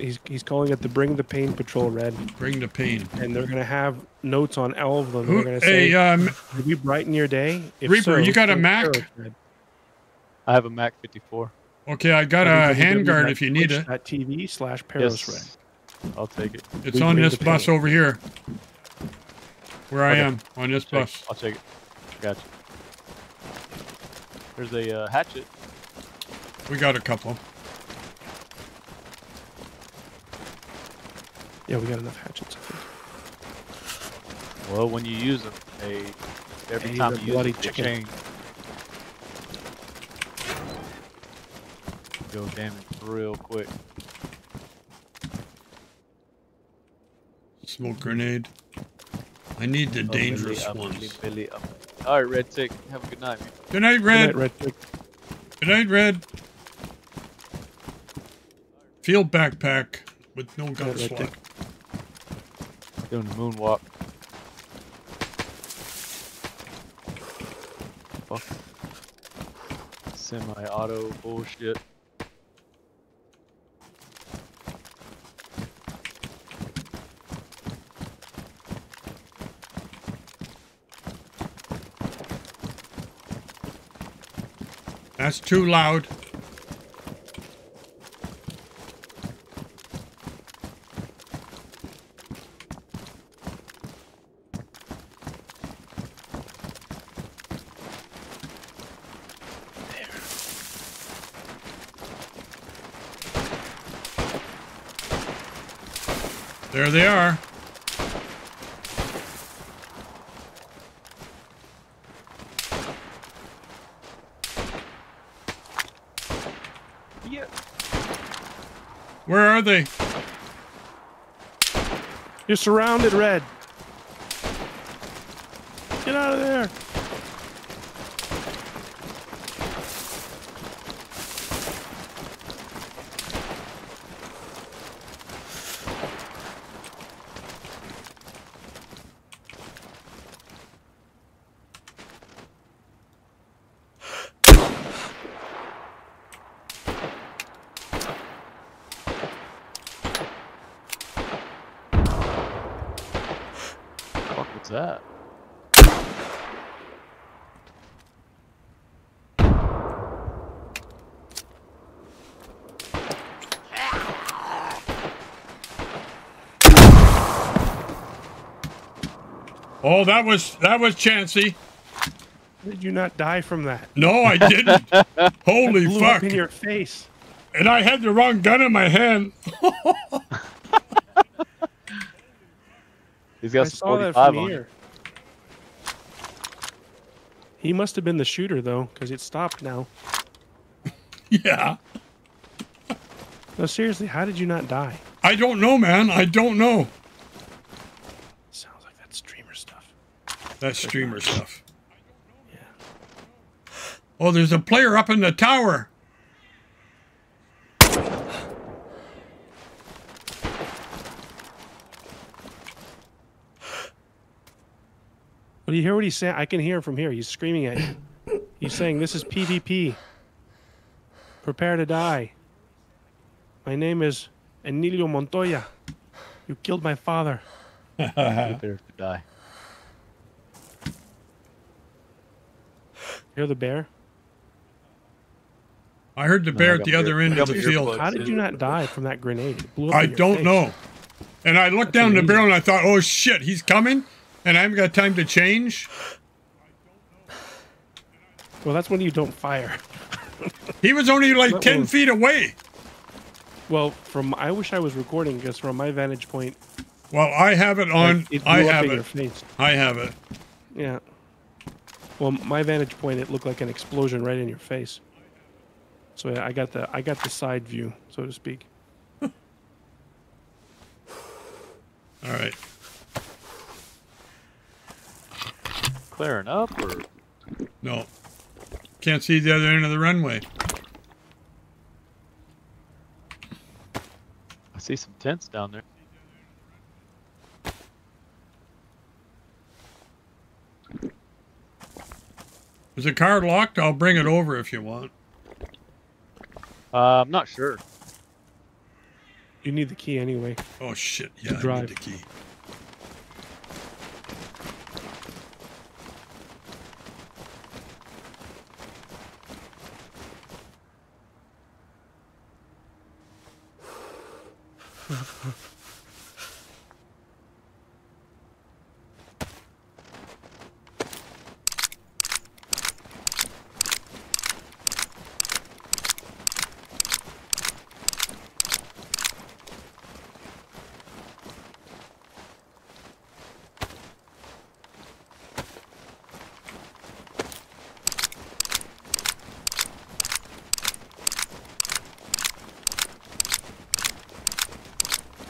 He's, he's calling it the Bring the Pain Patrol, Red. bring the pain. And they're going to have notes on all of them. Who, They're going to say, hey, um, Did we brighten your day? If Reaper, so, you got a Mac? arrows, Red. I have a Mac 54. okay, I got a handguard if you need it. At TV slash Paros Red. Yes. I'll take it. It's We on this bus pain. over here. Where I am, on this Check. bus. I'll take it. Gotcha. There's a uh, hatchet. We got a couple. Yeah, we got enough hatchets, I think. Well, when you use them, they every Hey, time the you use bloody them, they chicken. change. Go damage real quick. Smoke grenade. I need the Oh, dangerous belly up, ones. belly up. All right, Red Tick. Have a good night. man. Good night, Good Red. night, Red. Tick. Good night, Red. Field backpack with no gun Red slot. Doing the moonwalk. Fuck. Semi-auto bullshit. That's too loud. There they are. Yeah. Where are they? You're surrounded, Red. Oh, that was that was Chansey. Did you not die from that? No, I didn't. Holy Blew fuck! up in your face. And I had the wrong gun in my hand. He's I got some saw that from on. here. He must have been the shooter, though, because it stopped now. Yeah. No, seriously, how did you not die? I don't know, man. I don't know. Sounds like that streamer stuff. That streamer stuff. Yeah. Oh, there's a player up in the tower. But you hear what he's saying? I can hear him from here. He's screaming at you. He's saying, This is PvP. Prepare to die. My name is Emilio Montoya. You killed my father. Prepare to die. Hear the bear? I heard the No, bear at the other ear- end of the field. How did you not die from that grenade? It blew up I don't face. know. And I looked That's down the barrel and I thought, oh shit, he's coming. And I haven't got time to change. Well, that's when you don't fire. He was only like That 10 was- feet away. Well, from I wish I was recording because from my vantage point, Well, I have it on. like, it I have it. face. I have it. Yeah. Well, my vantage point, it looked like an explosion right in your face. So yeah, I got the I got the side view, so to speak. All right. Clearing up, or No. Can't see the other end of the runway. I see some tents down there. Is the car locked? I'll bring it over if you want. Uh, I'm not sure. You need the key anyway. Oh shit! Yeah, I drive. need the key.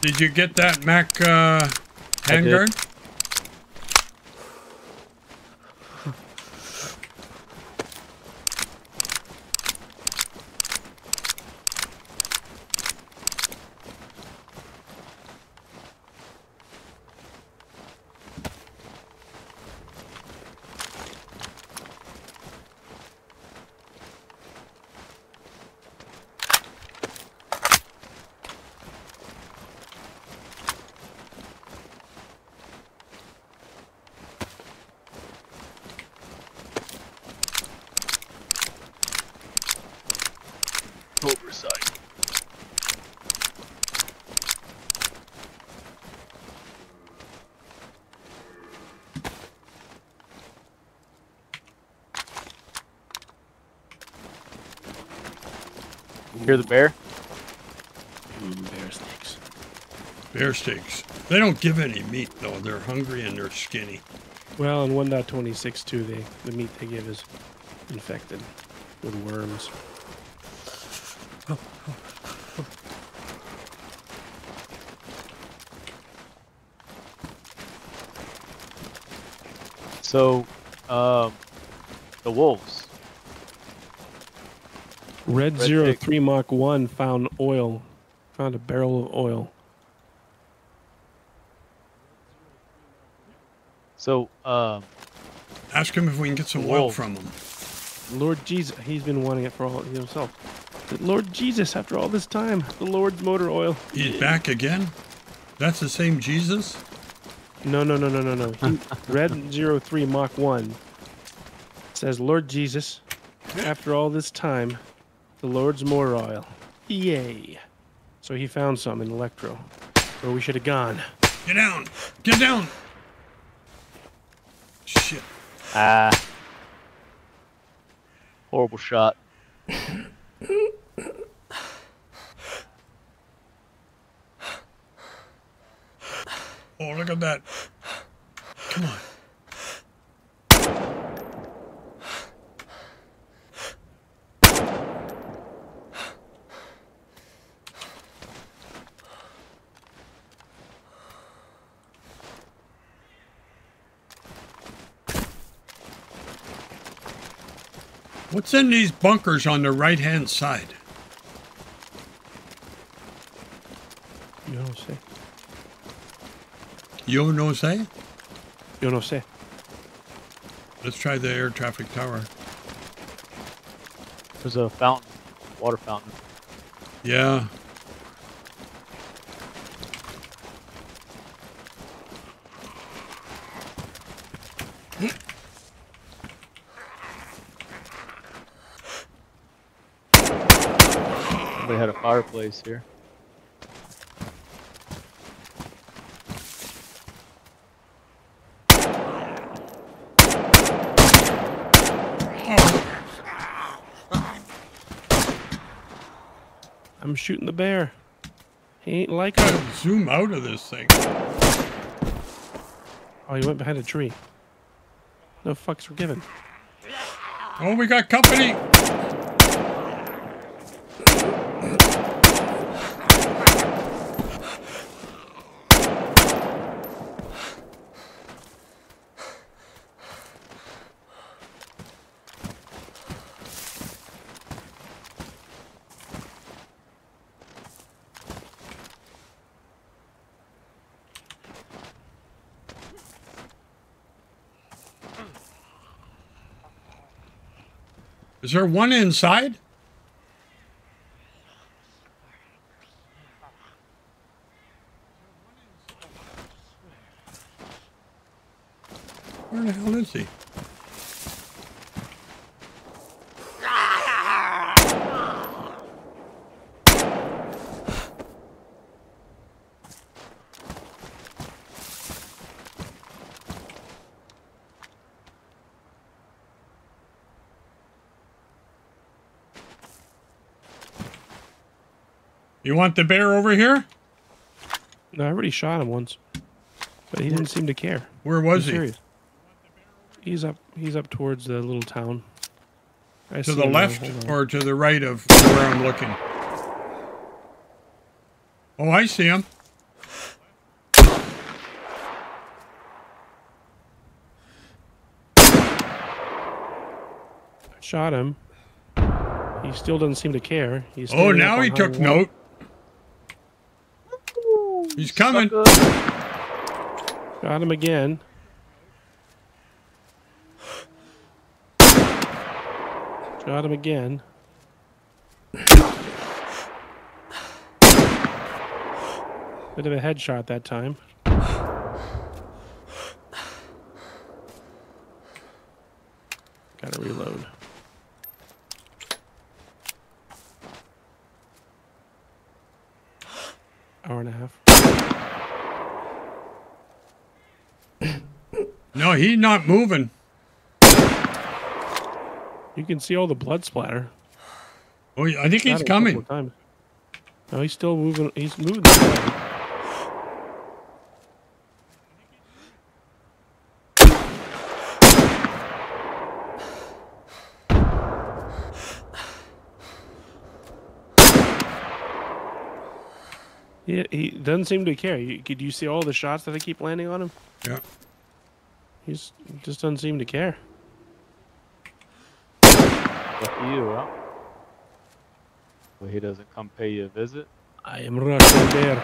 Did you get that Mac uh, handguard? Hear the bear? Mm, bear steaks. Bear steaks. They don't give any meat though. They're hungry and they're skinny. Well, in 1.26 too, they the meat they give is infected with worms. So, um, the wolves. Red Red Zero pig. Three Mach One found oil, found a barrel of oil. So, um, Ask him if we can get some oil from him. Lord Jesus, he's been wanting it for all himself. Lord Jesus, after all this time, the Lord's motor oil. He's back again. That's the same Jesus. No, no, no, no, no, no. He, Red Zero Three Mach One says, Lord Jesus, after all this time, the Lord's motor oil. Yay. So he found some in Electro, where we should have gone. Get down. Get down. Shit. ah, horrible shot. Oh, look at that. Come on. What's in these bunkers on the right hand side? You Yo no sé. Yo no sé? Yo no sé. Let's try the air traffic tower. There's a fountain, water fountain. Yeah. Had a fireplace here. I'm shooting the bear. He ain't like us. Zoom out of this thing. Oh, he went behind a tree. No fucks were given. Oh, we got company. Is there one inside? Where the hell is he? You want the bear over here? No, I already shot him once, but he didn't seem to care. Where was I'm he? serious. He's up. He's up towards the little town. I To the now. left or to the right of where I'm looking? Oh, I see him. shot him. He still doesn't seem to care. He's Oh, now he took note. He's coming. Sucker. Got him again. Got him again. Bit of a headshot that time. Gotta reload. Hour and a half. No, he's not moving. You can see all the blood splatter. Oh, I think he's him a couple coming. No, he's still moving. He's moving. Yeah, he doesn't seem to care. You, could you see all the shots that I keep landing on him? Yeah. He's he just doesn't seem to care. Lucky you, huh? Well, he doesn't come pay you a visit. I am Russian bear.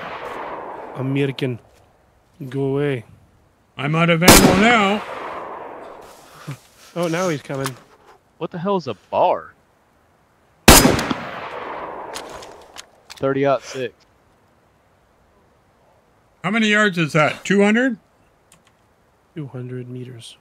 American. Go away. I'm out of ammo now. Oh, now he's coming. What the hell is a bar? 30 out 6. How many yards is that? 200? 200 meters.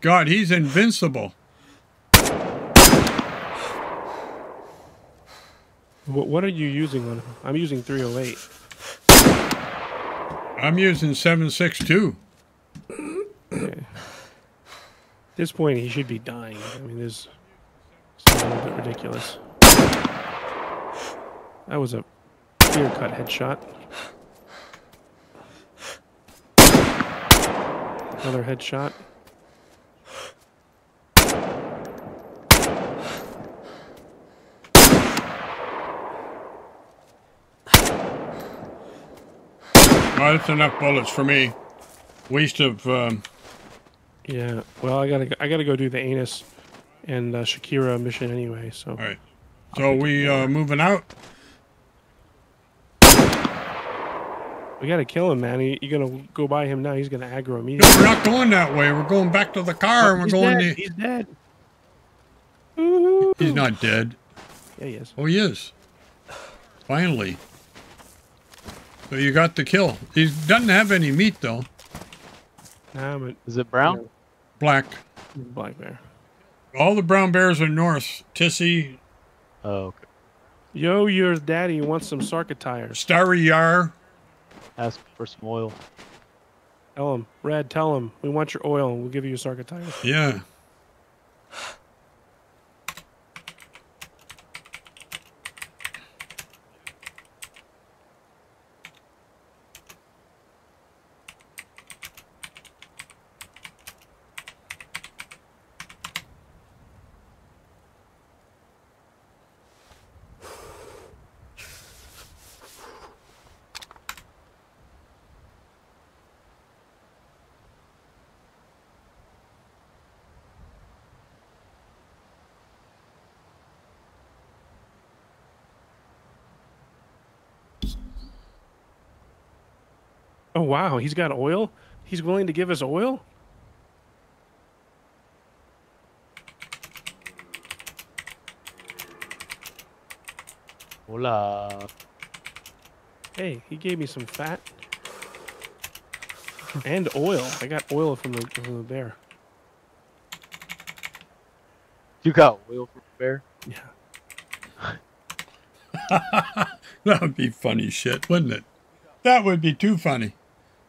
God, he's invincible. What, what are you using on him? I'm using 308. I'm using 762. At this point, he should be dying. I mean, this is a little bit ridiculous. That was a clear cut headshot. Another headshot. That's enough bullets for me. Waste of. Um, Yeah. Well, I gotta go- I gotta go do the anus and uh, Shakira mission anyway. So all right. So we uh, moving out. we gotta kill him, man. You you gonna go by him now? He's gonna aggro me. No, we're not going that way. We're going back to the car and we're He's going. dead. To, He's dead. He's not dead. Yeah, he is. Oh, he is. Finally. So you got the kill. He doesn't have any meat though. Nah, but Is it brown? Black. black bear. All the brown bears are north. Tisy, Oh, okay. Yo, your daddy wants some Sarka tires. Stary Yar. Ask for some oil. Tell him, Red. Tell him we want your oil. We'll give you your Sarka tires. Yeah. Wow, he's got oil. He's willing to give us oil. Hola. Hey, he gave me some fat and oil. I got oil from the, from the bear. You got oil from the bear? Yeah. That would be funny shit, wouldn't it? That would be too funny.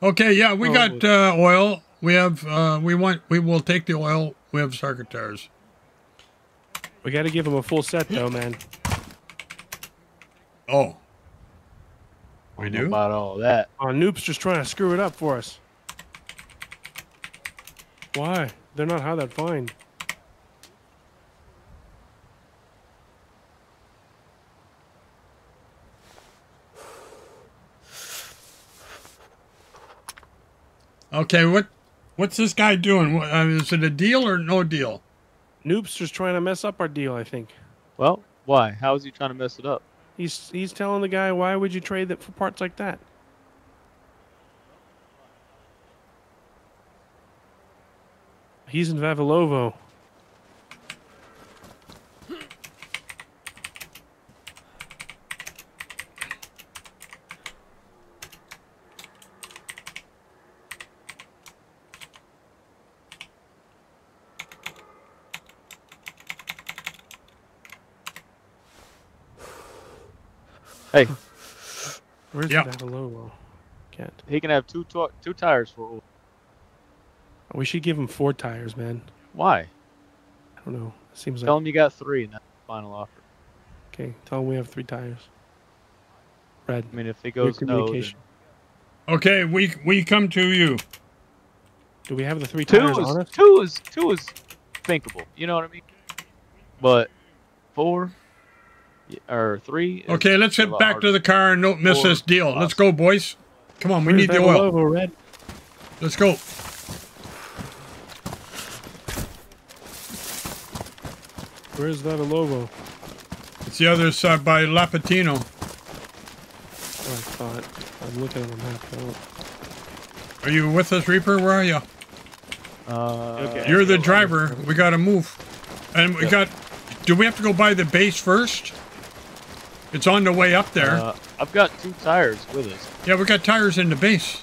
Okay, yeah, we Oh, got uh, oil. We have. Uh, we want. We will take the oil. We have Sarka tires. We got to give them a full set though, man. Oh. We don't know do. About all that. Oh, noobs just trying to screw it up for us. Why? They're not how that fine. Okay, what? What's this guy doing? What, uh, is it a deal or no deal? Noobster's trying to mess up our deal. I think Well, why? How is he trying to mess it up? he's he's telling the guy, why would you trade that for parts like that? He's in Vavilovo. Hey, Where's Yeah. Vavilovo? Can't. he can have two two tires for oil. We should give him four tires, man. Why? I don't know. Seems Tell like him you got three, and that's the final offer. okay. Tell him we have three tires. Red. I mean, if he Clear goes no, then. Okay, we we come to you. Do we have the three two tires on is us? two is two is thinkable. You know what I mean? But four y- or three. Okay, let's a get back harder. to the car and don't miss Or this deal. Let's go, boys. Come on, we Where's need the oil. Vavilovo, Red. Let's go. Where's Vavilovo? It's the other side by Lopatino. Oh, I thought. I'm looking at the map. Are you with us, Reaper? Where are you? Uh, Okay. You're the driver. We got to move. And we Yep. got. Do we have to go by the base first? It's on the way up there. Uh, I've got two tires with us. yeah, we got tires in the base.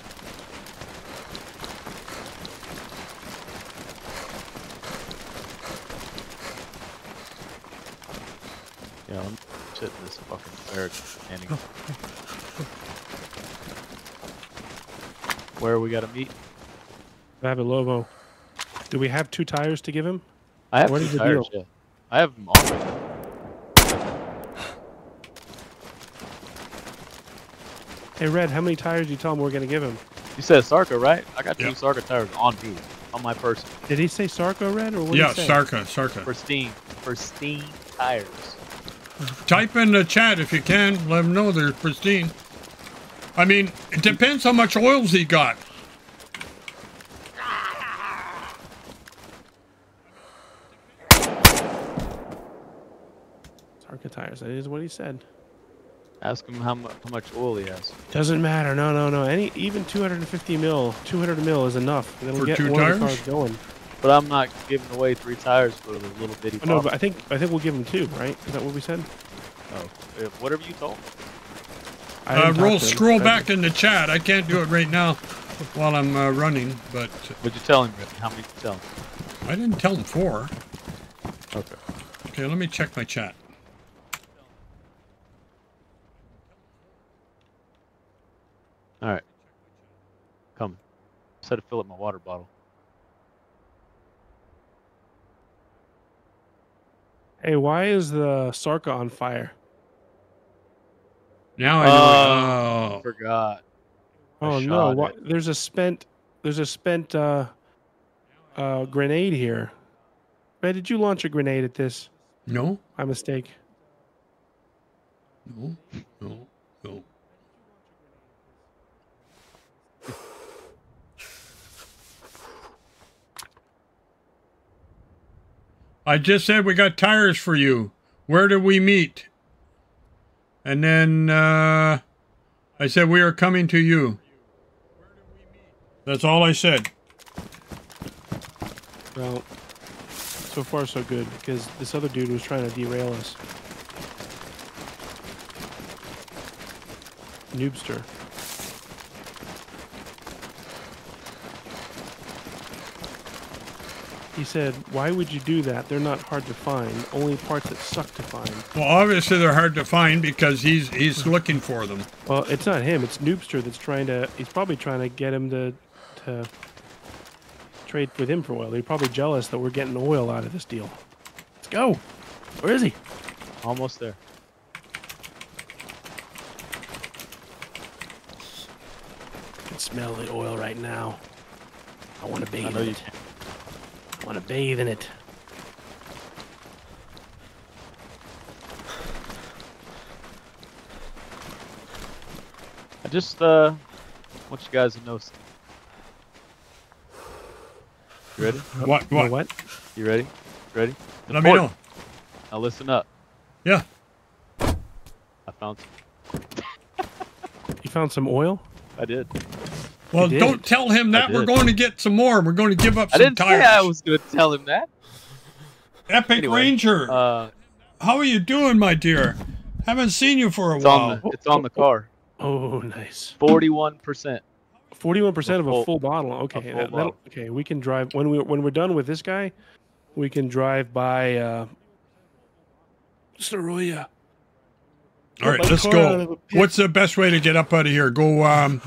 Yeah, I'm sitting this fucking barracks standing. Where we gotta meet? Vavilovo. Do we have two tires to give him? I have What two tires. Yeah, I have them already. Hey, Red, how many tires do you tell him we're going to give him? You said Sarka, right? I got two Yeah. Sarka tires on me, on my person. Did he say Sarko, Red, or what yeah, did he say? Sarka, Sarka. Pristine, pristine tires. Type in the chat if you can. Let them know they're pristine. I mean, it depends how much oils he got. Sarka tires. That is what he said. Ask him how, mu- how much oil he has. Doesn't matter. No, no, no. Any even 250 mil, 200 mil is enough. It'll For get two one of the tires? cars going. But I'm not giving away three tires for the little bitty. Oh, no, but I think I think we'll give him two, right? Is that what we said? Oh, whatever you told. I Uh, roll scroll back in the chat. I can't do it right now while I'm uh, running, but What'd you tell him, How many did you tell him? I didn't tell him four. Okay. Okay, let me check my chat. All right. Coming. Just had to fill up my water bottle. Hey, why is the Sarka on fire? Now I know. Oh, oh. Forgot. I Oh no! shot Why, there's a spent there's a spent uh, uh, grenade here. Why did you launch a grenade at this? No, My mistake. no, no, no. I just said we got tires for you. Where do we meet? And then uh, I said we are coming to you. That's all I said. Well, so far so good because this other dude was trying to derail us. Noobster. He said, "Why would you do that? They're not hard to find. Only parts that suck to find." Well, obviously they're hard to find because he's he's looking for them. Well, it's not him. It's Noobster that's trying to. He's probably trying to get him to to trade with him for oil. They're probably jealous that we're getting oil out of this deal. Let's go. Where is he? Almost there. I can smell the oil right now. I want to bathe I know in you it. can. I want to bathe in it. I just uh want you guys to know. something. You ready? What? You know What? what? You ready? Ready? Let me know. Important. Now listen up. Yeah. I found. Some. You found some oil? I did. Well, don't tell him that. We're going to get some more. We're going to give up I some didn't tires. say I was gonna tell him that. Epic Anyway, Ranger, Uh, how are you doing, my dear? Haven't seen you for a it's while. on the it's on the car. Oh, nice. Forty-one percent. Forty-one percent of a full- full bottle. Okay, full that- bottle. okay. We can drive when we when we're done with this guy. We can drive by uh, Saroya. All right, let's car out of go. What's the best way to get up out of here? Go um,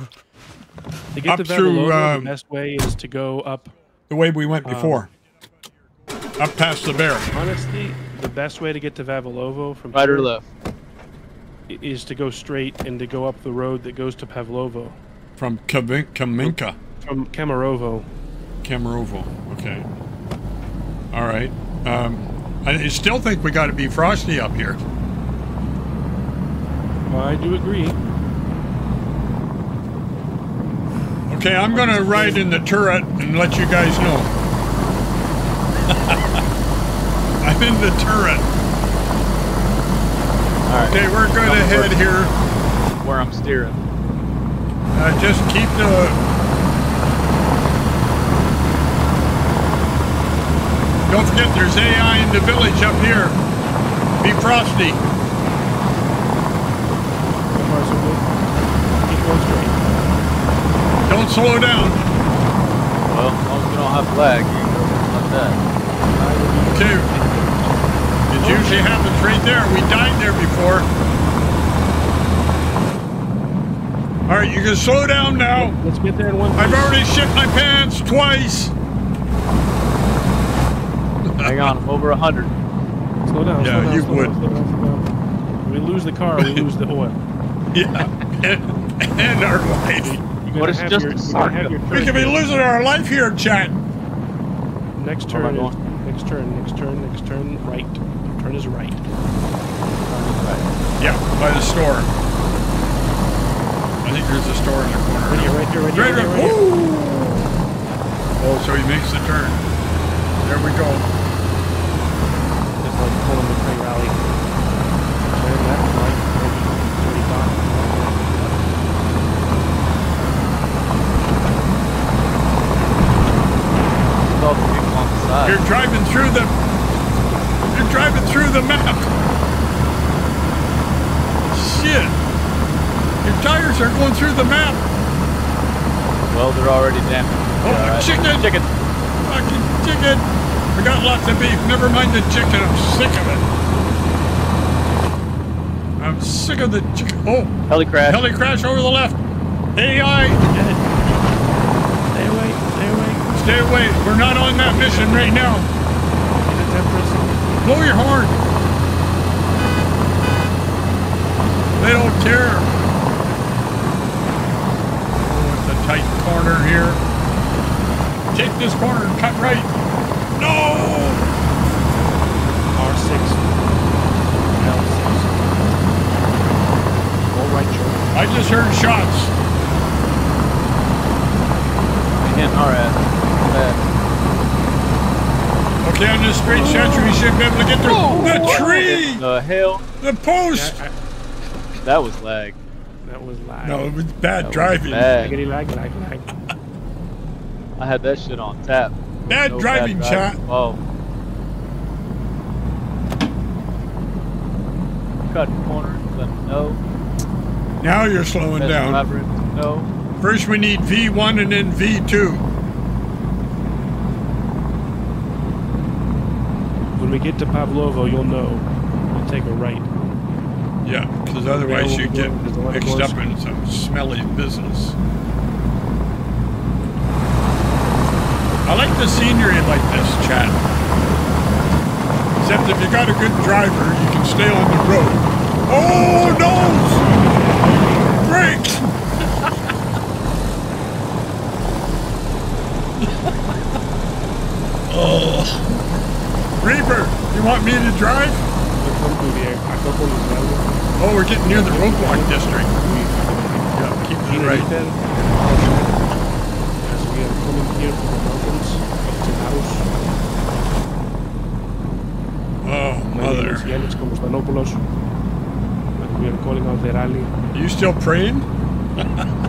To get Up to through, Vavilova, um, the best way is to go up. the way we went Um, before. up past the bear. Honestly, the best way to get to Vavilovo from Right or left? is to go straight and to go up the road that goes to Pavlovo From Kavin- Kamenka, from Komarovo. Komarovo. Okay. All right. Um, I still think we got to be frosty up here. I do agree. Okay, I'm going to ride in the turret and let you guys know. I'm in the turret. All right. Okay, we're good head here. Where I'm steering. Uh, just keep the. Don't forget, there's AI in the village up here. Be frosty. So far, so good. Keep going straight. Don't slow down. Well, as long as we don't have lag, you ain't gonna worry about that. Okay. It usually happens right there. We died there before. All right, you can slow down now. Let's get there in one. I've already shit my pants twice. Hang on, I'm over a hundred. Slow down. Yeah, slow down, you slow would. Down, slow down, slow down. We lose the car. We lose the oil. Yeah, and, and our life. You're What have just your, you're have your We turn could be losing our life here, chat. Next Where am I turn. Is, next turn. Next turn. Next turn. Right. Turn is right. Yeah, by the store. I think there's a store in the corner. Right here. Right here. Right here. Right, Right right. here. Right here. Oh, so he makes the turn. There we go. Just like pulling the Cray Rally. Turn left, right, 30, 35. So all the people on the side. You're driving through the. You're driving through the map. Shit. Your tires are going through the map. Well, they're already damaged. Oh, right. chicken. Chicken. Fucking chicken. I got lots of beef. Never mind the chicken. I'm sick of it. I'm sick of the chicken. Oh, Heli crash. heli crash over the left. AI, Dead. Stay away. Stay away. Stay away. We're not on that mission right now. Blow your horn. They don't care. Oh, it's a tight corner here. Take this corner and cut right. No! R6. L6. All right. I just heard shots. They hitting our ass. Okay, on this straight stretch, we should be able to get through oh, the tree, The hell? the post. I- That was lag. that was lag. No, it was bad That was driving. bad. Laggity lag, lag, lag. I had that shit on tap. Bad No driving, chat. Oh. Cut corner, let me know. Now you're slowing Best down. no. First, we need V1 and then V2. When we get to Pavlovo, you'll know. We'll take a right. Yeah, because otherwise you get There's a lot of mixed up in some smelly business. I like the scenery like this, chat. Except if you got a good driver, you can stay on the road. Oh, nose! Brakes! Oh. Reaper, you want me to drive? Welcome to the Acapulco Valley. Oh, we're getting near the roadblock district. Yeah, keep it right. As we are coming here from the mountains of. Oh, My name mother. is Yanis. And we are calling out the rally. You still praying?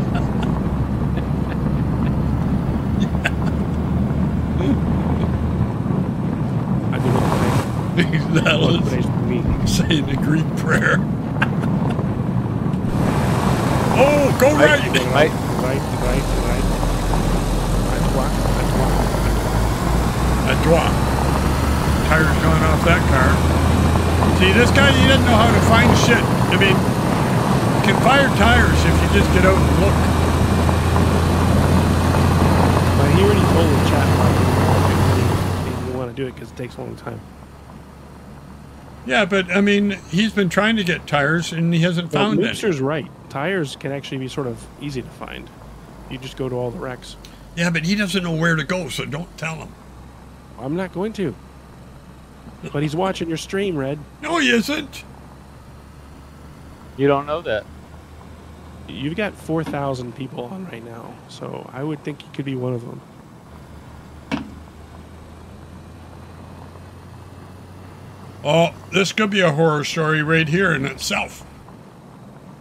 I do not pray. that God was prays for me. saying the Greek prayer. Oh, go right! Right. Right, right, right, right. À droite, à droite. A drop. Tires gone off that car. See, this guy, he doesn't know how to find shit. I mean, you can fire tires if you just get out and look. But he already told the chat why he didn't want to, he didn't want to do it because it takes a long time. Yeah, but I mean, he's been trying to get tires and he hasn't Well, found any. Mixer's right. Tires can actually be sort of easy to find. You just go to all the wrecks. Yeah, but he doesn't know where to go, so don't tell him. I'm not going to. But he's watching your stream, Red. No, he isn't. You don't know that. You've got 4,000 people on right now, so I would think you could be one of them. Oh, this could be a horror story right here in itself.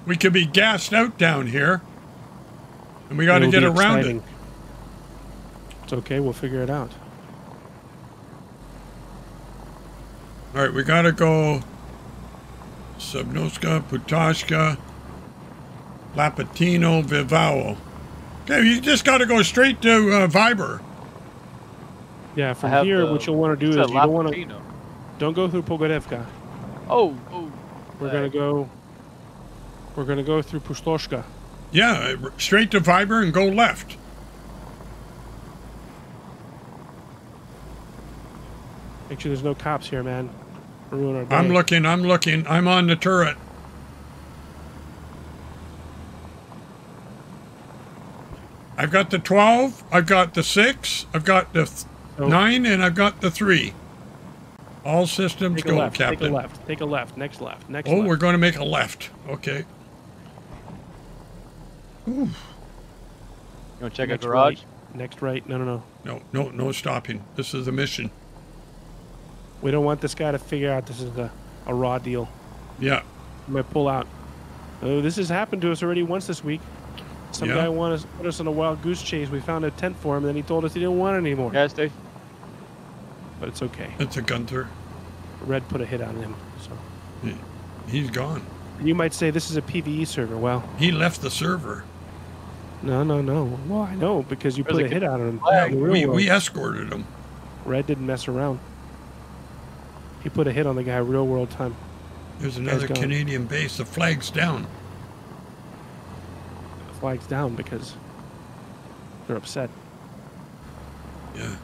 We could be gassed out down here, and we got to get be around exciting. it. It's okay, we'll figure it out. All right, we got to go Subnoska, Pustoshka, Lopatino, Vivao. Okay, you just got to go straight to uh, Vybor. Yeah, from here, the- what you'll want to do is that, you don't want to Lopatino? Don't go through Pogorevka. Oh, oh. We're lag. gonna go. We're gonna go through Pustoshka. Yeah, uh, straight to Vybor and go left. Make sure there's no cops here, man. We're ruin our day. I'm looking, I'm looking, I'm on the turret. I've got the 12, I've got the 6, I've got the th- So- 9, and I've got the 3. All systems Take go, left. Take a Captain. left. Take a left. Next left. Next oh, left. Oh, left. we're going to make a left. Okay. You want to check a garage? Right. Next right. No, no, no. No, no, no stopping. This is a mission. We don't want this guy to figure out this is a, a raw deal. Yeah. He might pull out. Oh, this has happened to us already once this week. Some Yeah. guy wanted us put us on a wild goose chase. We found a tent for him, and then he told us he didn't want it anymore. Gas station? But it's okay. It's a Gunther. Red put a hit on him, so He's gone. you might say this is a PVE server. Well, He left the server. no, no, no. Well, I know because you There's put a a hit on him. flag. in the real We, world. we escorted him. Red didn't mess around. He put a hit on the guy real world time. There's another. Canadian base. The flag's down. The flag's down because they're upset. Yeah.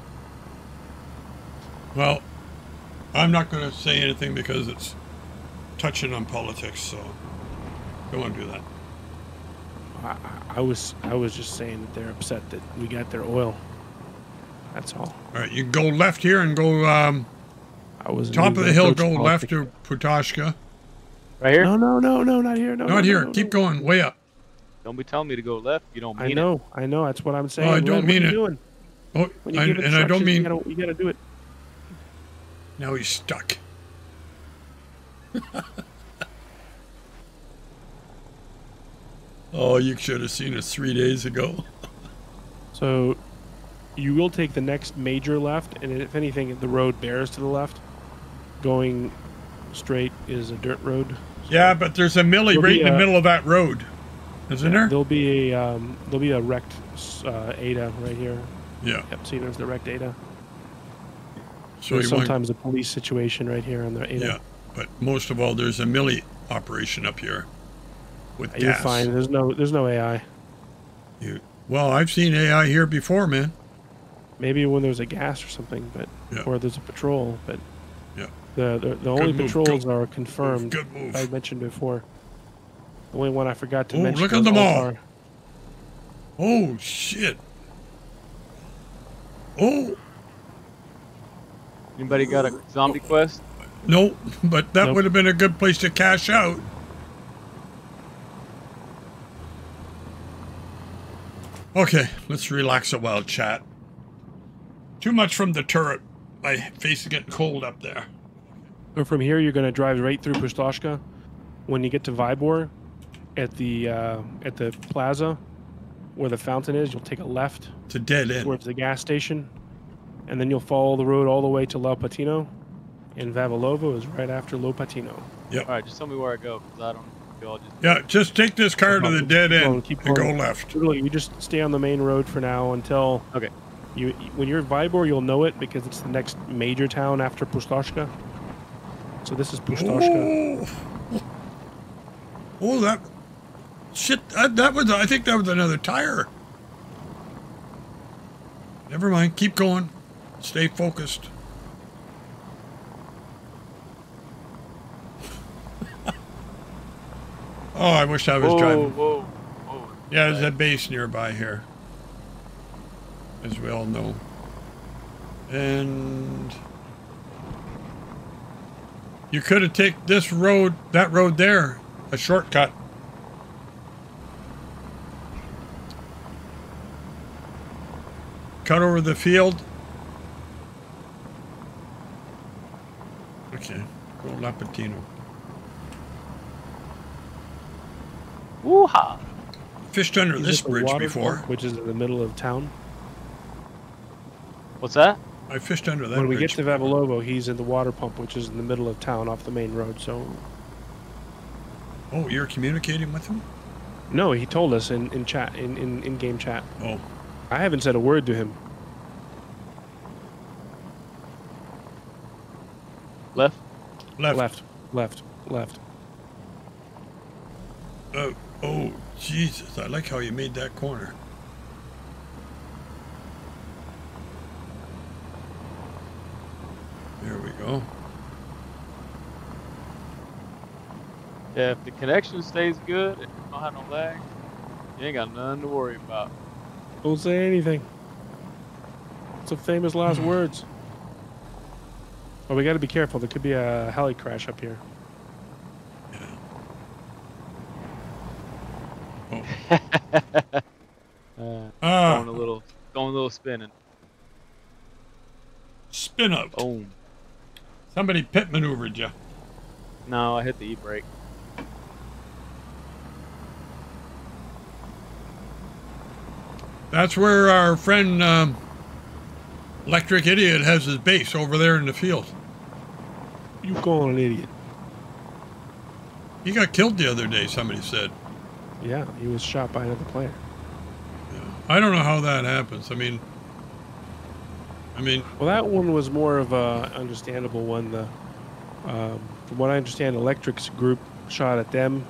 Well, I'm not going to say anything because it's touching on politics, so don't want to do that. I, I- I was I was just saying that they're upset that we got their oil. That's all. All right, you go left here and go um, I was top of the hill, go left to Putashka. Right here? No, no, no, no, not here. No, no, Not no, here. no, Keep no. going way up. Don't be telling me to go left. You don't mean it. I know, I know. That's what I'm saying. I don't Red, mean what are it. you doing? Oh, When you I, give and I don't mean you gotta, you gotta do it. Now he's stuck. oh, you should have seen us three days ago. So, you will take the next major left, and if anything, the road bears to the left. Going straight is a dirt road. Yeah, but there's a millie right in the a- middle of that road, isn't there? There'll be a um, there'll be a wrecked uh, Ada right here. Yeah. Yep, see, there's the wrecked Ada. So There's you want, sometimes a police situation right here on the yeah, but most of all, there's a millie operation up here with gas, You're fine. There's no there's no AI. You, well, I've seen AI here before, man. Maybe when there's a gas or something, but Yeah. or there's a patrol, but Yeah. the the, the only move, patrols good are confirmed. Good move. I mentioned before. The only one I forgot to Oh, mention. look at them all. Altar. Oh shit! Oh Anybody got a zombie quest? Nope, but that Nope. would have been a good place to cash out. Okay, let's relax a while, chat. Too much from the turret. My face is getting cold up there. So from here, you're going to drive right through Pustoshka. When you get to Vybor, at the uh, at the plaza where the fountain is, you'll take a left It's a dead end. towards the gas station, and then you'll follow the road all the way to Lopatino. And Vavalovo is right after Lopatino. All right, just tell me where I go, because I don't. You all just. Yeah, just take this car to the dead Keep end going, keep and go left. Literally, you just stay on the main road for now until Okay. you when you're at Vybor, you'll know it because it's the next major town after Pustoshka. So this is Pustoshka. Oh, oh that shit! That, that was. I think that was another tire. Never mind. Keep going. Stay focused. oh, I wish I was Whoa, driving. whoa, whoa. Yeah, there's a base nearby here, as we all know. And you could have taken this road, that road there, a shortcut. Cut over the field. Okay, go Lopatino. Woo-ha! Fished under He's this bridge before. pump, which is in the middle of town. What's that? I fished under that when we bridge. get to Vavalovo, he's in the water pump, which is in the middle of town off the main road. So oh, you're communicating with him? no, he told us in, in chat in, in, in game chat. Oh, I haven't said a word to him. Left? left. Left, left, left. Oh, oh, Jesus! I like how you made that corner. There we go. Yeah, if the connection stays good and you don't have no lag, you ain't got nothing to worry about. Don't say anything. It's a famous last words. Oh, we got to be careful. There could be a heli crash up here. Uh, Ah, going a little, going a little spinning. spin up. Boom. Somebody pit maneuvered you. No, I hit the e brake. That's where our friend um, Electric Idiot has his base over there in the field. You calling an idiot? He got killed the other day, somebody said. Yeah, he was shot by another player. I don't know how that happens. I mean, I mean, Well, that one was more of a understandable one. The, um, from what I understand, Electric's group shot at them.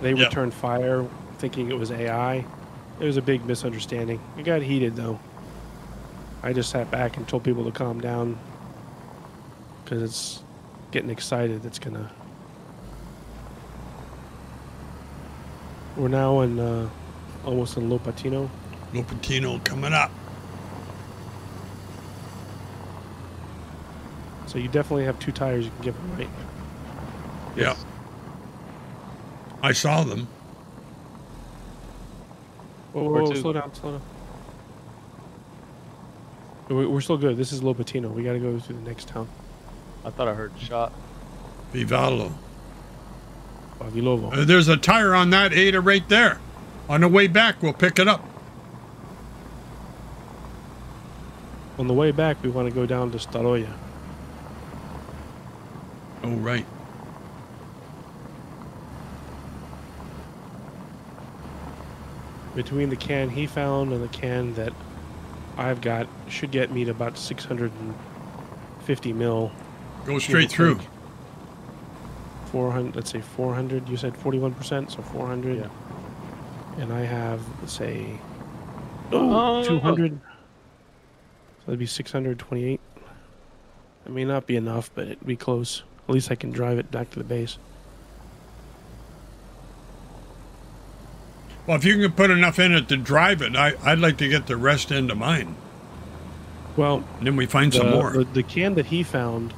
They Yeah. returned fire, thinking it was AI. It was a big misunderstanding. It got heated though. I just sat back and told people to calm down because it's getting excited. It's gonna. We're now in uh, almost in Lopatino. Lopatino coming up. So you definitely have two tires you can give them, right? Yeah. I saw them. Whoa, whoa, whoa, slow down, slow down. We- We're still good. This is Lopatino. We got to go through the next town. I thought I heard a shot. Vivalo. Bavilovo. Uh, there's a tire on that Ada right there. On the way back, we'll pick it up. On the way back, we want to go down to Staroya. Oh, right. Between the can he found and the can that I've got, should get me to about 650 mil. Go straight through. take. 400, let's say 400. You said 41%, so 400. Yeah. And I have, let's say, Oh. oh, 200. So that'd be 628. It may not be enough, but it'd be close. At least I can drive it back to the base. Well, if you can put enough in it to drive it, I, I'd like to get the rest into mine. Well, And then we find the, some more. The, the can that he found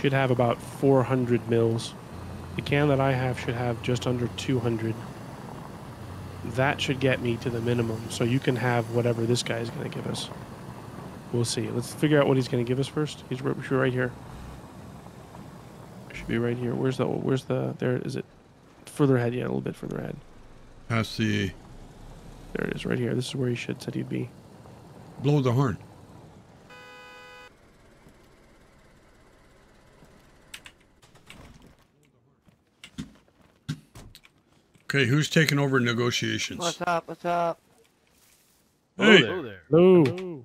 should have about 400 mils. The can that I have should have just under 200. That should get me to the minimum. So you can have whatever this guy is going to give us. We'll see. Let's figure out what he's going to give us first. He's right, should be right here. Should be right here. Where's the? Where's the? There is it. Further ahead, yeah, a little bit further ahead. Past the There it is, right here. This is where he should said he'd be. blow the horn. Okay, who's taking over negotiations? What's up? What's up? Hey. Hello there. Hello.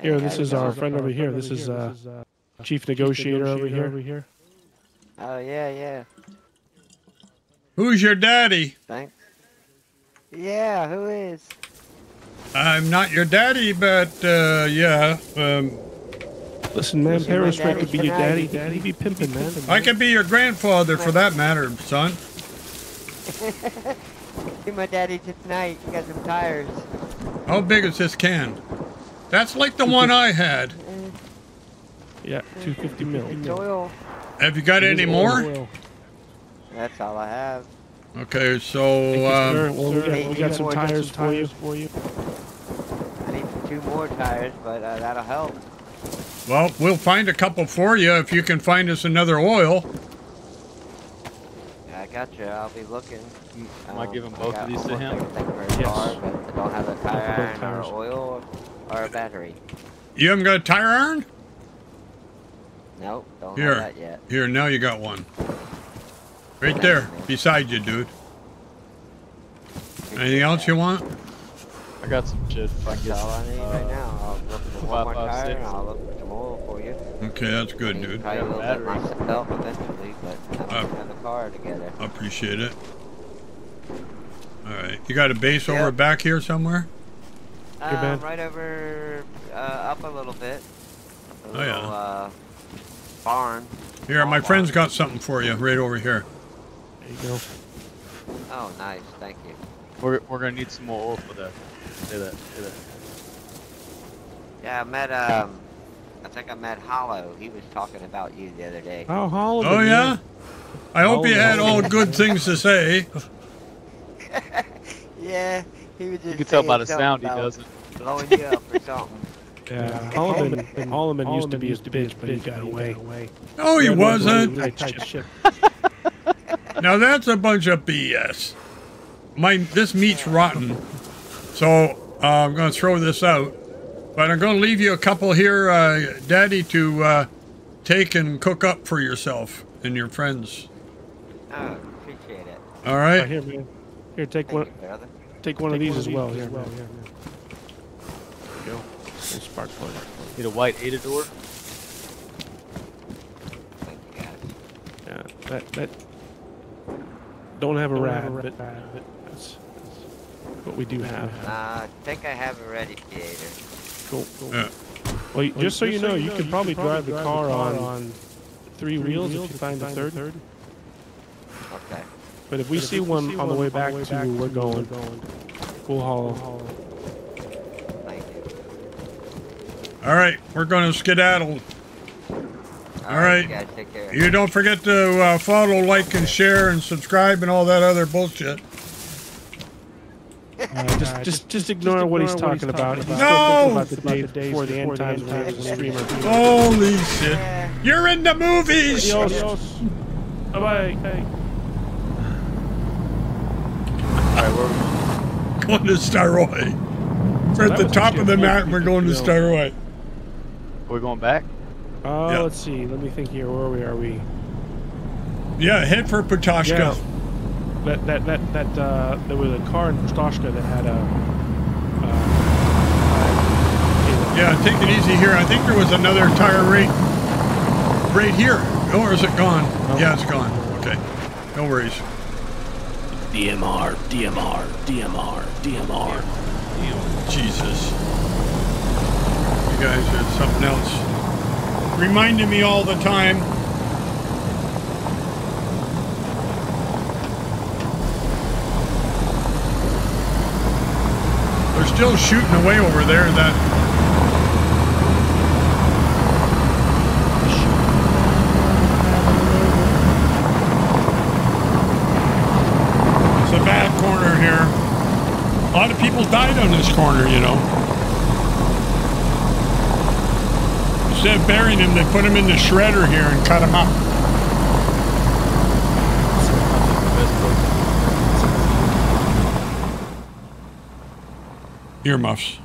Here, Hey, this is our friend over here. This is uh, chief negotiator over here. Over here. Oh yeah, yeah. Who's your daddy? Thanks. Yeah, who is? I'm not your daddy, but uh, yeah, um, Listen, man, Listen, my could be your tonight. daddy. Daddy be pimping, man. I can be your grandfather for that matter, son. Be my daddy tonight. You got some tires. How big is this can? That's like the one I had. Yeah, 250 mil. It's oil. Have you got It is any more? oil. That's all I have. Okay, so you, sir. um, Well, we got, Hey, we you got got some tires some for you. tires For you. I need two more tires, but uh, that'll help. well, we'll find a couple for you if you can find us another oil. Yeah, I got you. I'll be looking. Am I Um, giving I both got of these to him? everything for his Yes. car, but I don't have a tire iron or oil or a battery. You haven't got a tire iron? Nope, don't Here. have that yet. Here, now you got one. Right there, beside you, dude. Anything else you want? I got some shit. If I That's can get all I need uh, right now. I'll look for one more five, five, tire and. I'll look for some oil for you. Okay, that's good, I need dude. Probably a Yeah, little battery. bit myself eventually, but I'm Uh, have the car together. Appreciate it. All right, you got a base over back here somewhere? Good Um, right over, uh, up a little bit. A Oh, yeah. little, uh, barn. Here, my friend's got something for you right over here. There you go. Oh, nice. Thank you. We're, we're gonna need some more oil for that. Say that. Say that. Yeah, I met, um, I think I met Hollow. He was talking about you the other day. Oh, Holloman. Oh yeah? I hope you had all good things to say. Yeah, he was just You can tell by the sound he doesn't. Blowing you up or something. Yeah, Holloman, Holloman used to be his bitch, but he got away. No, he Yeah, wasn't. tight- tight ship. Now that's a bunch of BS. My this meat's rotten, so uh, I'm gonna throw this out. But I'm going to leave you a couple here, uh, Daddy, to uh, take and cook up for yourself and your friends. Oh, appreciate it. All Right right? here, man. Here, take Thank one. you, brother. Take one of these as well. Here, man. Here, man. There you go. Little spark plug. Need a white Ada door? Thank you, guys. Yeah, that that don't have a rad, but that's, that's what we do have. Uh, I think I have a radiator. Cool. cool. Yeah. Well, you- just so you know, you can probably drive the car on three wheels if you find the third. Okay. But if we see one on the way back to where we're going, we'll haul. All right. We're going to skedaddle. All right. You take care. You don't forget to uh, follow, like, and share, and subscribe, and all that other bullshit. Uh, just, just, just ignore what he's talking about. He's No! still about the day before the end times when he was streamer. Holy shit. Yeah. You're in the movies! Adios. Bye bye. Alright, where we Going to Staroy. We're that at the top of the a mountain. We're going to you know. Staroy. We're going back? Uh, Yeah. let's see. Let me think here. Where we are we? Yeah, head for Patoshka. Yeah. That that that that uh, there was a car in Stoshka that had a. Uh, uh, Yeah, take it easy here. I think there was another tire right, right here. Or is it gone? Yeah, it's gone. Okay. No worries. DMR, DMR, DMR, DMR. Jesus. You guys are something else. Reminding me all the time. They're still shooting away over there. That it's a bad corner here. A lot of people died on this corner, you know. Instead of burying him, they put him in the shredder here and cut him up. Earmuffs.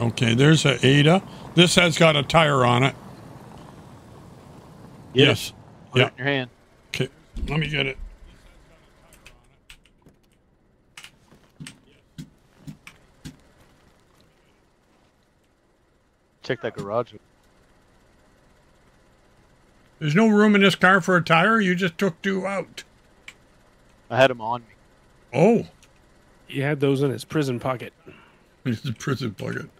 Okay, there's a Ada. This has got a tire on it. It. yes. Put Yeah. it in your hand. Okay, let me get it. Check that garage. There's no room in this car for a tire. You just took two out. I had them on me. Oh, He had those in his prison pocket. it's a prison bucket.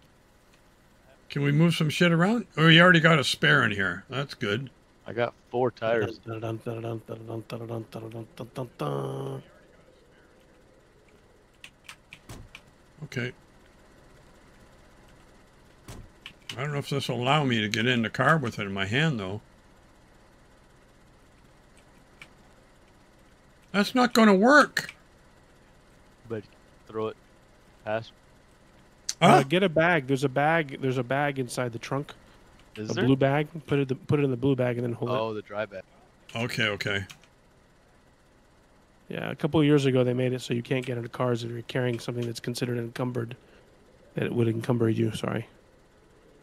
Can we move some shit around? Oh, you already got a spare in here. That's good. I got four tires. Okay. I don't know if this will allow me to get in the car with it in my hand, though. That's not going to work. But throw it past. Uh, get a bag. There's a bag. There's a bag inside the trunk. Is a there? blue bag. Put it. Put it in the blue bag and then hold it. Oh, the dry bag. Okay, okay. Yeah, a couple of years ago they made it so you can't get into cars if you're carrying something that's considered encumbered. That it would encumber you. Sorry.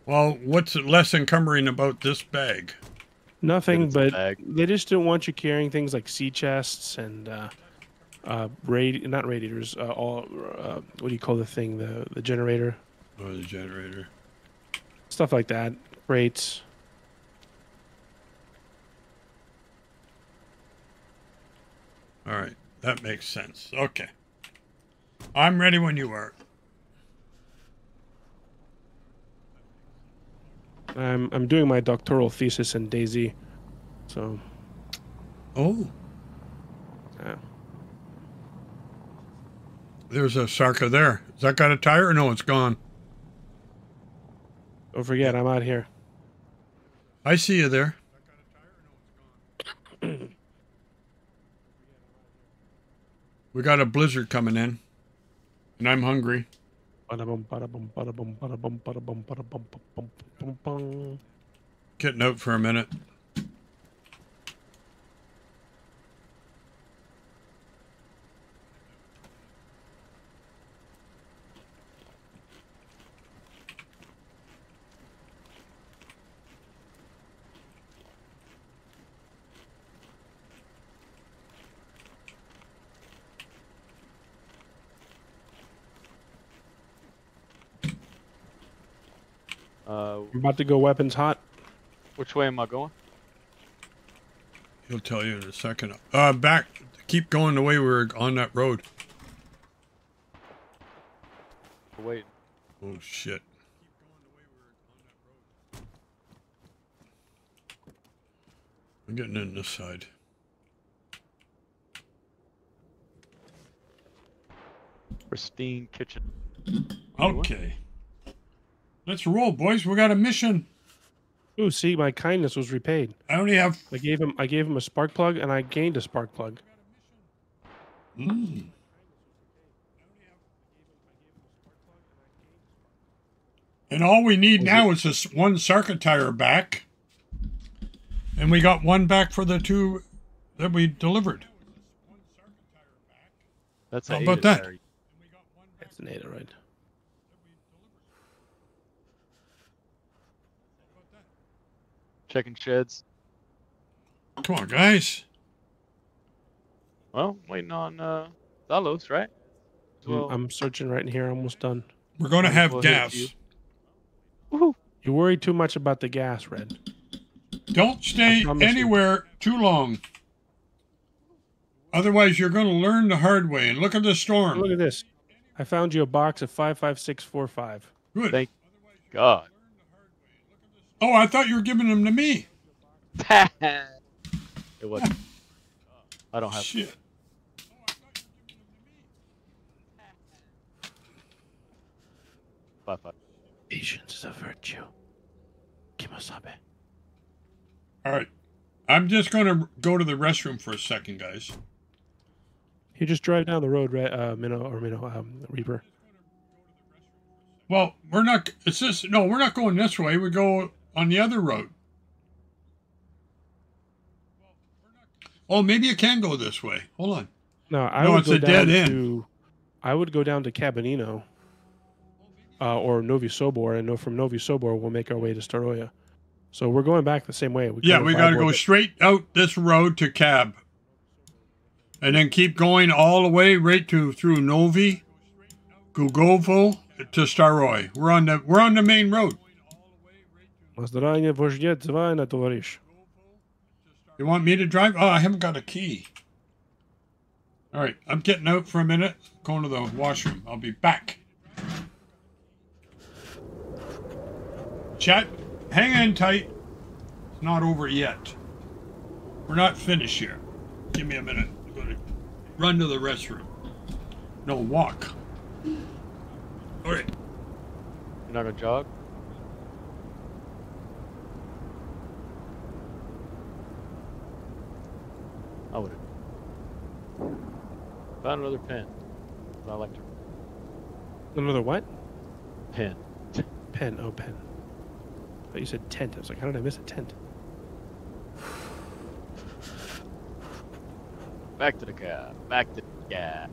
Well, what's less encumbering about this bag? Nothing, but bag. they just didn't want you carrying things like sea chests and uh, uh, radi- not radiators. Uh, all uh, what do you call the thing? The the generator Oh, the generator. stuff like that. Crates. All right, that makes sense. Okay. I'm ready when you are. I'm I'm doing my doctoral thesis in DayZ, so Oh, yeah. there's a Sarka there. Is that got a tire? No, it's gone. Don't forget, I'm out here. I see you there. we got a blizzard coming in, and I'm hungry. Getting out for a minute. Uh, I'm about to go weapons hot. which way am I going? He'll tell you in a second. Uh, back. Keep going the way we were on that road. Wait. Oh shit. I'm getting in this side. Pristine kitchen. Okay. Let's roll, boys. We got a mission. Ooh, see, my kindness was repaid. I only have. I gave him I gave him a spark plug and I gained a spark plug. Mm. And all we need now is this one circuit tire back. And we got one back for the two that we delivered. That's How about that? there. That's an Ada, right? Checking sheds. Come on, guys. Well, waiting on uh, Zalos, right? I'm- Well, I'm searching right in here, almost done. We're going to have well hit gas. you. woohoo. You worry too much about the gas, Red. Don't stay I promise you. anywhere too long. Otherwise, you're going to learn the hard way. And look at the storm. Look at this. I found you a box of five five six four five. Good. Thank God. Oh, I thought you were giving them to me. it wasn't. I don't have. Shit. Five, five. Patience is a virtue. Kemosabe. All right. I'm just going to go to the restroom for a second, guys. You just drive down the road, Red, uh, Minnow or Minnow um, Reaper. Well, we're not. It's this. No, we're not going this way. We go on the other road. Oh, maybe you can go this way. Hold on. No, I No, would it's go a down dead end. to. I would go down to Kabanino, uh, or Novy Sobor, and from Novy Sobor we'll make our way to Staroya. So we're going back the same way. We Yeah, we got to go but- straight out this road to Cab, and then keep going all the way right to through Novi, Gugovo to Staroy. We're on the we're on the main road. Mazdaranya Vozhdet Zvana Tovarish. You want me to drive? Oh, I haven't got a key. All right, I'm getting out for a minute. Going to the washroom. I'll be back. Chat, hang in tight. It's not over yet. We're not finished here. Give me a minute. I'm going to run to the restroom. No, walk. All right. You're not gonna jog? I would have. Found another pen. I like to Another what? pen. Pen. Oh, pen. But you said tent. I was like, how did I miss a tent? Back to the cab. Back to the cab.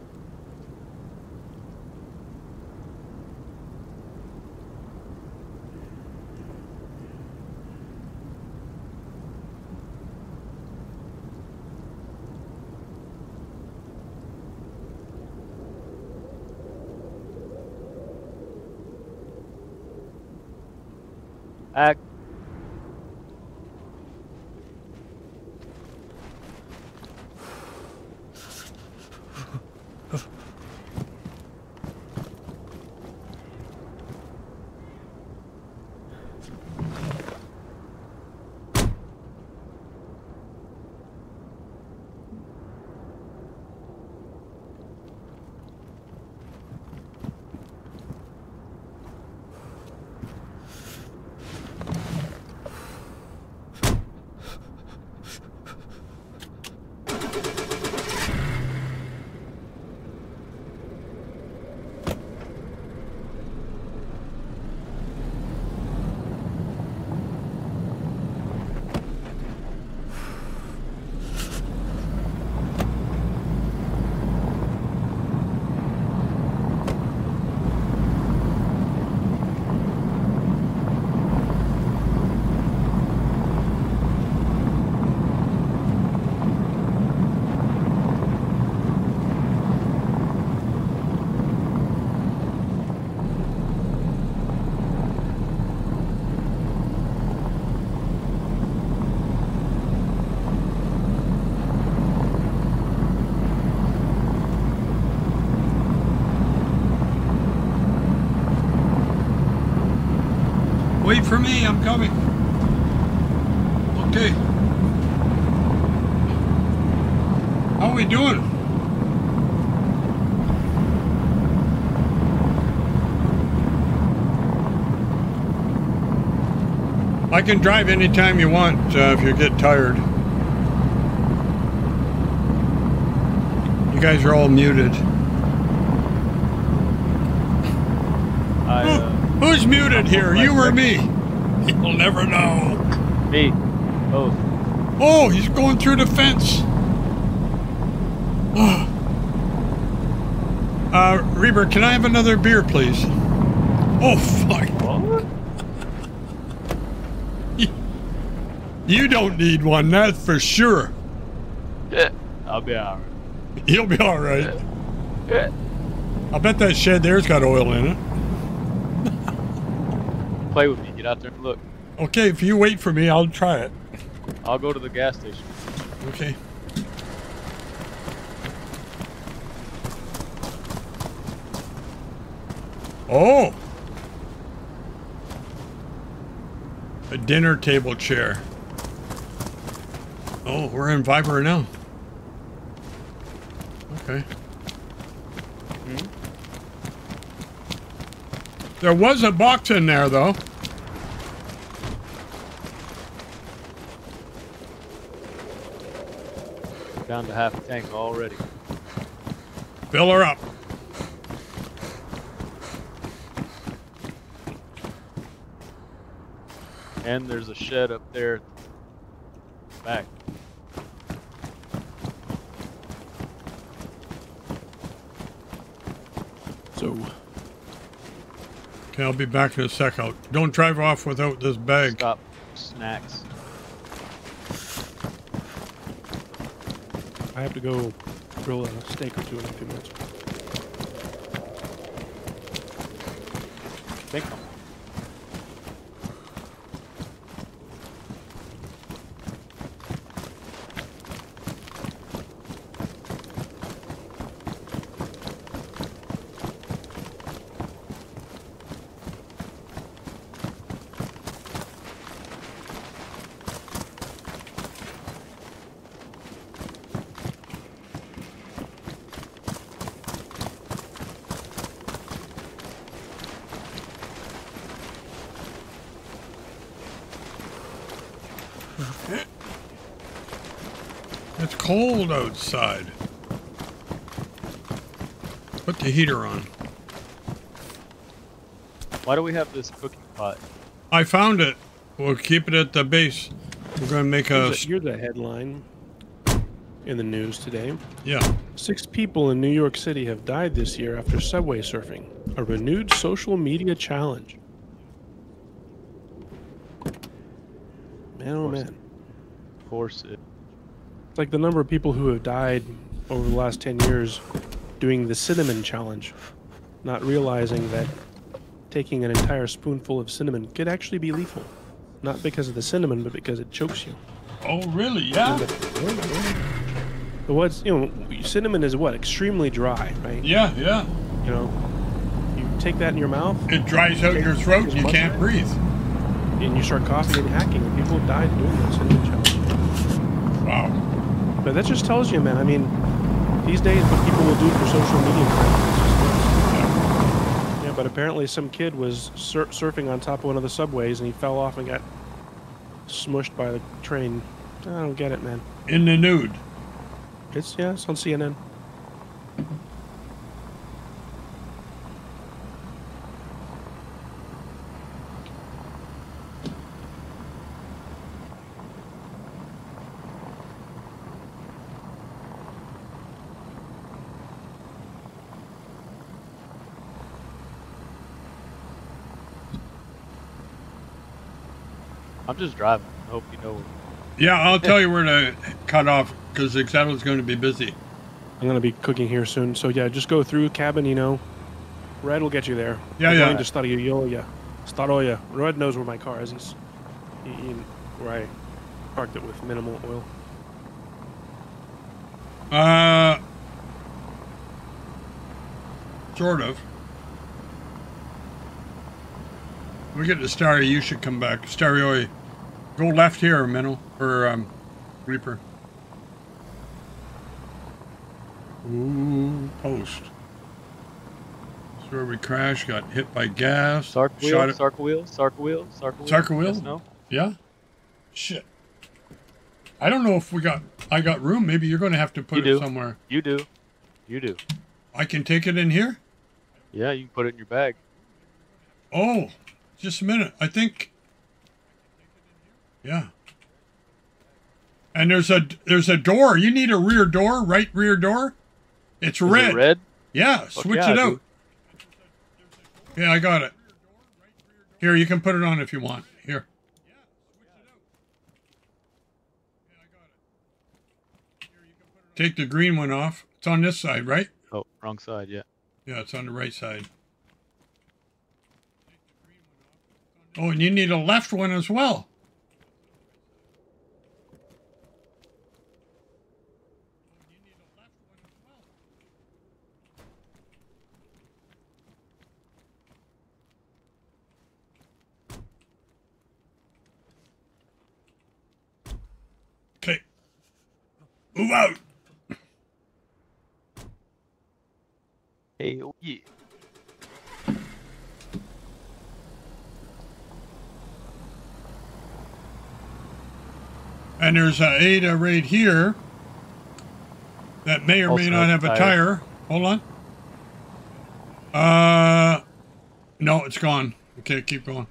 Act. Can drive anytime you want uh, if you get tired. You guys are all muted. I, uh, Who's muted here? You or me? You'll never know. me. Oh, Oh, he's going through the fence. uh, Reber, can I have another beer, please? Oh, fuck. what? You don't need one, that's for sure. Yeah, I'll be alright. You'll be all right. Yeah. I bet that shed there's got oil in it. Play with me. Get out there and look. Okay, if you wait for me, I'll try it. I'll go to the gas station. Okay. Oh! A dinner table chair. Oh, we're in Vybor now. Okay. Hmm? There was a box in there, though. Down to half a tank already. Fill her up. And there's a shed up there. Back. So Okay, I'll be back in a sec. I'll, don't drive off without this bag. Stop. Snacks. I have to go grill a steak or two in a few minutes. Think I'm It's cold outside. Put the heater on. Why do we have this cooking pot? I found it. We'll keep it at the base. We're going to make a. Here's, a, here's the headline in the news today. Yeah. Six people in New York City have died this year after subway surfing, a renewed social media challenge. Man, oh man. Of course, it. It's like the number of people who have died over the last 10 years doing the cinnamon challenge, not realizing that taking an entire spoonful of cinnamon could actually be lethal. Not because of the cinnamon, but because it chokes you. Oh, really? Yeah. But what's, you know, cinnamon is what? Extremely dry, right? Yeah, yeah. You know, you take that in your mouth It dries out your throat. You can't breathe. and you start coughing and hacking, and people have died doing the cinnamon challenge. Wow. But that just tells you, man. I mean, these days, what people will do for social media. Yeah, but apparently, some kid was sur- surfing on top of one of the subways, and he fell off and got smushed by the train. I don't get it, man. In the nude. It's yeah, it's on CNN. Just driving. I hope you know. Yeah, I'll tell you where to cut off because Excel's going to be busy. I'm gonna be cooking here soon, so yeah, just go through cabin. You know, Red will get you there. Yeah, We're yeah. Going to Staroya. Staroya. Red knows where my car is. He's he, he, where I parked it with minimal oil. Uh, sort of. we get to Stereo, you should come back. Stereo, go left here, Minnow, or um, Reaper. Ooh, post. That's where we crashed, got hit by gas. Sark wheel, shot Sark wheel, Sark wheel, Sark wheel. Sark wheel? Yes, no. Yeah? Shit. I don't know if we got, I got room. Maybe you're going to have to put You it do. somewhere. You do. You do. I can take it in here? Yeah, you can put it in your bag. Oh, just a minute. I think. Yeah. And there's a there's a door. You need a rear door, right rear door. It's Is red. it red? Yeah, Fuck switch yeah, it out. Yeah, I got it. Here, you can put it on if you want. Here. Take the green one off. It's on this side, right? Oh, wrong side. Yeah. Yeah, it's on the right side. Oh, and you need a left one as well. Okay. Move out. Hey, oh, yeah. And there's a Ada right here that may or may not have a a tire. tire. Hold on. Uh, no, it's gone. Okay, keep going.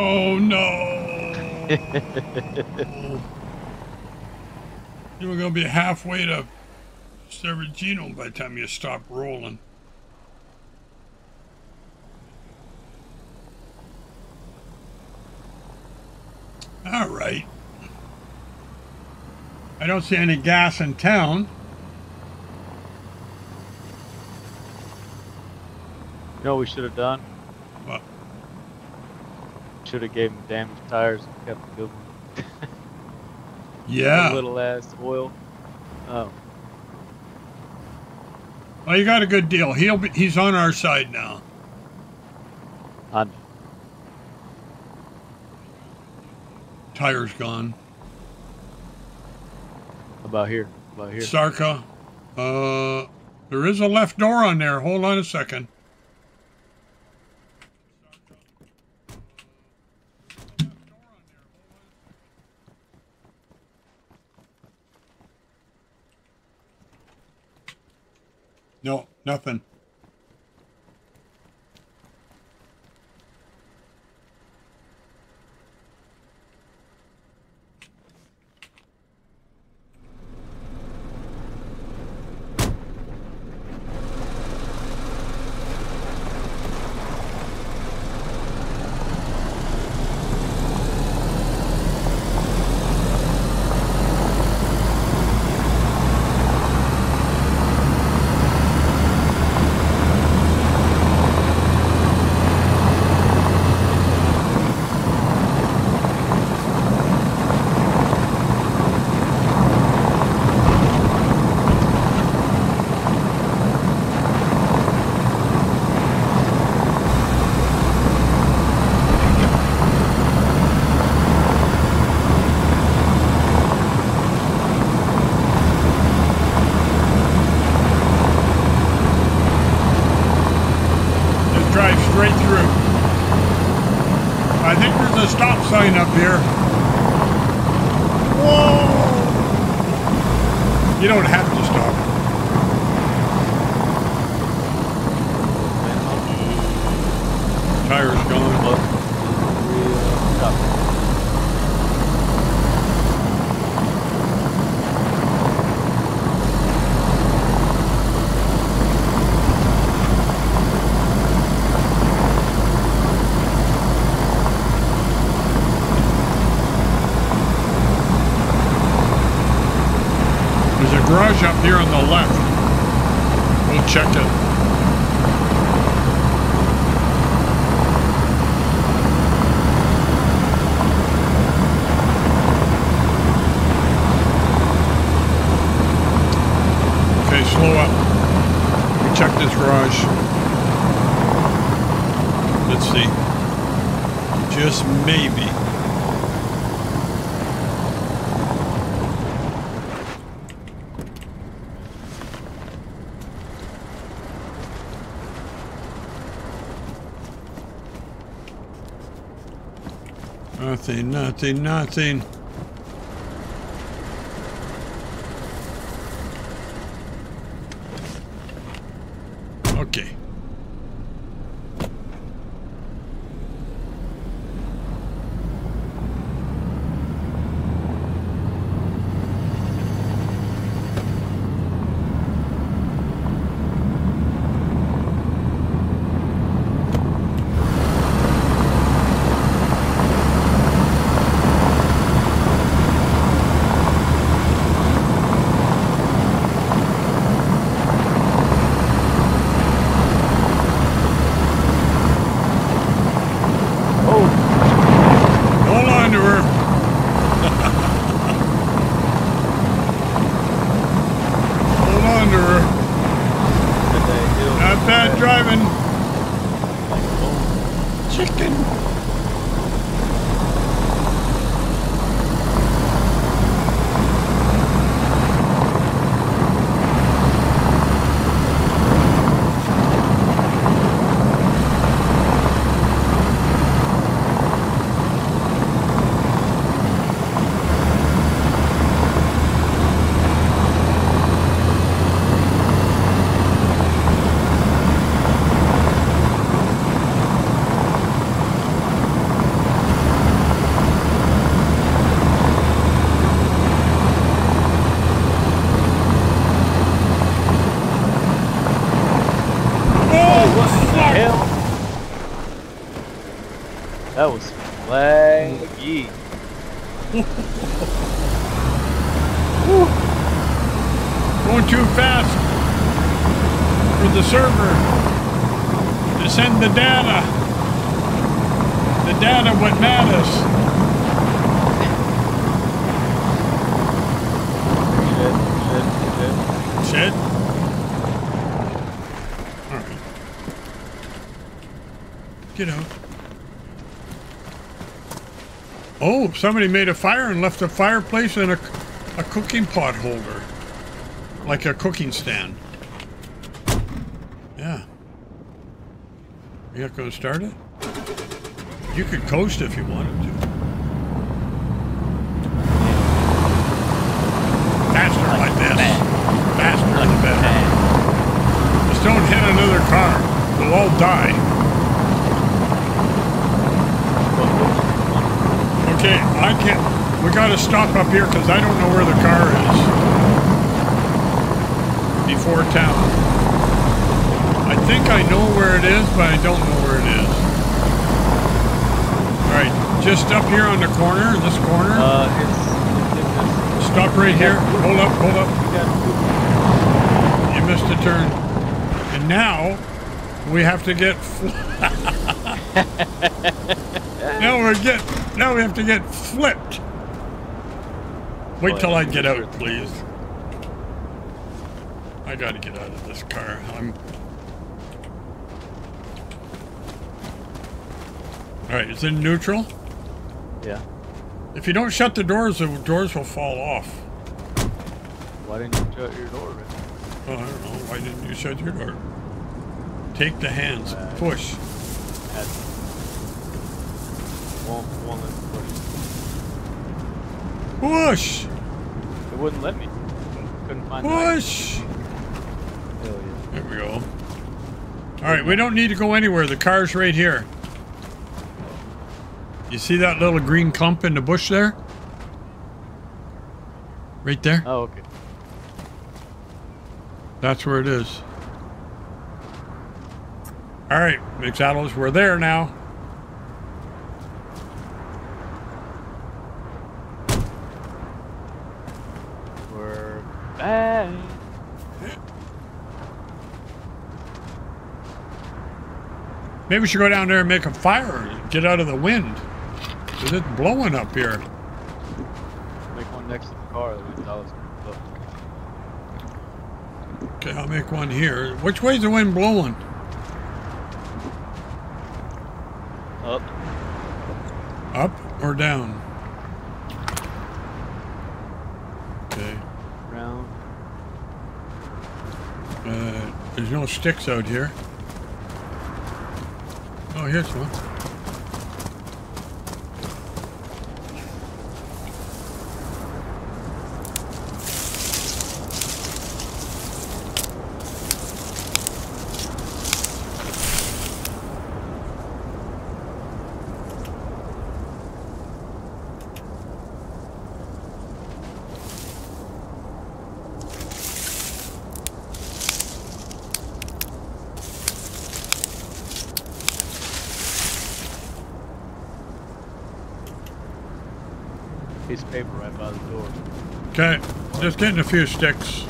Oh no! you were gonna be halfway to Cervigino by the time you stop rolling. All right. I don't see any gas in town. You know what we should have done? Should have gave him damaged tires and kept the good one. Yeah. A little ass oil. Oh, Well, you got a good deal. He'll be, he's on our side now. I know. Tire's gone. How about here? How about here? Sarka. Uh, there is a left door on there. Hold on a second. No, nothing. Nothing, nothing, Oh, somebody made a fire and left a fireplace and a, a cooking pot holder. Like a cooking stand. Yeah. You not going to start it? You could coast if you wanted to. Faster like this. Faster the better. Just don't hit another car. We'll all die. Okay, I can't. We gotta stop up here because I don't know where the car is. Before town. I think I know where it is, but I don't know where it is. Alright, just up here on the corner, this corner. Uh, it's, it's, it's, Stop right here. Hold up, hold up. You missed a turn. And now we have to get. Now we get. Now we have to get flipped. Wait till I get out, please. I gotta get out of this car. I'm. All right, it's in neutral. yeah. If you don't shut the doors, the doors will fall off. Why didn't you shut your door? Oh, I don't know. Why didn't you shut your door? Take the hands. Push. Had won't won't let me push. Push. It wouldn't let me. Couldn't find the. Push. Hell yeah. There we go. All right, we don't need to go anywhere. The car's right here. You see that little green clump in the bush there? Right there? Oh, okay. That's where it is. All right, McSaddles, we're there now. We're back. Maybe we should go down there and make a fire get out of the wind. 'Cause it's blowing up here. Make one next to the car that we thought was gonna. Okay, I'll make one here. Which way's the wind blowing? Up. Up or down? Okay. Round. Uh, there's no sticks out here. Oh, here's one. Piece of paper right by the door. Okay, just getting a few sticks.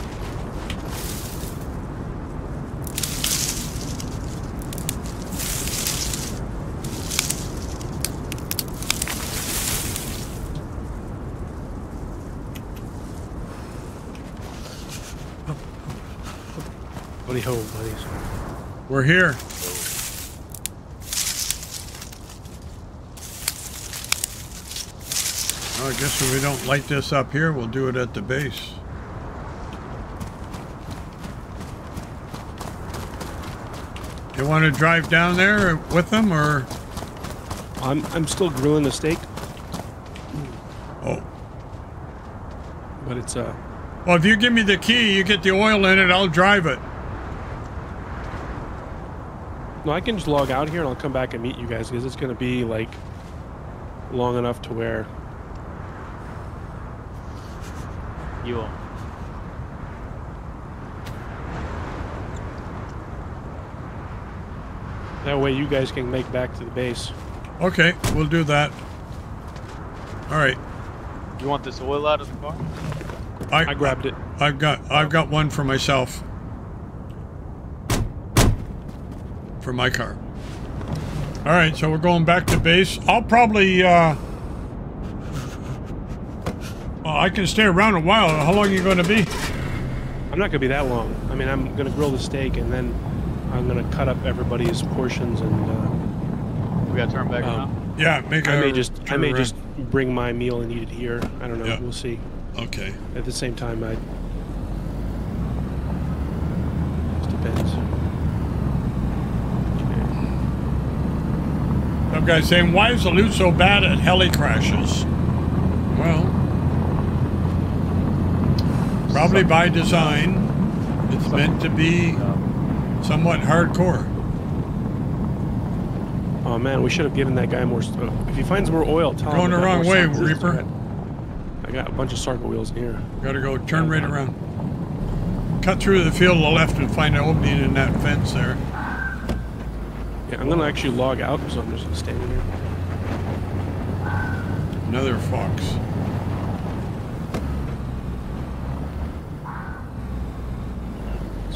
Buddy ho, buddies. We're here. Well, I guess if we don't light this up here, we'll do it at the base. You want to drive down there with them, or I'm I'm still grilling the steak, oh, but it's uh well, if you give me the key, you get the oil in it. I'll drive it. no, I can just log out here and I'll come back and meet you guys because it's gonna be like long enough to where You will. that way you guys can make back to the base. Okay, we'll do that. All right, You want this oil out of the car? I grabbed it. I've got I've got one for myself. For my car. All right, so we're going back to base. I'll probably uh well, I can stay around a while. How long are you going to be? I'm not gonna be that long. I mean, I'm gonna grill the steak and then I'm gonna cut up everybody's portions and We gotta turn back Um, around. Yeah, make uh, a I may just I may around. just bring my meal and eat it here. I don't know. Yeah. We'll see. Okay. At the same time, I just depends. Okay. Some guy saying, "Why is the loot so bad at heli crashes?" Well, probably by design. It's meant to be somewhat hardcore. Oh man, we should have given that guy more. St- uh, if he finds more oil, tell Going him. the I got wrong way. Reaper. I got a bunch of circle wheels in here. Gotta go turn right around. Cut through the field to the left and find an opening in that fence there. Yeah, I'm gonna actually log out, so I'm just gonna stand here. Another fox.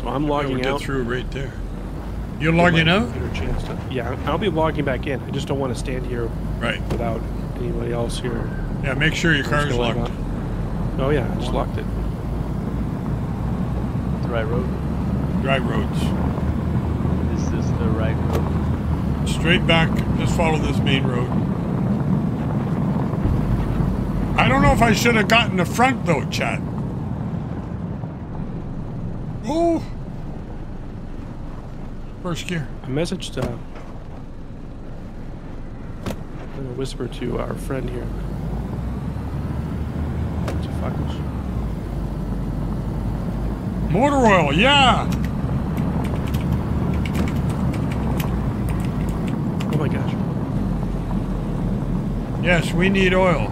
So I'm logging Yeah, we'll logging get out. through right there. You're logging Get my out? chance to- yeah, I'll be logging back in. I just don't want to stand here Right. without anybody else here. Yeah, make sure your I'm just car's gonna log locked. out. Oh yeah, I just locked it. The right road. Dry roads. This is this the right road? Straight back, just follow this main road. I don't know if I should have gotten the front though, Chad. Oh! First gear. I messaged. Uh, I'm gonna whisper to our friend here. To fuckers. Motor oil, yeah! Oh my gosh. Yes, we need oil.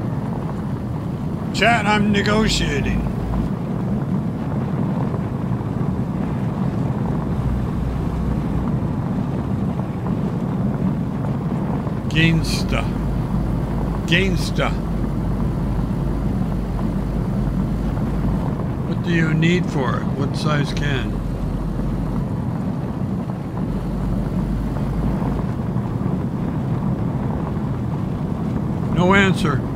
Chat, I'm negotiating. Gainsta. Gainsta. What do you need for it? What size can? No answer.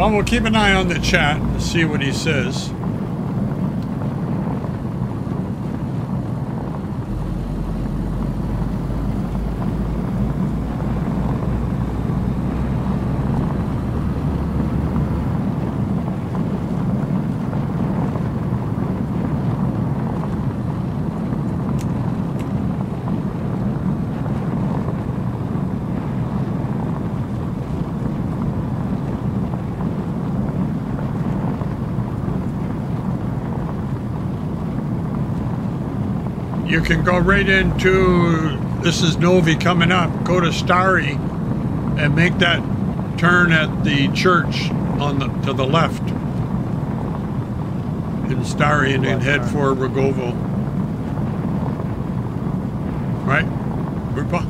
Well, we'll keep an eye on the chat and see what he says. You can go right into this is Novy coming up. Go to Stary and make that turn at the church on the to the left in Stary and then head for Rogovo. Right? Rupa?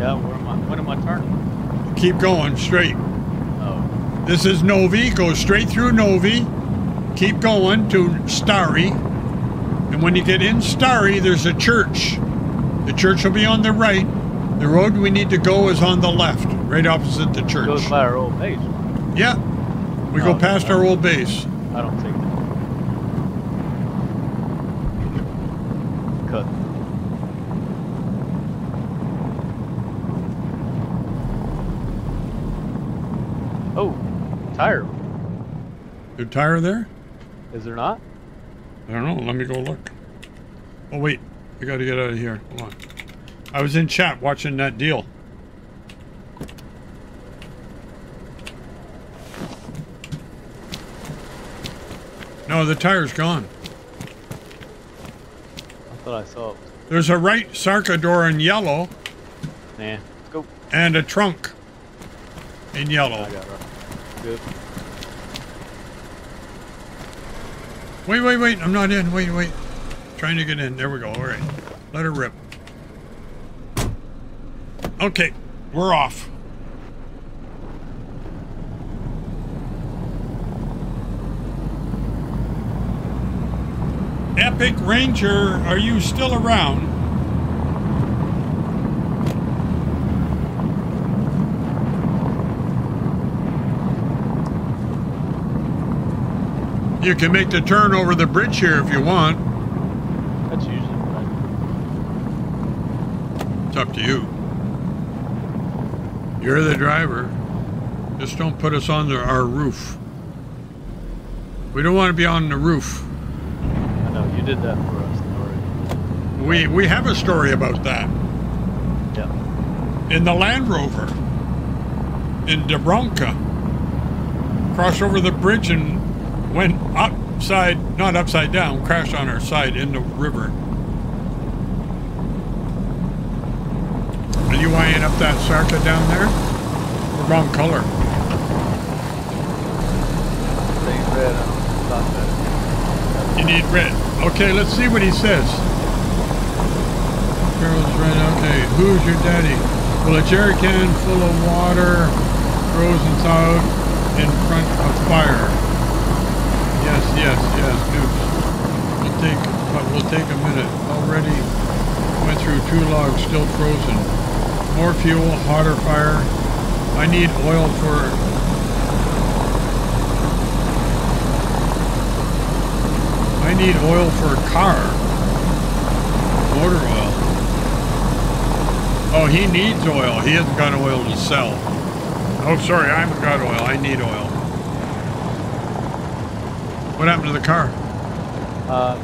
Yeah, where am I? When am I turning? Keep going straight. Oh, This is Novy. Go straight through Novy. Keep going to Stary. And when you get in Stary, there's a church. The church will be on the right. The road we need to go is on the left, right opposite the church. goes by our old base. Yeah. We go Oh, past our old base. I don't take that. Cut. Oh, tire. Your tire there? Is there not? I don't know. Let me go look. Oh, wait. I got to get out of here. Hold on. I was in chat watching that deal. No, the tire's gone. I thought I saw it. There's a right Sarka door in yellow let's go. and a trunk in yellow. I got it. Good. Wait, wait, wait. I'm not in. Wait, wait. Trying to get in. There we go. All right. Let her rip. Okay. We're off. Epic Ranger, are you still around? You can make the turn over the bridge here if you want. That's usually what I It's up to you. You're the driver. Just don't put us on the, our roof. We don't want to be on the roof. I know, you did that for us already. We we have a story about that Yeah. in the Land Rover in Dubrovka. Crossed over the bridge and went upside, not upside down, crashed on our side in the river. Eyeing up that Sarka down there? The wrong color. You need red. Okay, let's see what he says. Carol's red. Okay, who's your daddy? Well, a jerry can full of water frozen out in front of fire. Yes, yes, yes, Dukes. We'll take, but we'll take a minute. Already went through two logs, still frozen. More fuel, hotter fire. I need oil for I need oil for a car. Motor oil. Oh, he needs oil. He hasn't got oil to sell. Oh, sorry, I haven't got oil. I need oil. What happened to the car? Uh.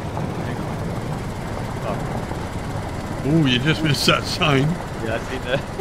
Oh, Ooh, you just missed that sign. Yeah, I seen that.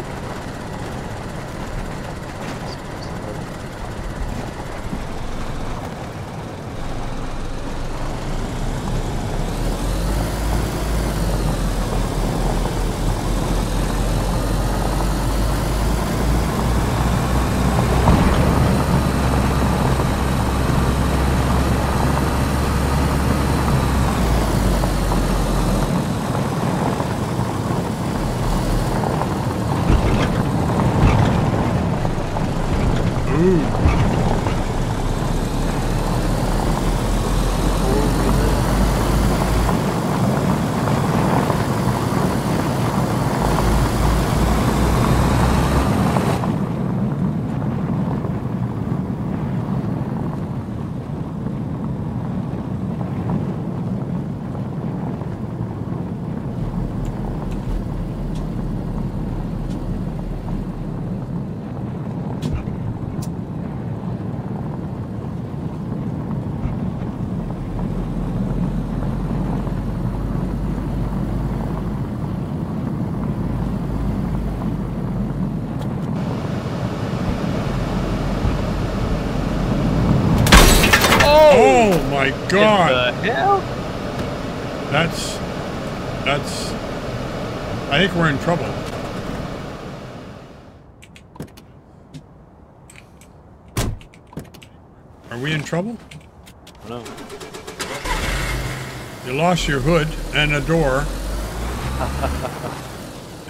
You your hood and a door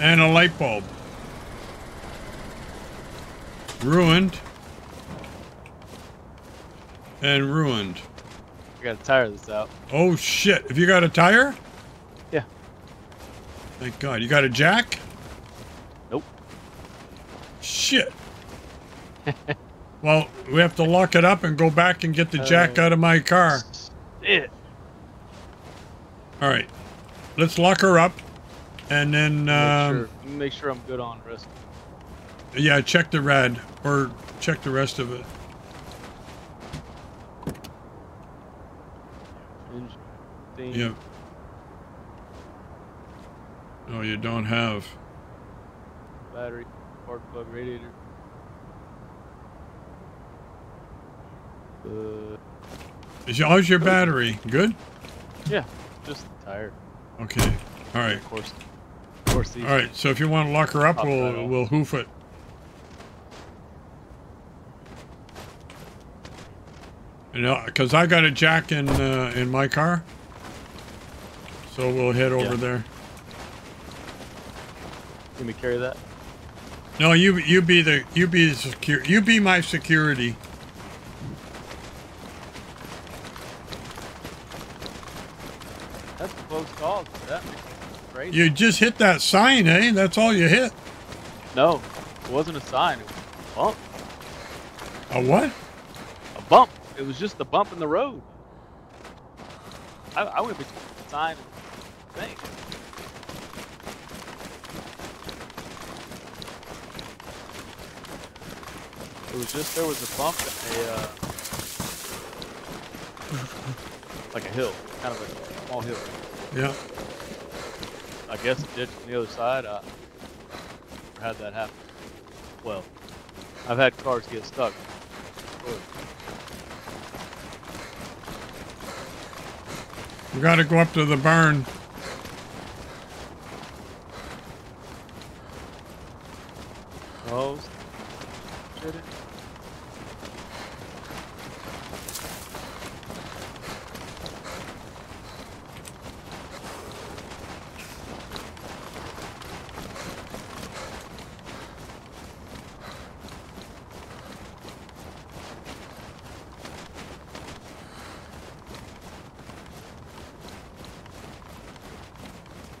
and a light bulb. Ruined and ruined. I gotta tire this out. Oh shit! Have you got a tire? Yeah. Thank God. You got a jack? Nope. Shit. well, we have to lock it up and go back and get the jack Uh, out of my car. Shit. All right. Let's lock her up. And then, Make um, sure, make sure I'm good on rest. yeah, check the rad or check the rest of it. Engine thing. Yeah. No, you don't have. Battery. Spark plug radiator. Uh, Is your, how's your battery? Good? yeah, just the tire. Okay. All right. Of course. Of course. These All right. So if you want to lock her up, we'll off. we'll hoof it. You know, because I got a jack in uh, in my car, so we'll head over Yeah. there. Can we carry that? No, you you be the you be the secure you be my security. That's a close call. That makes it crazy. You just hit that sign, eh? That's all you hit. No, it wasn't a sign. It was a bump. A what? A bump. It was just a bump in the road. I, I went between the sign and the thing. It was just there was a bump and a uh, like a hill, kind of a small hill. Yeah. I guess a ditch on the other side. I never had that happen. Well, I've had cars get stuck. We got to go up to the barn. Oh, shit it.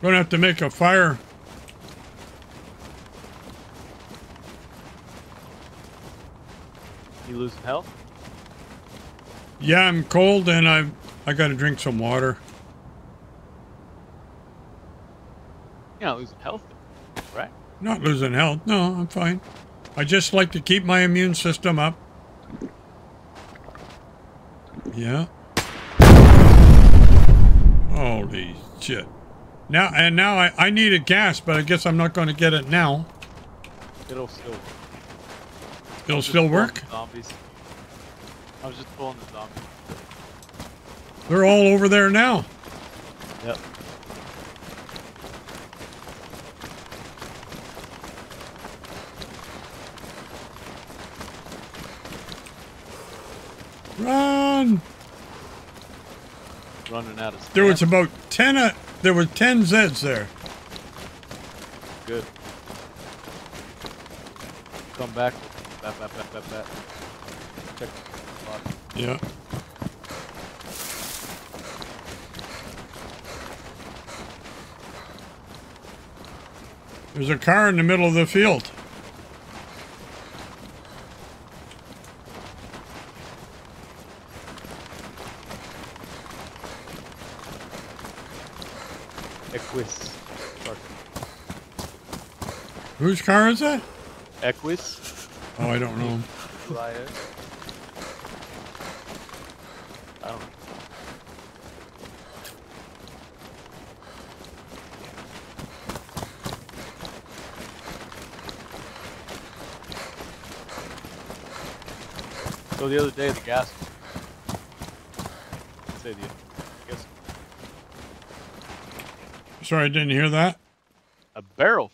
Gonna have to make a fire. You losing health? Yeah, I'm cold and I I got to drink some water. You're not losing health, right? Not losing health. No, I'm fine. I just like to keep my immune system up. Yeah. Holy shit. Now and now I, I need a gas, but I guess I'm not going to get it now. It'll still. work. It'll still work. Zombies. I was just pulling the zombies. They're all over there now. Yep. Run! Running out of. There was stamina. about ten. Uh, there were ten Zeds there. Good. Come back. Back, back, back, back, back. Check lock. Yeah. There's a car in the middle of the field. Equus. Sorry. Whose car is that? Equus. Oh, I don't know. Elias. I. Oh. So the other day the gas say the. I guess Sorry, I didn't hear that. a barrel.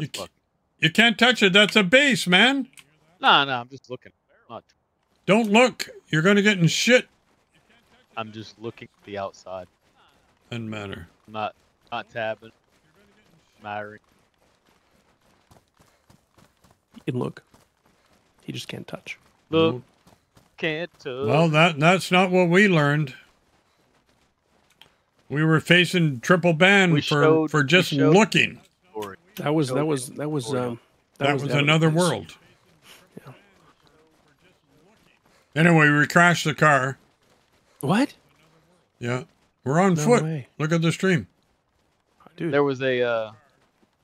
That's You fucking. You can't touch it. That's a base, man. No, no, I'm just looking. Not. Don't look. You're going to get in shit. I'm just looking at the outside. Doesn't matter. I'm not. Not tabbing. Mattering. He can look. He just can't touch. Look. Can't touch. Well, that that's not what we learned. We were facing triple ban We for showed- for just showed- looking. Story. That was that was that was um That, was, that another was- world. Yeah. Anyway, we crashed the car. What? Yeah, we're on No foot. way. Look at the stream. Dude. There was a uh,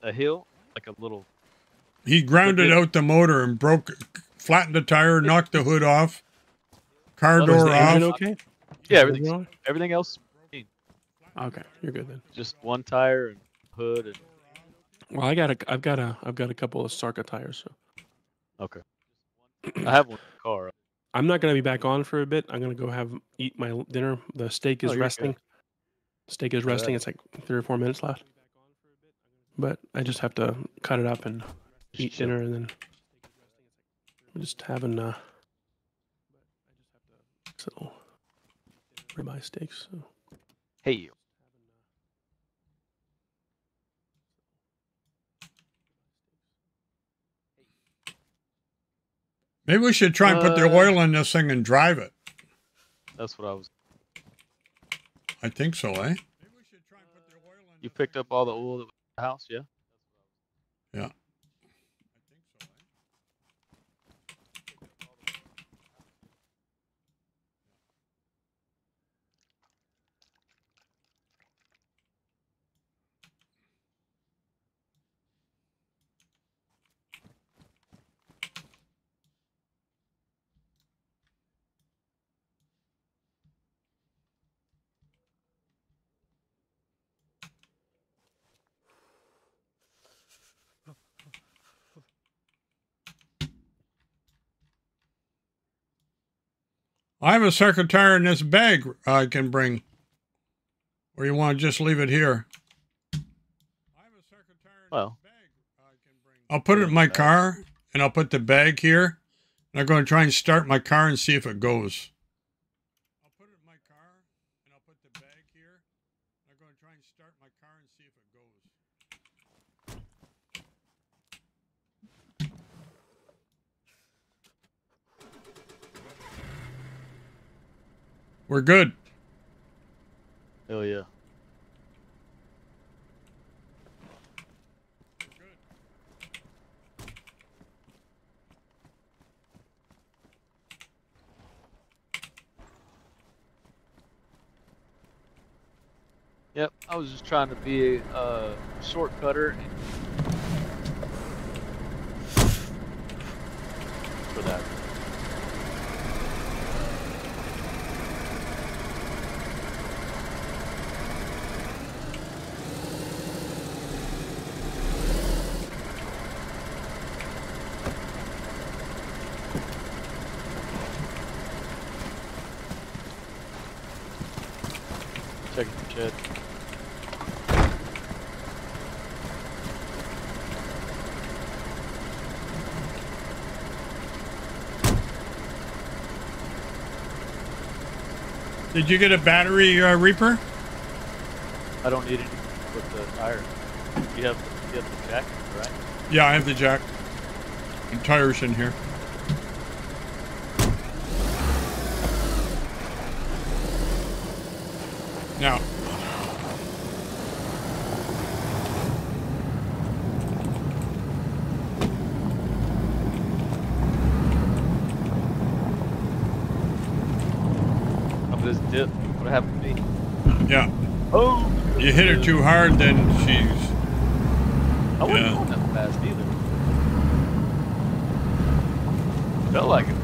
a hill, like a little. He grounded out the motor and broke, flattened the tire, knocked the hood off, car Was door the off. engine okay? Yeah, Is everything's, everything else. Okay, you're good then. Just one tire and hood and. Well, I got a I've got a I've got a couple of Sarka tires, so Okay. I have one car. I'm not gonna be back on for a bit. I'm gonna go have eat my dinner. The steak Oh, is good. resting. Steak is resting. It's like three or four minutes left. But I just have to cut it up and Just eat chill. dinner, and then I'm just having uh, little ribeye steaks. So. Hey, you. Maybe we should try and put the Uh, oil in this thing and drive it. That's what I was. I think so, eh? You picked up all the oil that was in the house, yeah? Yeah. I have a secretary in this bag I can bring. Or you want to just leave it here? Well, I'll put it in my uh, car and I'll put the bag here. And I'm going to try and start my car and see if it goes. I'll put it in my car and I'll put the bag here. I'm going to try and start my car and see if it goes. We're good. hell yeah. Yep, I was just trying to be a uh, shortcutter for that. Checking the shed. Did you get a battery, uh, Reaper? I don't need any with the tire. You have you have the jack, right? Yeah, I have the jack. And tires in here. Now, Up this dip. What happened to me? yeah, Oh, you hit her too hard, then she's. I wasn't Yeah. that fast either. Felt like it.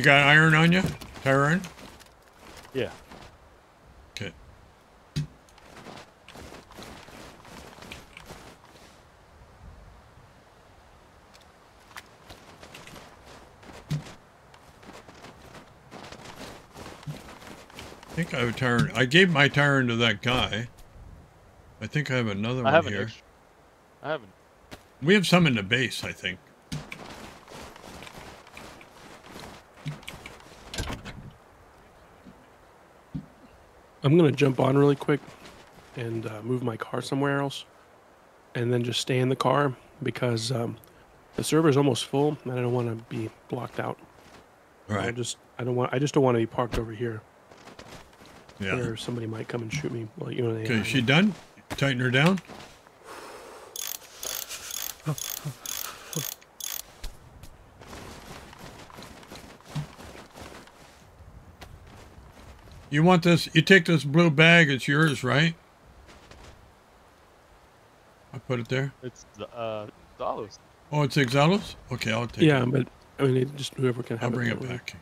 You got iron on you? Iron? Yeah. Okay. I think I have a tire. I gave my tire to that guy. I think I have another I one have here. I haven't. We have some in the base, I think. I'm gonna jump on really quick and uh, move my car somewhere else, and then just stay in the car because um, the is almost full, and I don't want to be blocked out. All I just I don't want I just don't want to be parked over here Yeah. where somebody might come and shoot me. Well, you know. Okay, is she done? Tighten her down. You want this? You take this blue bag. It's yours, right? I put it there. It's uh, dollars. Oh, it's Exelos? Okay, I'll take Yeah, it. Yeah, but I mean, it- just whoever can have I'll bring it. it that way. back.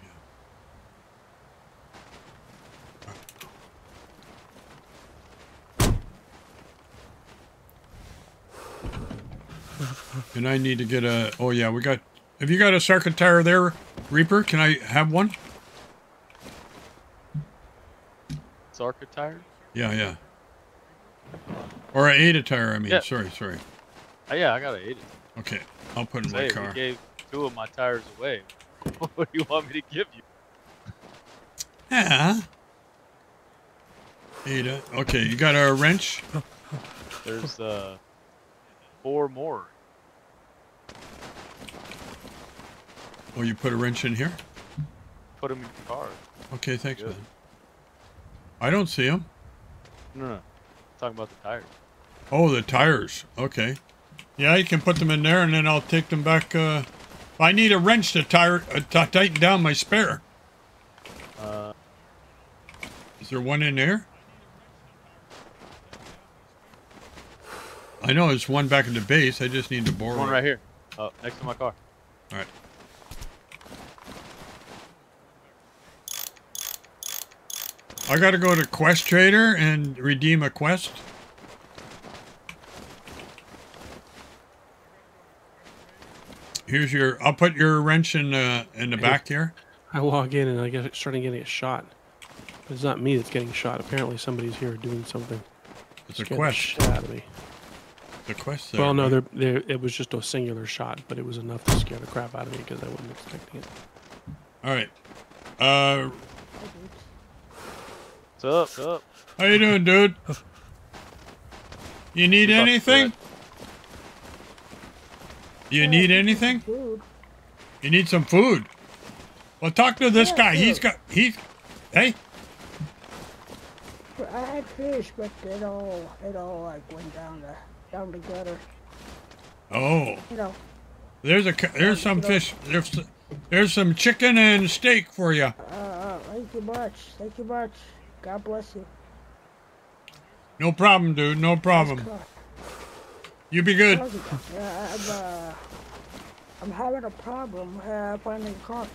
And I need to get a. Oh yeah, we got. Have you got a Sarka tire there, Reaper? Can I have one? Sarka tire. Yeah, yeah. Or a Ada tire. I mean, Yeah. sorry, sorry. Oh, yeah, I got an Ada. Okay, I'll put it in my car. we gave two of my tires away. what do you want me to give you? Yeah. Ada. Okay, you got a wrench? There's uh four more. Oh, you put a wrench in here? Put them in the car. Okay, thanks, Good. man. I don't see them. No, no. Talking about the tires. Oh, the tires. Okay. Yeah, you can put them in there, and then I'll take them back. Uh, I need a wrench to tire uh, to tighten down my spare. Uh, Is there one in there? I know there's one back in the base. I just need to borrow. one it. right here. Oh, next to my car. All right. I got to go to Quest Trader and redeem a quest. Here's your. I'll put your wrench in the in the back here. I log in and I get starting getting a shot. But it's not me that's getting shot. Apparently, somebody's here doing something. It's a quest. shit out of me. The quest. There, well, no, right? there, there. It was just a singular shot, but it was enough to scare the crap out of me because I wasn't expecting it. All right. Uh, What's up? What's up? how you doing, dude? You need Keep up anything? You need anything? Food. You need some food. Well, talk to this Yeah, guy. He's got. He's. Hey. I had fish, but it all it all like went down the down the gutter. Oh. You know. There's a. There's some fish. There's. There's some chicken and steak for you. Uh, uh, thank you much. Thank you much. God bless you. No problem, dude. No problem. You be good. Yeah, I'm uh, I'm having a problem uh, finding a car.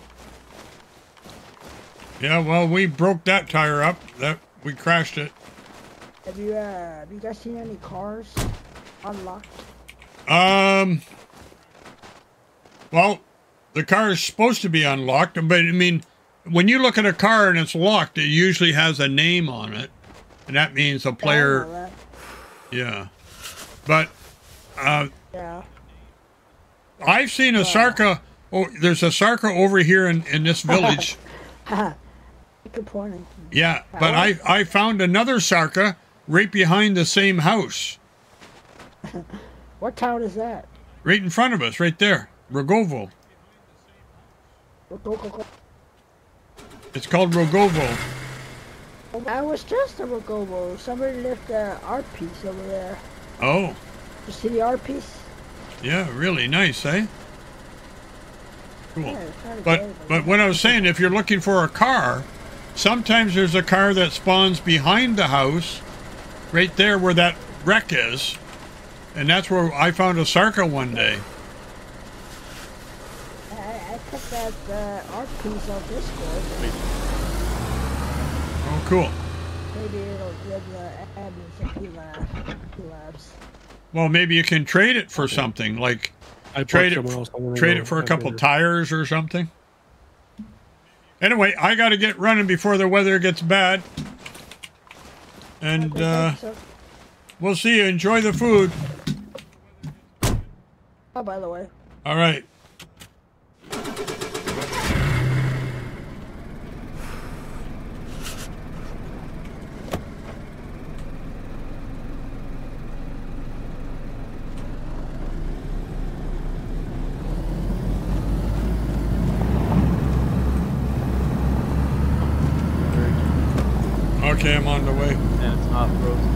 Yeah. Well, we broke that tire up. That we crashed it. Have you uh, have you guys seen any cars unlocked? Um. Well, the car is supposed to be unlocked, but I mean, when you look at a car and it's locked, it usually has a name on it, and that means a Yeah, I know player. that. Yeah. But uh, Yeah. I've seen a Sarka. Oh, there's a Sarka over here in, in this village. Good pointing. yeah, but I I found another Sarka right behind the same house, What town is that? right in front of us, right there, Rogovo. Go, go, go. It's called Rogovo. I was just a Rogovo. Somebody left the art piece over there. Oh, You see the art piece? yeah, really nice, eh? Cool. Yeah, But but what I was saying, if you're looking for a car, sometimes there's a car that spawns behind the house, right there where that wreck is, and that's where I found a Sarka one day. I, I check that uh, art piece on Discord. Oh, cool. Maybe it'll give the admin some P-lab, P-labs. Well, maybe you can trade it for something like I trade it, else, trade it for a couple later. tires or something. Anyway, I got to get running before the weather gets bad. And Okay, uh, thanks, sir. we'll see you. Enjoy the food. Oh, by the way. All right. Okay, I'm on the way. And it's not frozen.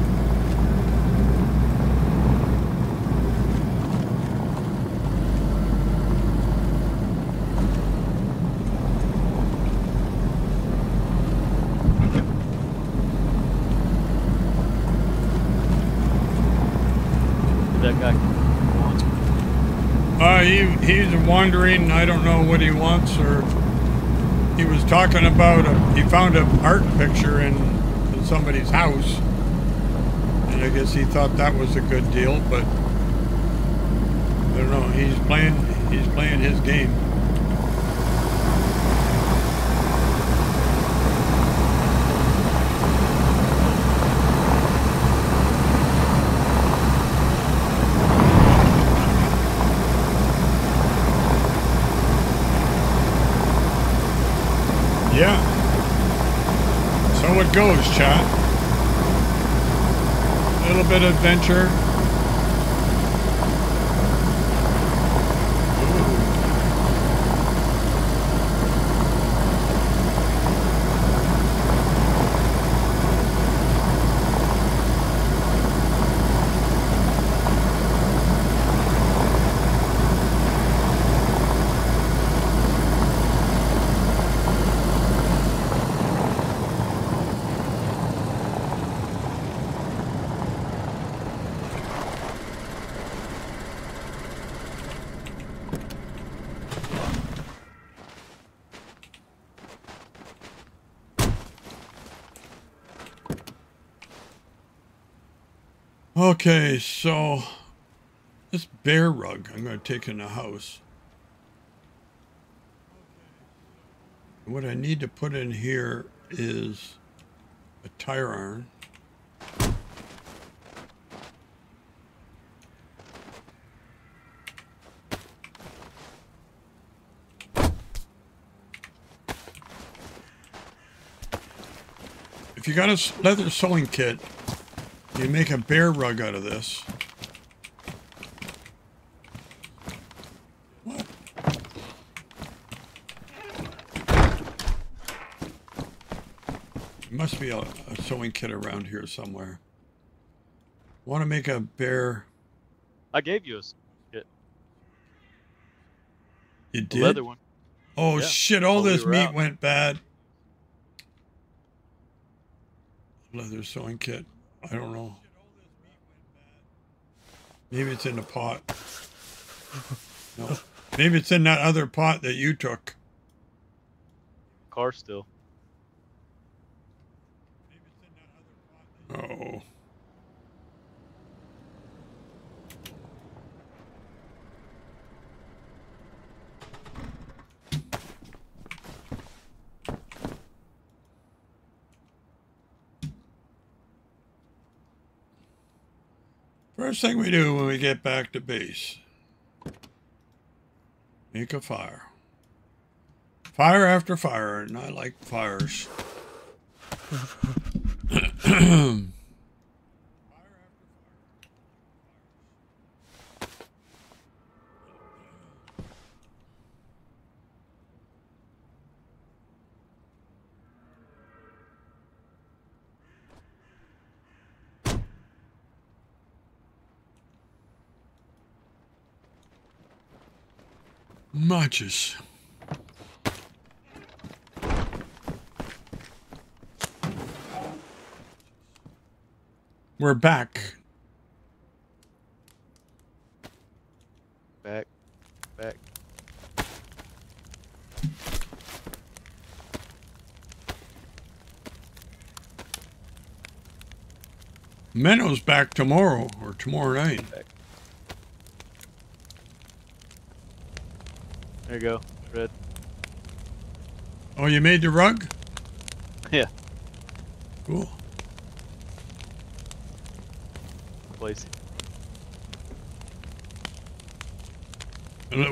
Did that guy go on? Uh, he he's wandering. I don't know what he wants, or he was talking about. A, he found an art picture in, in somebody's house, and I guess he thought that was a good deal. But I don't know. He's playing. He's playing his game. Yeah. So it goes, chat. A little bit of adventure. Okay, so this bear rug I'm going to take in the house. What I need to put in here is a tire iron. If you got a leather sewing kit, you make a bear rug out of this. What? There must be a, a sewing kit around here somewhere. Want to make a bear? I gave you a s- You did? leather one. Oh Yeah. shit! All While we this were meat out. went bad. Leather sewing kit. I don't know. Maybe it's in the pot. No. Maybe it's in that other pot that you took. Car still. Oh. First thing we do when we get back to base make a fire. Fire after fire, and I like fires. matches. We're back. Back. Back. Minnow's back tomorrow or tomorrow night. Back. You go, Red. Oh, you made the rug? Yeah. Cool. Place.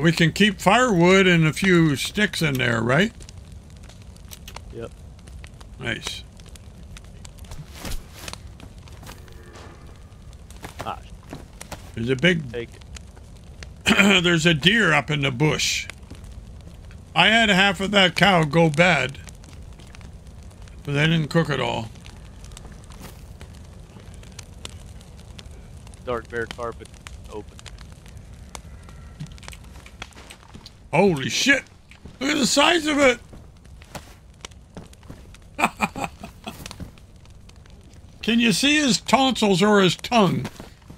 We can keep firewood and a few sticks in there, right? Yep. Nice. Ah, There's a big there's a deer up in the bush. I had half of that cow go bad, but they didn't cook it all. Dark bear carpet open. Holy shit! Look at the size of it! Can you see his tonsils or his tongue?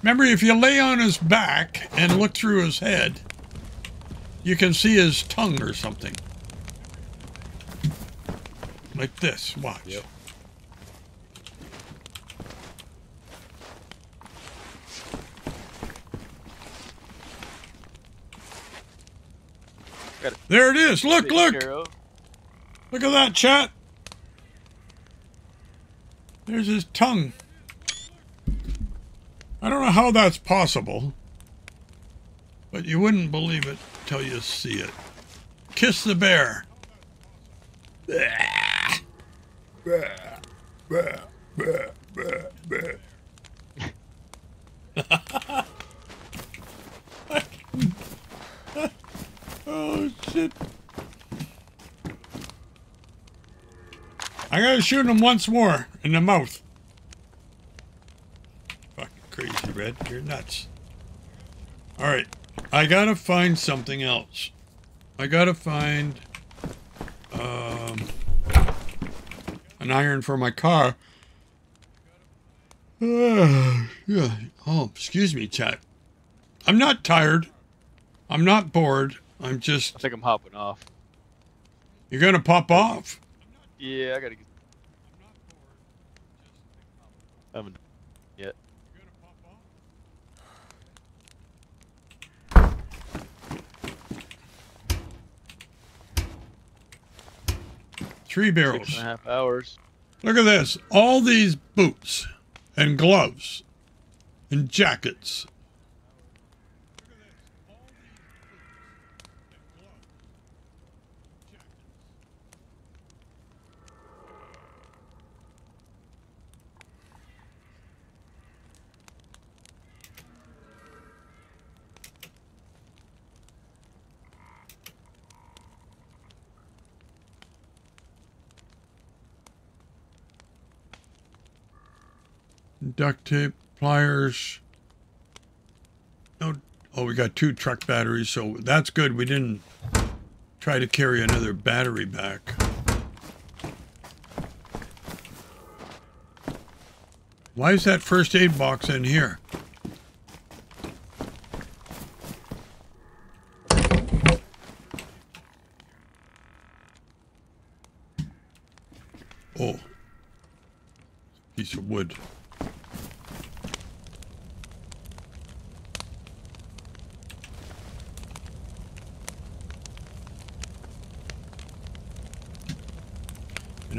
Remember, if you lay on his back and look through his head, you can see his tongue or something. Like this. Watch. Yep. There it is. Look, look. Look at that, chat. There's his tongue. I don't know how that's possible, but you wouldn't believe it till you see it. Kiss the bear. oh shit. I gotta shoot him once more in the mouth. Fucking crazy, Red. You're nuts. Alright. I gotta find something else. I gotta find um, an iron for my car. Uh, yeah. Oh, excuse me, chat. I'm not tired. I'm not bored. I'm just. I think I'm hopping off. You're gonna pop off. Yeah, I gotta get. Haven't yet. Three barrels. and a half hours. Look at this. All these boots and gloves and jackets. Duct tape, pliers. No, oh, we got two truck batteries, so that's good. We didn't try to carry another battery back. Why is that first aid box in here? Oh, piece of wood.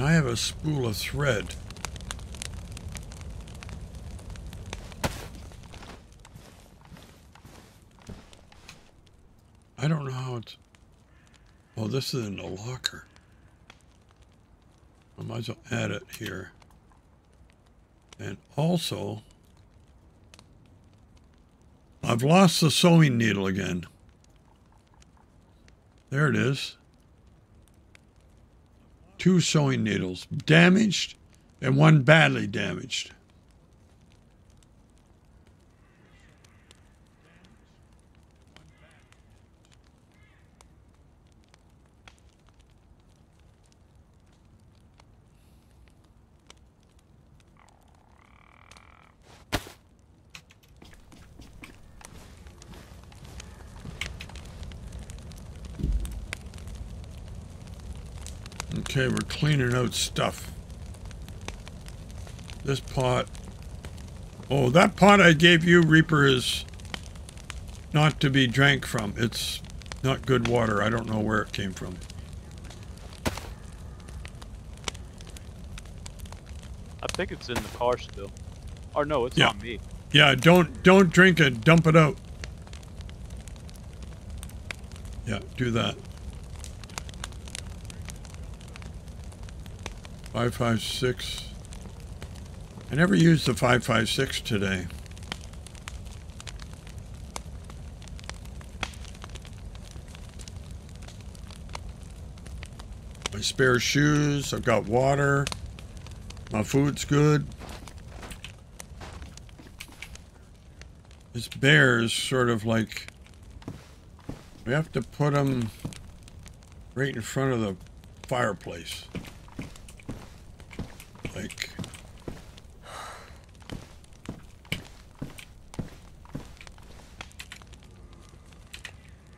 And I have a spool of thread. I don't know how it's. Oh, this is in the locker. I might as well add it here. And also, I've lost the sewing needle again. There it is two sewing needles, damaged and one badly damaged. Okay, we're cleaning out stuff. This pot Oh, that pot I gave you, Reaper, is not to be drank from. It's not good water. I don't know where it came from. I think it's in the car still. Or no, it's Yeah. on me. Yeah, don't don't drink it. Dump it out. Yeah, do that. Five five six. I never used the five five six today. My spare shoes. I've got water. My food's good. This bear is sort of like we have to put him right in front of the fireplace. Like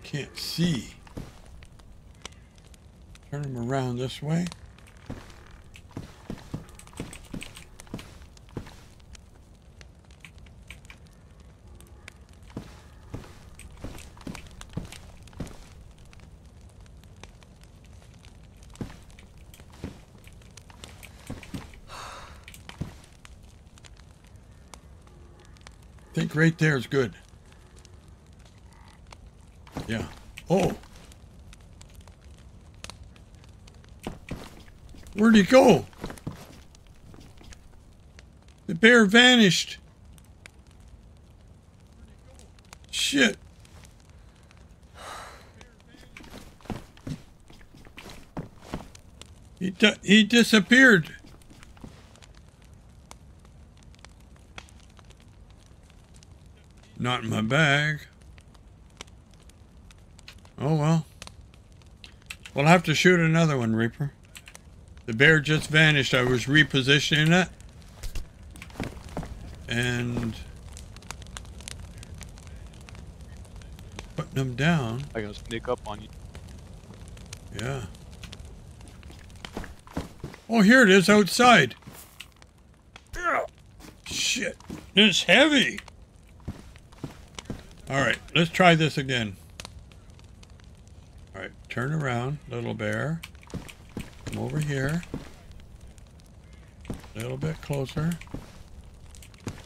can't see. Turn him around this way. I think right there is good. Yeah. Oh. Where'd he go? The bear vanished. Shit. He, he disappeared. Not in my bag. Oh well. We'll have to shoot another one, Reaper. The bear just vanished. I was repositioning it. And putting them down. I'm gonna sneak up on you. Yeah. Oh, here it is outside. Ugh. Shit. It's heavy. All right, let's try this again. All right, turn around, little bear. Over here. A little bit closer.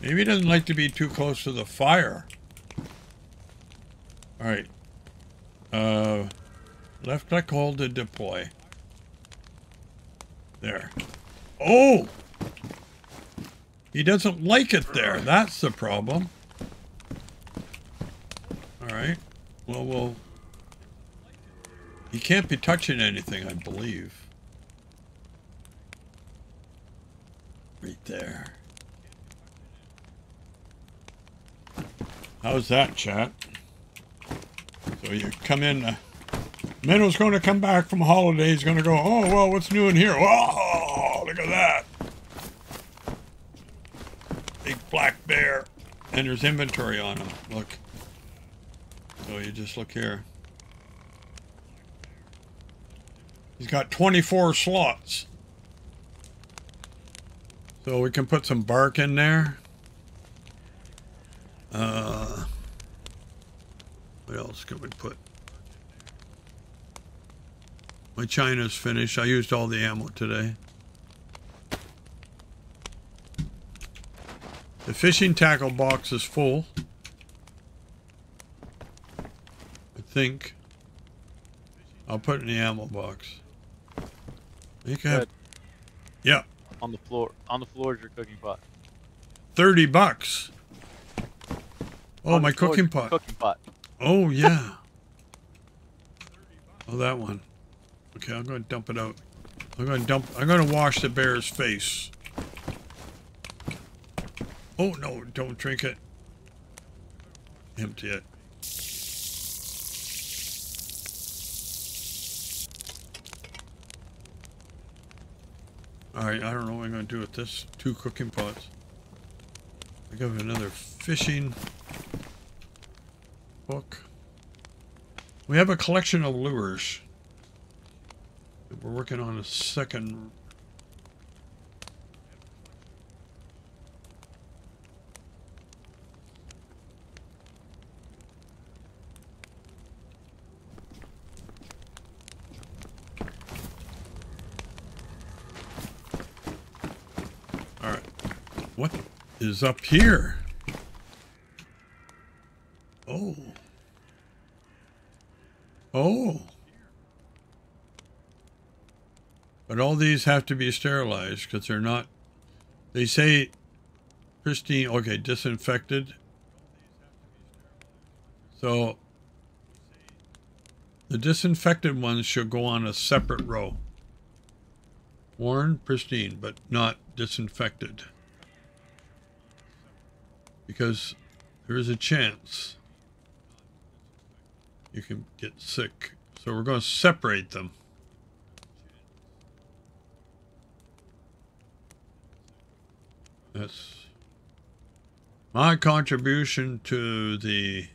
Maybe he doesn't like to be too close to the fire. All right. Uh, left click hold to deploy. There. Oh! He doesn't like it there. That's the problem. Alright. Well, well. He can't be touching anything, I believe. Right there. How's that, chat? So you come in. Uh, Minnow's going to come back from holiday. He's going to go, oh, well, what's new in here? Whoa, look at that. Big black bear. And there's inventory on him. Look. So you just look here. He's got 24 slots. So we can put some bark in there. Uh, what else can we put? My China's finished. I used all the ammo today. The fishing tackle box is full. I think. I'll put it in the ammo box. I think I have, yeah, On the floor. On the floor is your cooking pot. 30 bucks. Oh, On my the floor is cooking pot. Cooking pot. Oh, yeah. Oh, that one. Okay, I'm going to dump it out. I'm to dump. I'm going to wash the bear's face. Oh no! Don't drink it. Empty it. All right. I don't know what I'm going to do with this. Two cooking pots. I got another fishing book. We have a collection of lures. We're working on a second. What is up here? Oh. Oh. But all these have to be sterilized because they're not. They say pristine. Okay, disinfected. So the disinfected ones should go on a separate row. Worn, pristine, but not disinfected. Because there is a chance you can get sick. So we're going to separate them. That's my contribution to the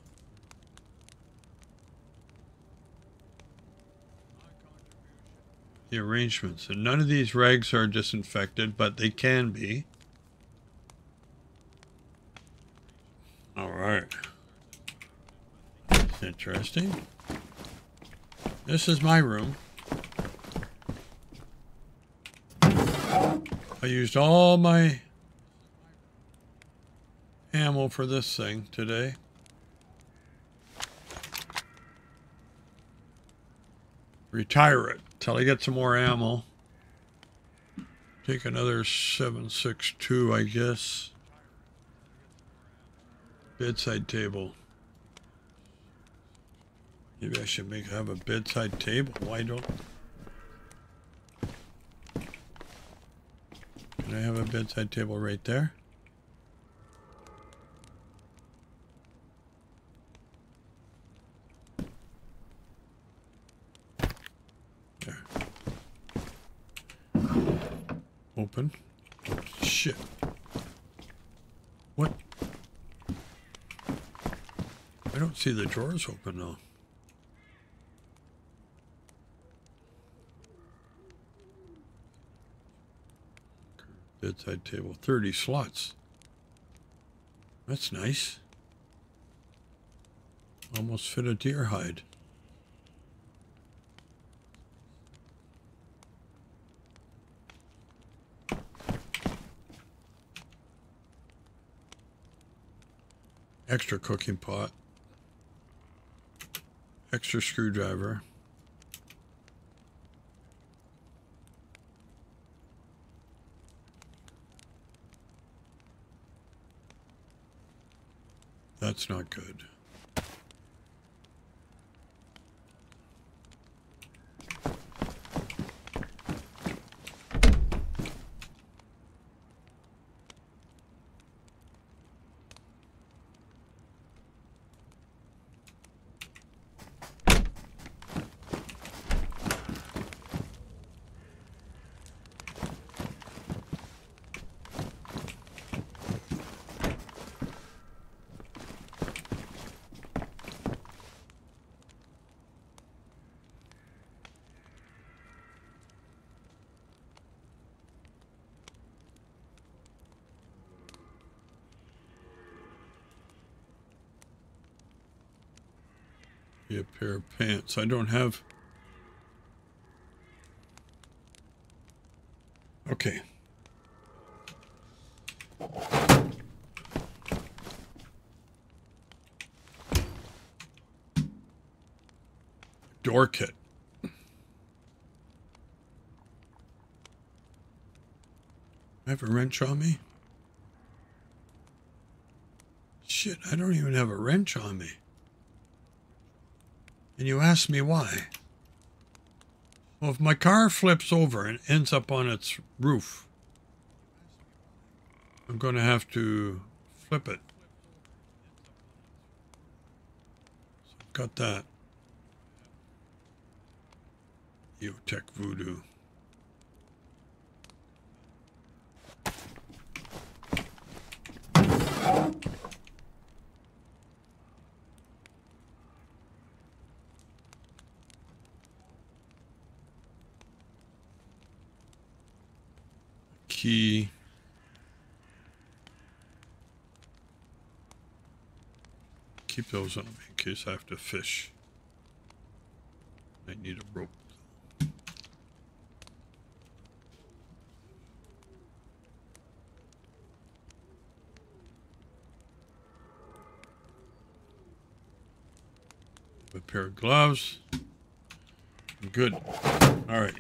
the arrangements. And none of these rags are disinfected, but they can be. All right. That's interesting. This is my room. I used all my ammo for this thing today. Retire it till I get some more ammo. Take another 762, I guess. Bedside table. Maybe I should make have a bedside table. Why don't Can I have a bedside table right there? There. Open. Shit. What? I don't see the drawers open though. Bedside table, 30 slots. That's nice. Almost fit a deer hide. Extra cooking pot. Extra screwdriver. That's not good. Be a pair pants. I don't have. Okay. Door kit. I have a wrench on me? Shit, I don't even have a wrench on me. And you ask me why. Well, if my car flips over and ends up on its roof, I'm going to have to flip it. So I've got that. Eotech Voodoo. key. Keep those on me in case I have to fish. I need a rope. A pair of gloves. Good. All right.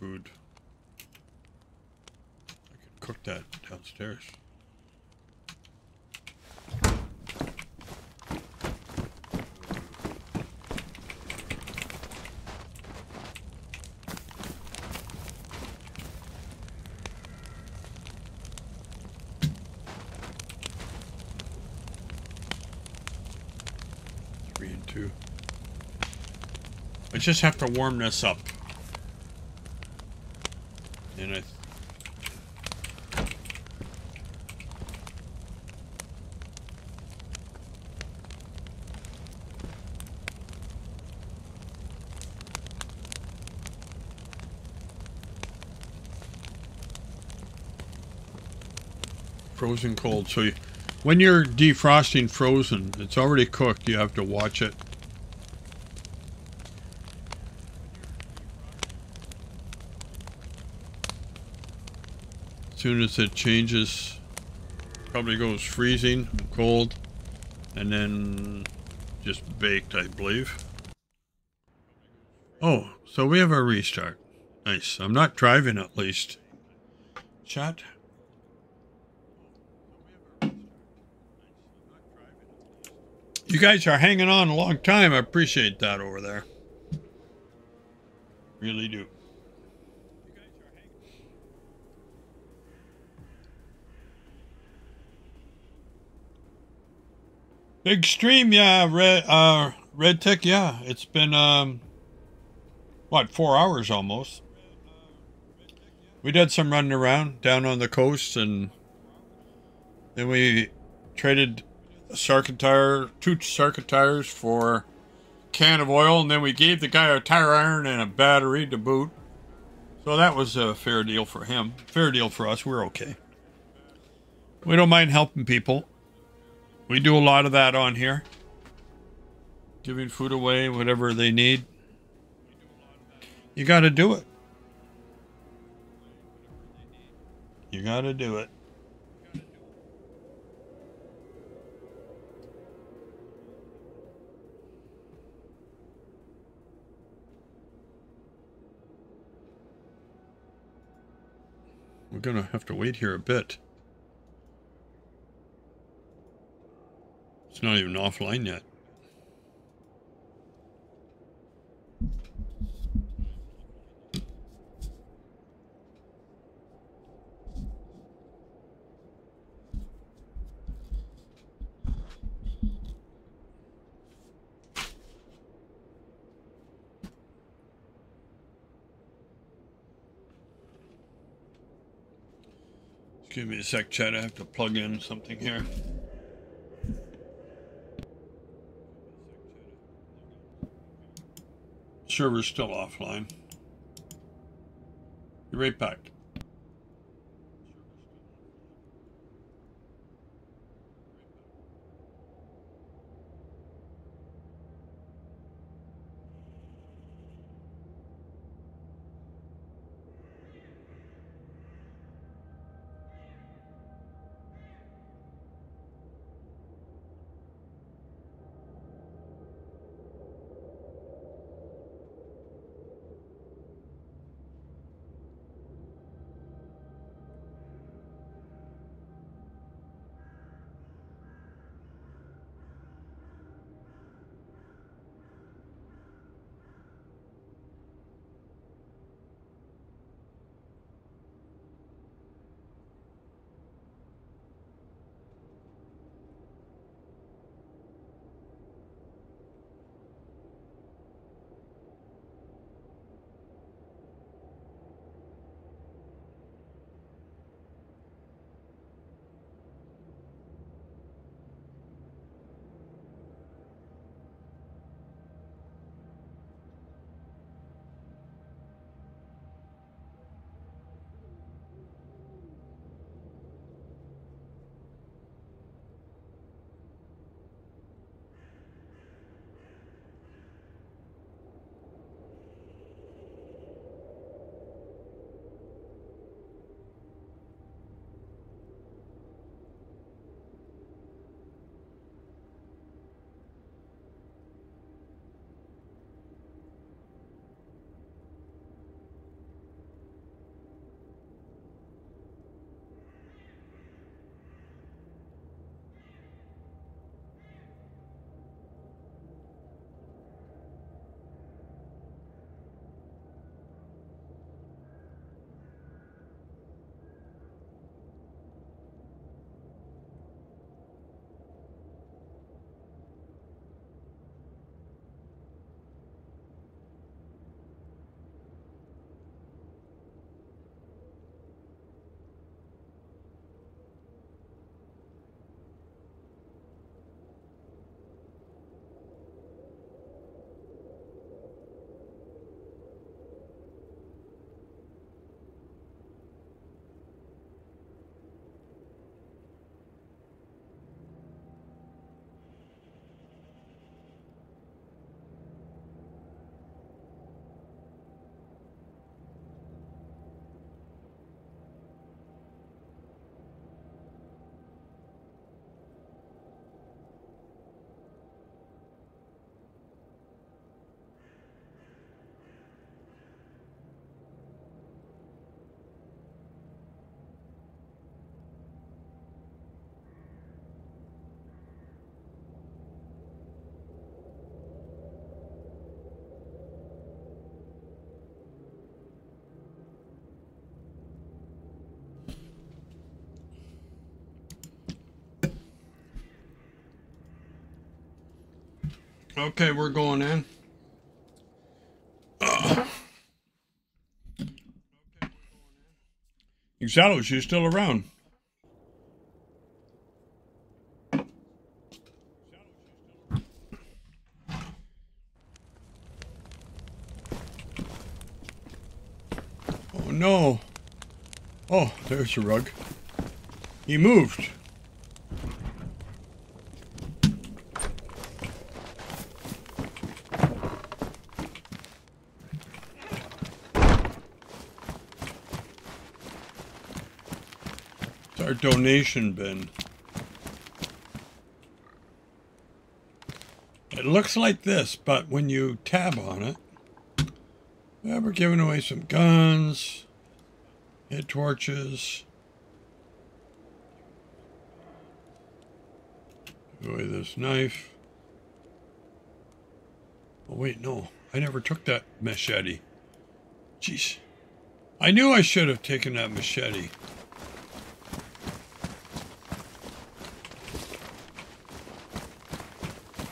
Food. I could cook that downstairs. Three and two. I just have to warm this up. And I frozen cold. So you, when you're defrosting frozen, it's already cooked. You have to watch it. As soon as it changes, probably goes freezing, cold, and then just baked, I believe. Oh, so we have a restart. Nice. I'm not driving at least. Chat. You guys are hanging on a long time. I appreciate that over there. Really do. Big stream, yeah, red uh Red-Tic, yeah. It's been um what, four hours almost. We did some running around down on the coast and then we traded Sarka tire, two Sarka tires for can of oil, and then we gave the guy a tire iron and a battery to boot. So that was a fair deal for him. Fair deal for us. We're okay. We don't mind helping people. We do a lot of that on here. Giving food away, whatever they need. You got to do it. You got to do it. We're going to have to wait here a bit. It's not even offline yet. Give me a sec, Chad. I have to plug in something here. Server's still offline. Be right back. Okay, we're going in. Exalos, you still around? Oh no. Oh, there's a rug. He moved. Donation bin. It looks like this, but when you tab on it, yeah, we're giving away some guns, head torches. Give away this knife. Oh wait, no. I never took that machete. Jeez. I knew I should have taken that machete.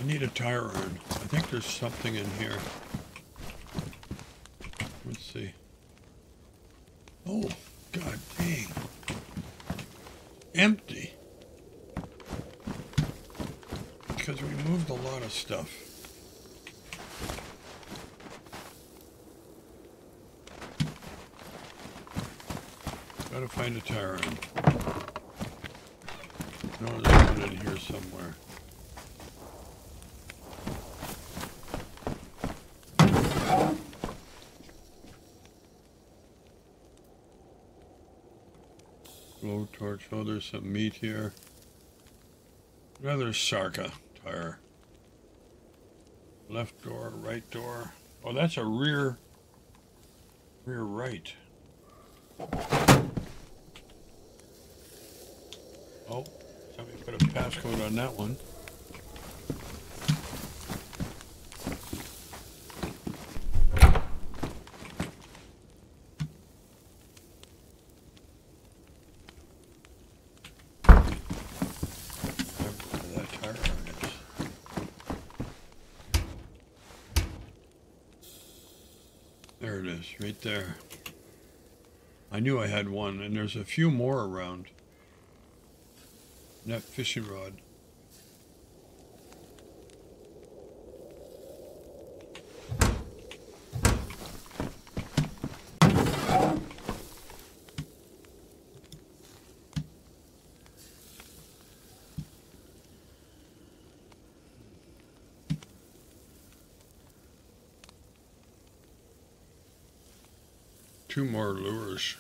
Need a tire iron. I think there's something in here. Let's see. Oh, god dang. Empty. Because we moved a lot of stuff. Gotta find a tire iron. No, there's one in here somewhere. Glow torch. Oh, there's some meat here. Another Sarka tire. Left door, right door. Oh, that's a rear, rear right. Oh, somebody put a passcode on that one. Remember where that tire iron is. There it is, right there. I knew I had one, and there's a few more around. Net fishing rod. Two more lures.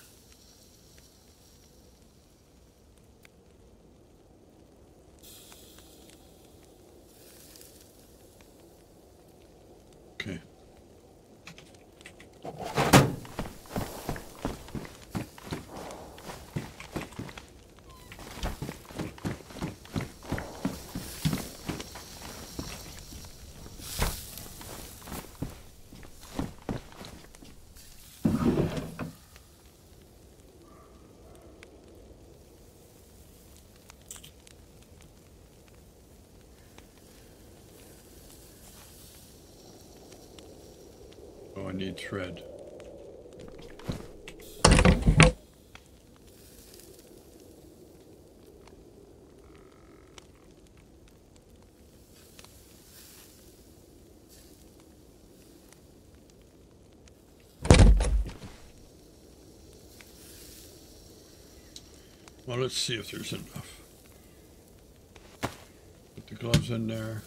Need thread. Well, let's see if there's enough. Put the gloves in there.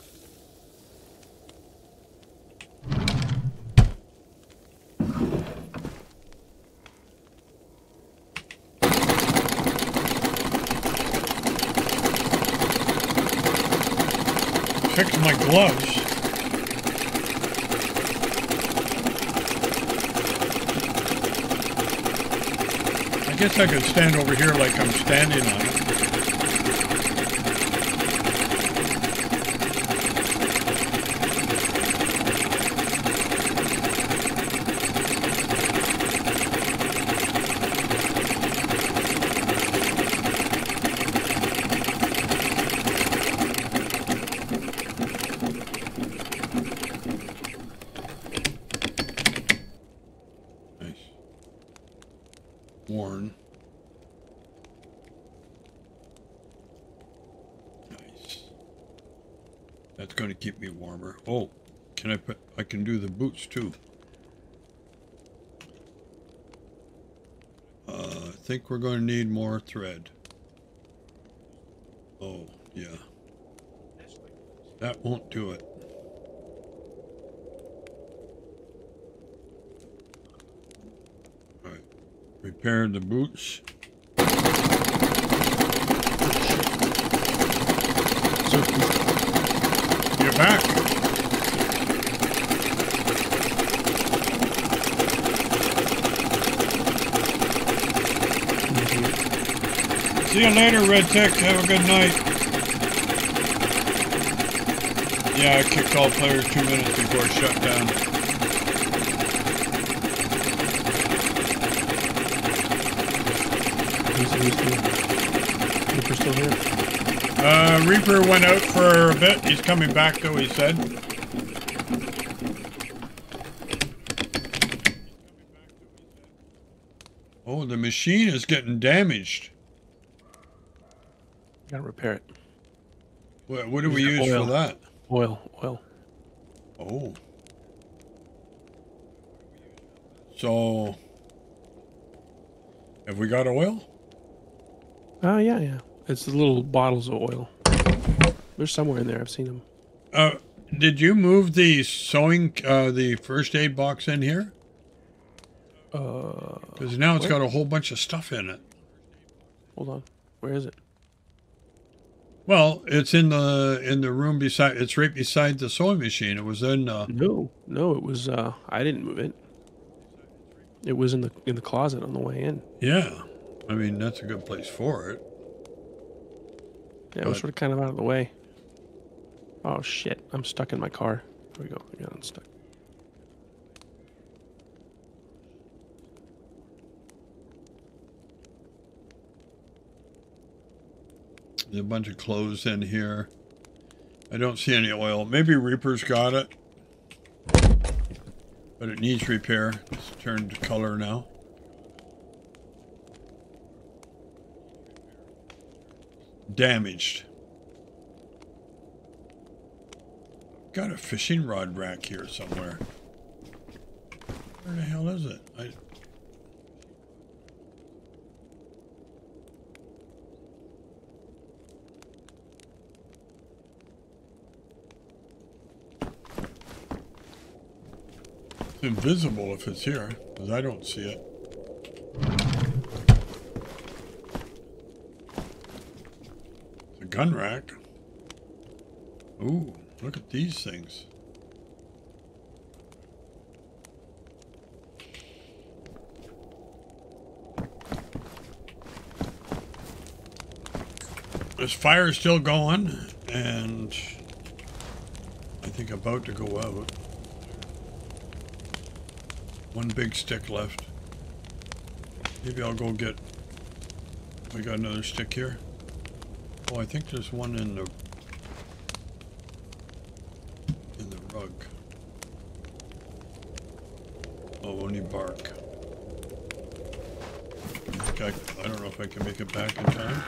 Fix my gloves. I guess I could stand over here like I'm standing on it. corn. Nice. That's going to keep me warmer. Oh, can I put, I can do the boots too. Uh, I think we're going to need more thread. Oh, yeah. That won't do it. Alright. Repair the boots. You're back. See you later, Red Tech. Have a good night. Yeah, I kicked all players two minutes before it shut down. Who's, who's Reaper still here? Uh, Reaper went out for a bit. He's coming back, though, he said. Oh, the machine is getting damaged. Repair it. What, what do we Use oil. for that? Oil, oil. Oh. So, have we got oil? Oh, yeah, yeah. It's the little bottles of oil. They're somewhere in there. I've seen them. Uh, did you move the sewing, uh, the first aid box in here? Uh, Because now it's What? got a whole bunch of stuff in it. hold on. Where is it? Well, it's in the in the room beside. It's right beside the sewing machine. It was in. Uh, No, no. It was. Uh, I didn't move it. It was in the in the closet on the way in. yeah, I mean that's a good place for it. Yeah, it was sort of kind of out of the way. Oh shit! I'm stuck in my car. Here we go. I got unstuck. There's a bunch of clothes in here. I don't see any oil. Maybe Reaper's got it, but it needs repair. It's turned to color now. Damaged. Got a fishing rod rack here somewhere. Where the hell is it? I, it's invisible if it's here, because I don't see it. It's a gun rack. Ooh, look at these things. This fire is still going, and I think about to go out. One big stick left. Maybe I'll go get. We got another stick here. Oh, I think there's one in the in the rug. Oh, only bark. I, I don't know if I can make it back in time.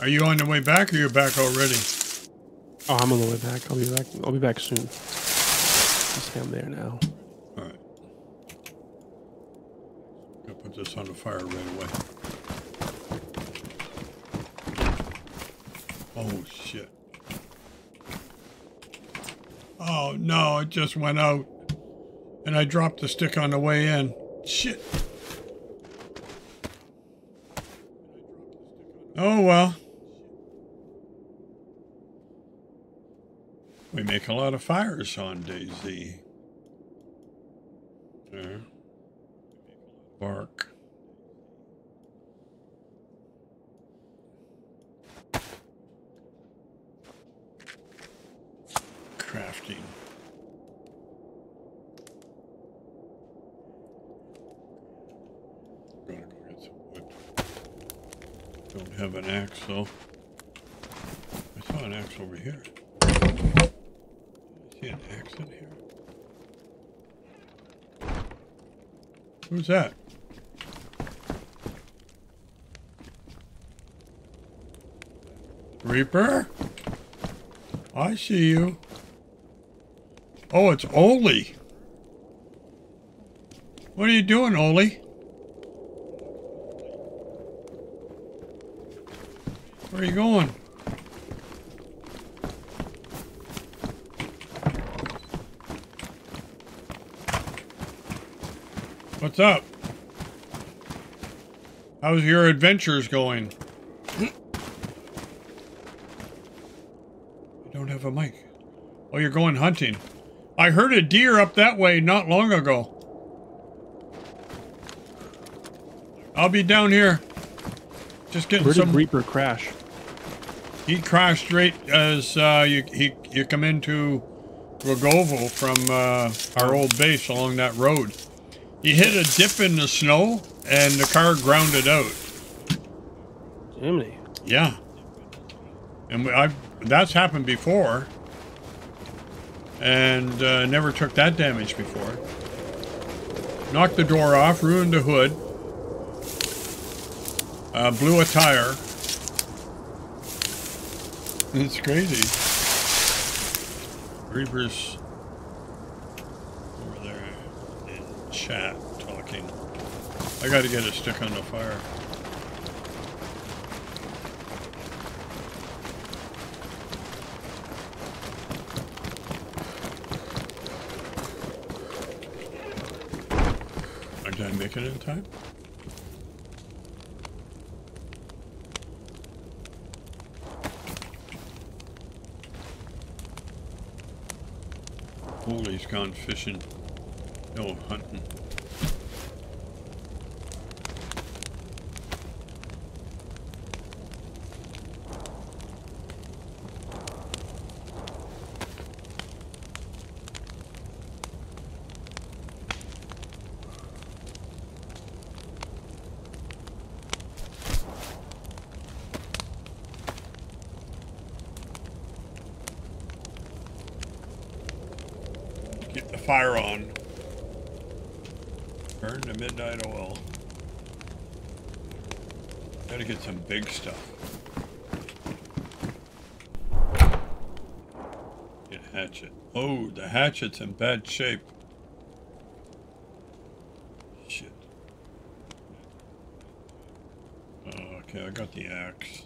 Are you on the way back or you're back already? Oh, I'm on the way back. I'll be back. I'll be back soon. Just say I'm there now. All right. Gotta put this on the fire right away. Oh, shit. Oh, no, it just went out. And I dropped the stick on the way in. Shit. Oh, well. We make a lot of fires on DayZ. There. Bark. Crafting. Gotta go get some wood. Don't have an axe though. I saw an axe over here see an exit here. Who's that? Reaper? I see you. Oh, it's Oli. What are you doing, Oli? Where are you going? What's up? How's your adventures going? You don't have a mic. Oh, you're going hunting. I heard a deer up that way not long ago. I'll be down here. Just getting Where did some. Reaper crash? He crashed right as uh, you he you come into Rogovo from uh, our old base along that road. He hit a dip in the snow and the car grounded out. Jiminy. Yeah, and I've that's happened before, and uh, never took that damage before. Knocked the door off, ruined the hood, uh, blew a tire. It's crazy. Reaper's over there in chat talking. I got to get a stick on the fire. Did I make it in time? Holy's gone fishing. Hunting. Get the fire on. Burn the midnight oil. Gotta get some big stuff. Get a hatchet. Oh, the hatchet's in bad shape. Shit. Oh, okay, I got the axe.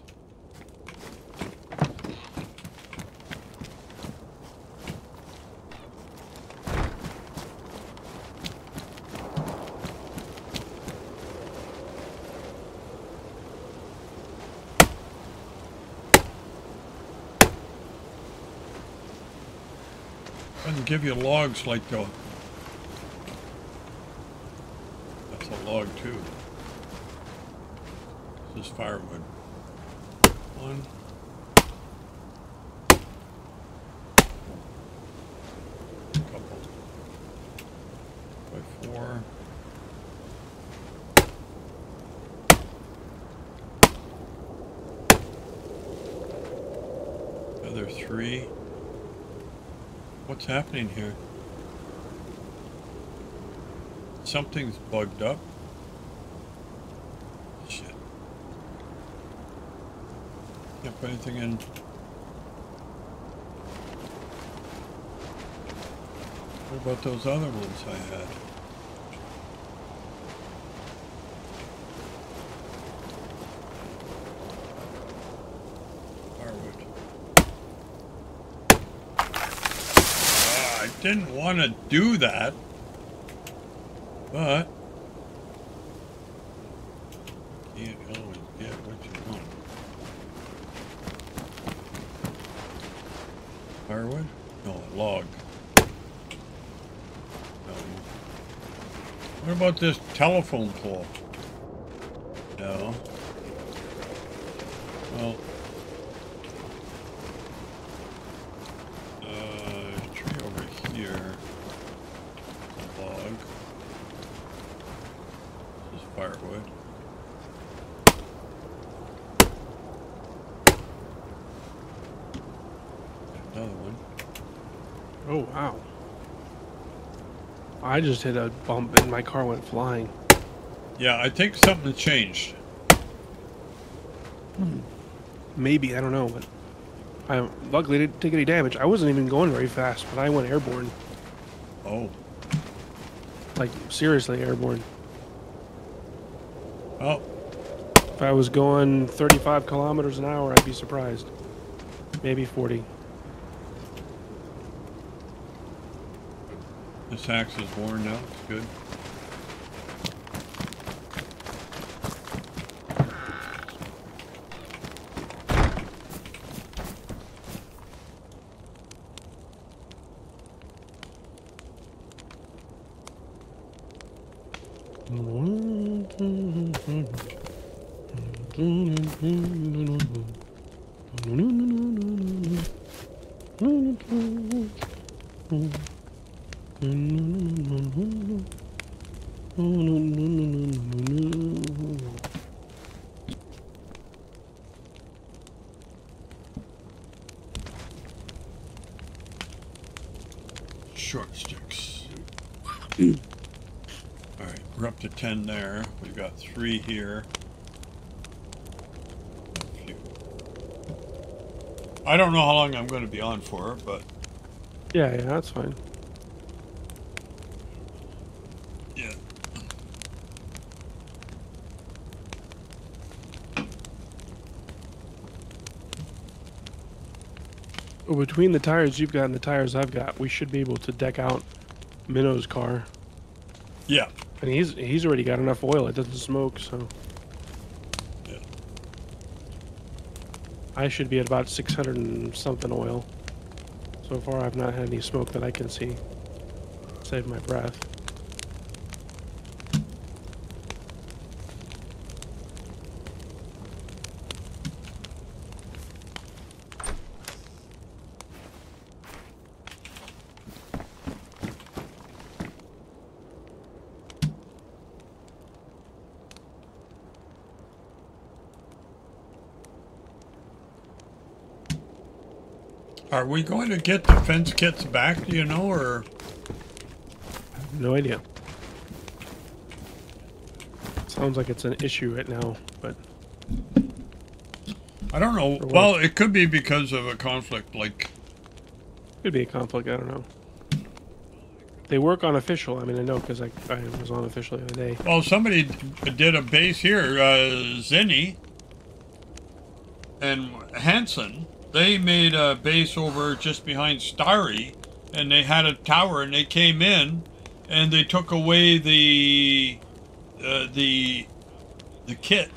Doesn't give you logs like the. That's a log too. This is firewood. One. Couple. By four. Other three. What's happening here? Something's bugged up. Shit. Can't put anything in. What about those other ones I had? Firewood. Ah, I didn't want to do that, but can't always get what you want. Firewood? No, log. No. What about this telephone pole? No. Well. Uh, tree over here. A log. This is firewood. Another one. Oh wow. I just hit a bump and my car went flying. Yeah, I think something changed. Hmm. Maybe I don't know, but I luckily didn't take any damage. I wasn't even going very fast, but I went airborne. Oh. Like seriously airborne. Oh, If I was going 35 kilometers an hour, I'd be surprised. Maybe 40. This axe is worn now. It's good. Short sticks. All right, we're up to 10 there. We've got three here. I don't know how long I'm going to be on for, but Yeah, yeah, that's fine. yeah. Well, between the tires you've got and the tires I've got, we should be able to deck out Minnow's car. Yeah. And he's he's already got enough oil; it doesn't smoke, so. Yeah. I should be at about 600 and something oil. So far, I've not had any smoke that I can see. Save my breath. Are we going to get the fence kits back, do you know, or No idea. Sounds like it's an issue right now, but I don't know. Well, it could be because of a conflict like could be a conflict. I don't know. They work on official. I mean, I know because I, I was on official the other day. Well, somebody did a base here, uh, Zinni and Hanson. They made a base over just behind Stary, and they had a tower, and they came in, and they took away the uh, the the kit,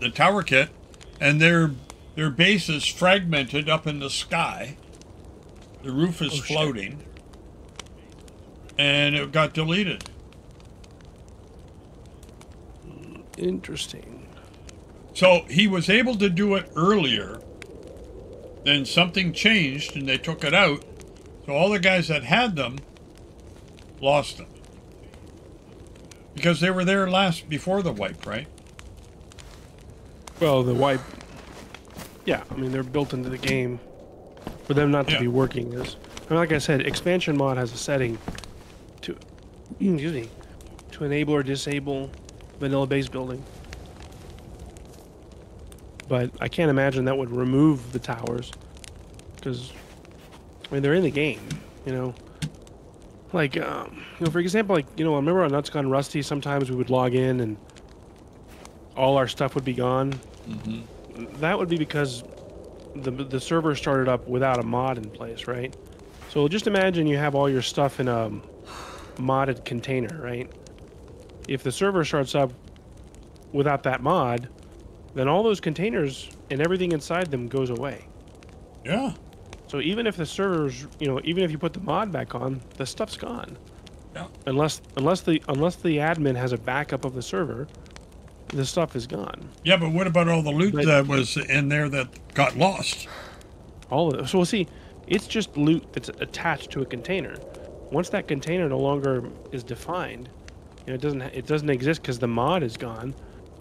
the tower kit, and their their base is fragmented up in the sky. The roof is Oh, shit. floating, and it got deleted. Interesting. So he was able to do it earlier. Then something changed and they took it out. So all the guys that had them lost them. Because they were there last before the wipe, right? Well, the wipe. Yeah, I mean they're built into the game. For them not to Yeah. be working is, I mean, like I said, expansion mod has a setting to, excuse me, to enable or disable vanilla base building. But I can't imagine that would remove the towers, because, I mean, they're in the game, you know. Like, um, you know, for example, like you know, I remember on Nuts Gone Rusty, sometimes we would log in and all our stuff would be gone Mm-hmm. that would be because the the server started up without a mod in place, right? So just imagine you have all your stuff in a modded container, right? If the server starts up without that mod, then all those containers and everything inside them goes away. Yeah. So even if the servers, you know, even if you put the mod back on, the stuff's gone. Yeah. Unless unless the unless the admin has a backup of the server, the stuff is gone. Yeah, but what about all the loot But- that was in there that got lost? All of it. So we'll see. It's just loot that's attached to a container. Once that container no longer is defined, you know, it doesn't it doesn't exist because the mod is gone.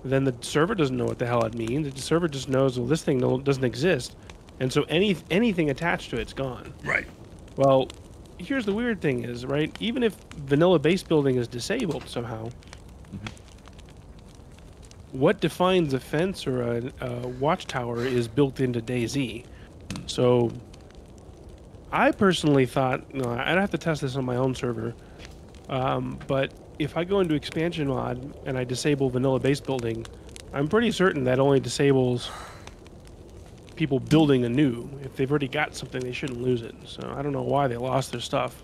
Then the server doesn't know what the hell it means. The server just knows well this thing doesn't exist, and so any anything attached to it's gone. Right. Well, here's the weird thing is right. Even if vanilla base building is disabled somehow, what defines a fence or a, a watchtower is built into DayZ. So, I personally thought no, I'd have to test this on my own server. Um, but if I go into expansion mod and I disable vanilla base building, I'm pretty certain that only disables people building anew. If they've already got something, they shouldn't lose it. So I don't know why they lost their stuff.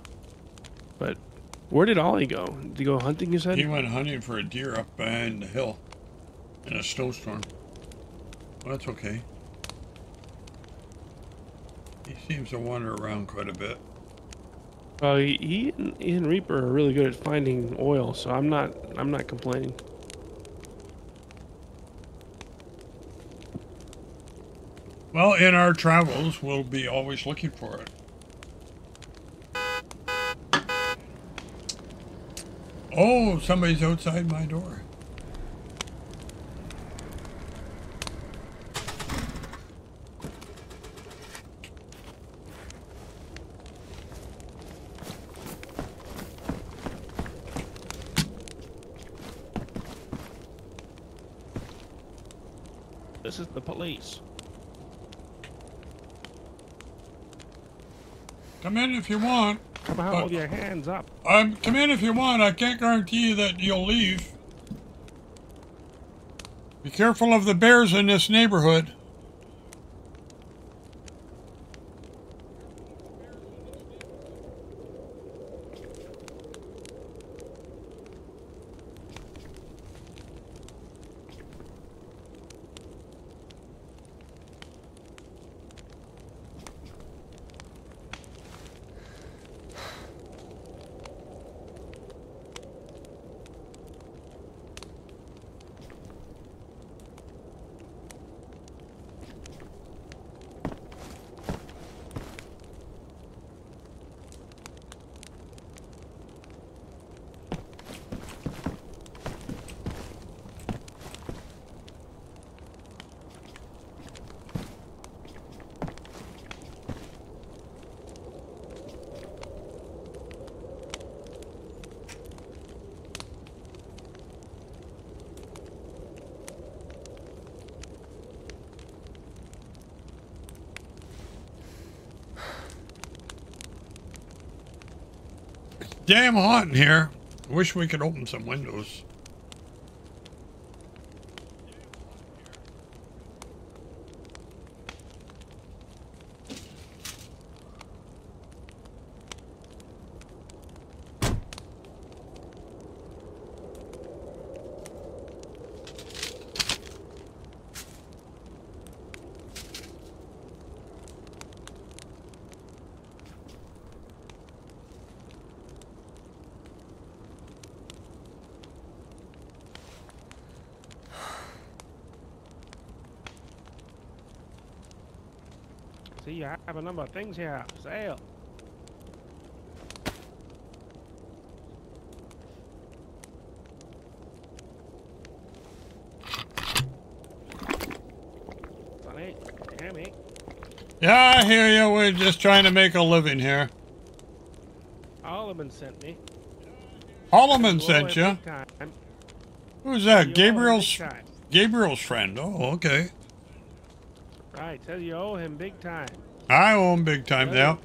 But where did Ollie go? Did he go hunting? You said. He went hunting for a deer up behind the hill in a snowstorm. Well, that's okay. He seems to wander around quite a bit. Well, he, and, he and Reaper are really good at finding oil, so I'm not I'm not complaining. Well, in our travels, we'll be always looking for it. Oh, somebody's outside my door. Is the police. Come in if you want. Come out Uh, with your hands up. Um, come in if you want. I can't guarantee you that you'll leave. Be careful of the bears in this neighborhood. Damn hot in here. Wish we could open some windows. See, I have a number of things here for sale. Sonny, you hear me? Yeah, I hear you. We're just trying to make a living here. Alderman sent me. Holloman sent you. Who's You owe him that? Gabriel's. Gabriel's friend. Oh, okay. Right, says you owe him big time. I owe him big time. now.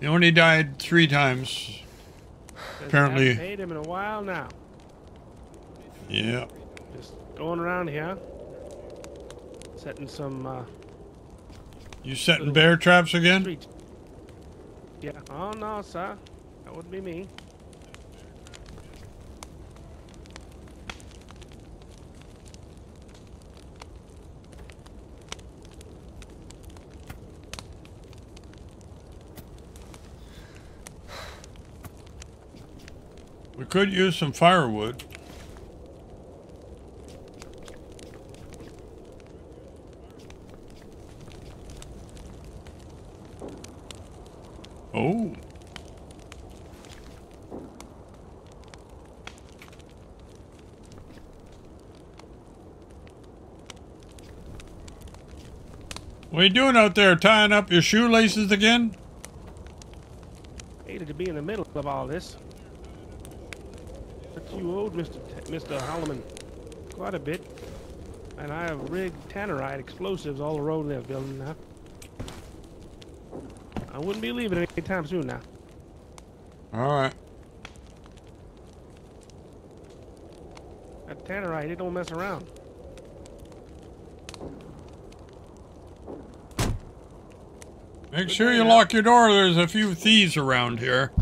He only died three times. says Apparently- paid him in a while now. Yeah. Just going around here, setting some uh, You setting bear traps again? street. Yeah. Oh no, sir, that wouldn't be me. Could use some firewood. Oh. What are you doing out there? Tying up your shoelaces again? Hated to be in the middle of all this. You owed Mr. T- Mr. Holloman quite a bit. And I have rigged tannerite explosives all around road they're building now. I wouldn't be leaving anytime soon now. All right. That tannerite, it don't mess around. Make sure you lock your door. There's a few thieves around here.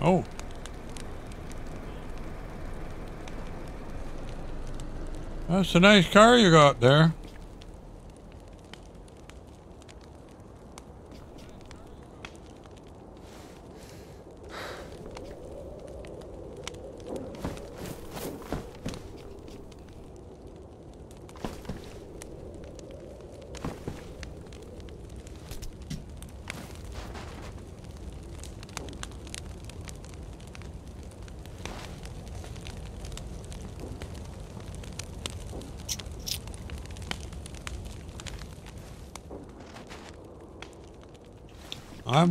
Oh. That's a nice car you got there.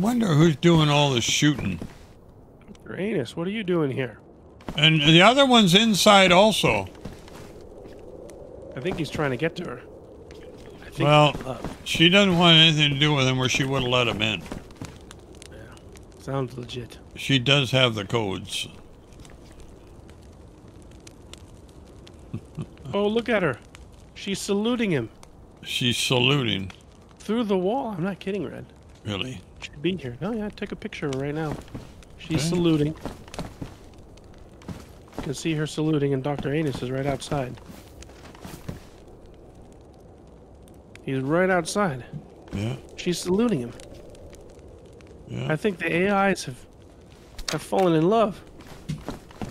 Wonder who's doing all the shooting. Anus, what are you doing here? And the other one's inside also. I think he's trying to get to her. I think Well- She doesn't want anything to do with him or she would have let him in. Sounds legit. She does have the codes. Oh, look at her. She's saluting him She's saluting. through the wall. I'm not kidding, Red. Really? Be here. Oh, yeah, take a picture of her right now. She's Okay. saluting. You can see her saluting, and Dr. Anus is right outside. He's right outside. Yeah. She's saluting him. Yeah. I think the AIs have have fallen in love.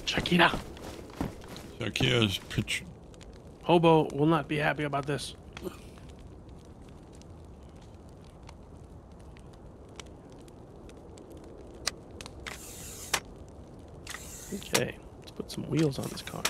Check it Shakira. Zakia's picture. Hobo will not be happy about this. Okay, let's put some wheels on this car.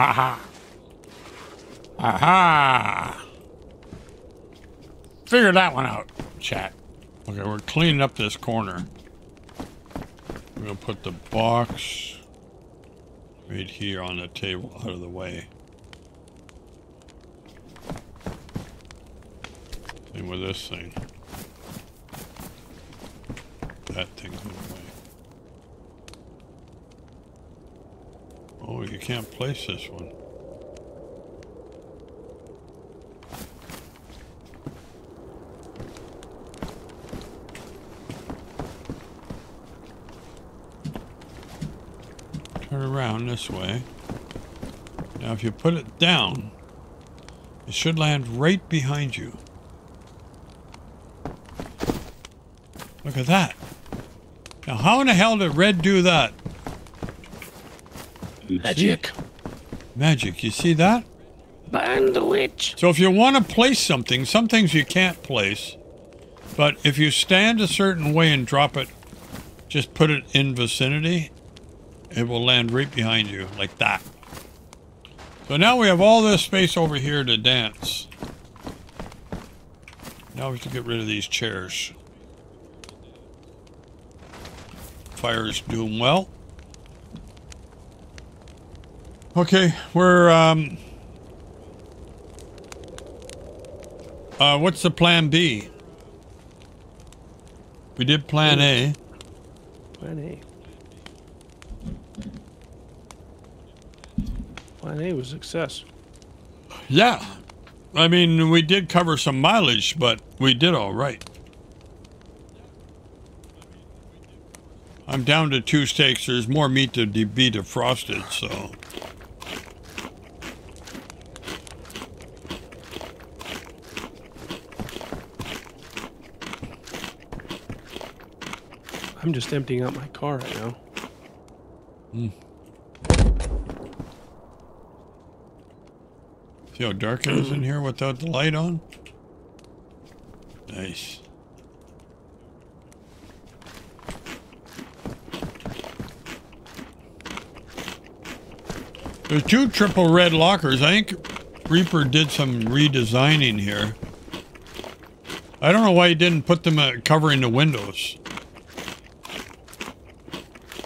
Ha ha. Aha. Figure that one out, chat. Okay, we're cleaning up this corner. We're gonna put the box right here on the table out of the way. Same with this thing. That thing's in the way. Oh, you can't place this one. Turn around this way. Now, if you put it down, It should land right behind you. Look at that. Now, how in the hell did Red do that? Magic. Magic, you see that? Bind the witch. So if you want to place something, some things you can't place. But if you stand a certain way and drop it, just put it in vicinity, it will land right behind you, like that. So now we have all this space over here to dance. Now we have to get rid of these chairs. Fire is doing well. Okay, we're um uh what's the plan B? We did plan A. Plan A. Plan A was success. Yeah. I mean, we did cover some mileage, but we did all right. I'm down to two steaks. There's more meat to be defrosted, so. I'm just emptying out my car right now. See how dark it is in here without the light on? Nice. There's two triple red lockers. I think Reaper did some redesigning here. I don't know why he didn't put them uh, covering the windows.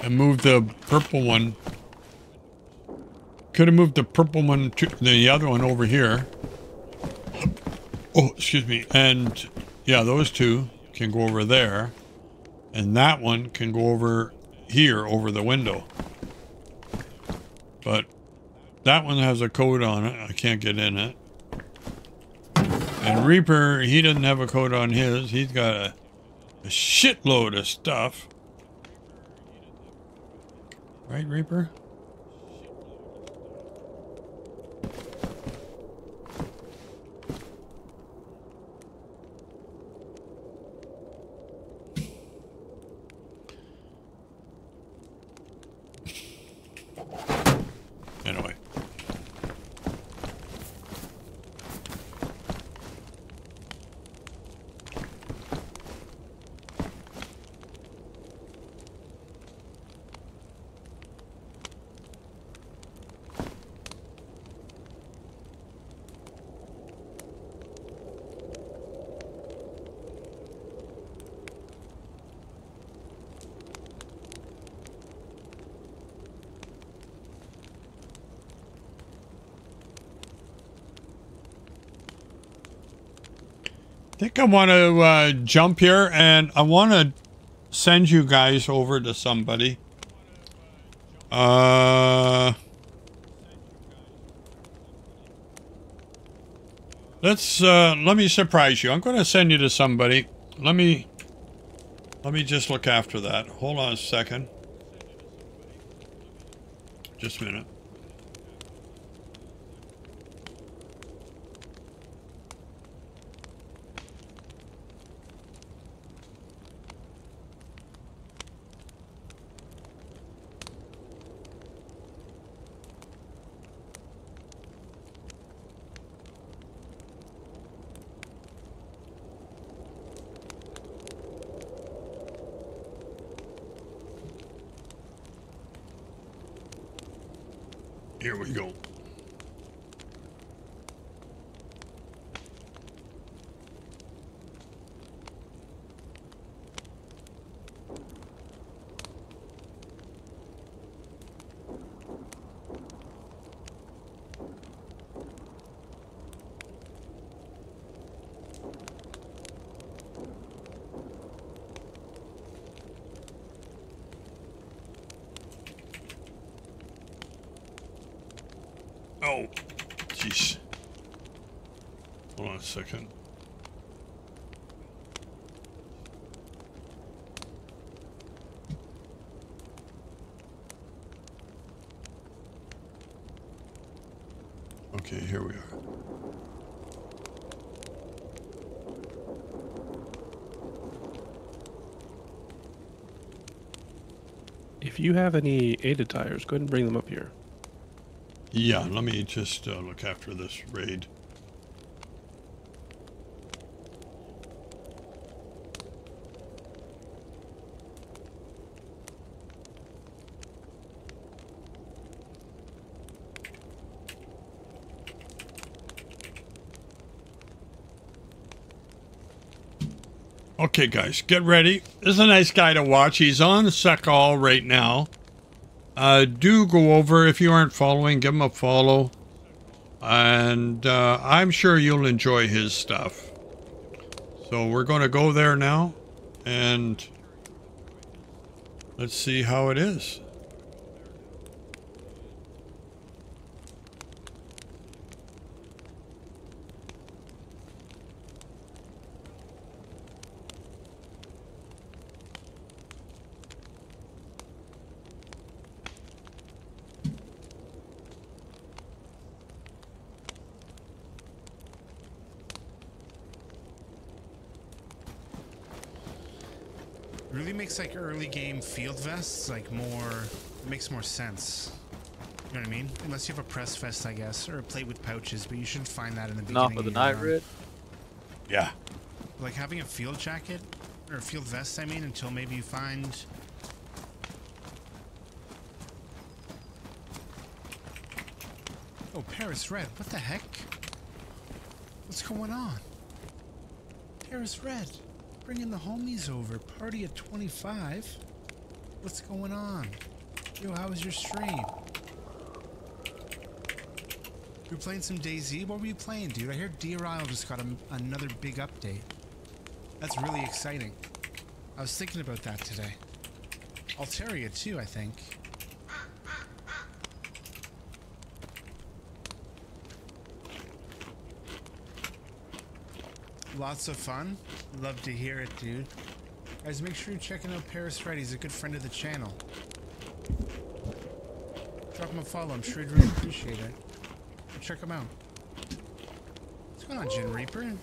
And move the purple one could have moved the purple one to the other one over here. Oh, excuse me. And yeah, those two can go over there. And that one can go over here over the window. But that one has a code on it. I can't get in it. And Reaper, he doesn't have a code on his. He's got a, a shitload of stuff. Right, Reaper? Anyway. I want to uh, jump here and I want to send you guys over to somebody. Uh, let's uh, let me surprise you. I'm going to send you to somebody. Let me let me just look after that. Hold on a second. Just a minute. Here we go. Oh, jeez. Hold on a second. Okay, here we are. if you have any ADA tires, go ahead and bring them up here. Yeah, let me just uh, look after this raid. Okay, guys, get ready. This is a nice guy to watch. He's on Sakhal right now. Uh, do go over if you aren't following, give him a follow, and uh, I'm sure you'll enjoy his stuff. So we're going to go there now, and let's see how it is. really makes like early game field vests like more makes more sense. You know what I mean? Unless you have a press vest, I guess, or a plate with pouches, but you shouldn't find that in the beginning. Not for the night run. rid. Yeah. Like having a field jacket or a field vest, I mean, until maybe you find. Oh, Paros Red, what the heck? What's going on? Paros Red, bringing the homies over. Party at 25. What's going on? Yo, how was your stream? You were playing some DayZ? What were you playing, dude? I hear Deer Isle just got a, another big update. That's really exciting. I was thinking about that today. Altaria too, I think. Lots of fun. Love to hear it, dude. Guys, make sure you're checking out Paros Red. He's a good friend of the channel. Drop him a follow. I'm sure he'd really appreciate it. Check him out. What's going on, Jin Reaper?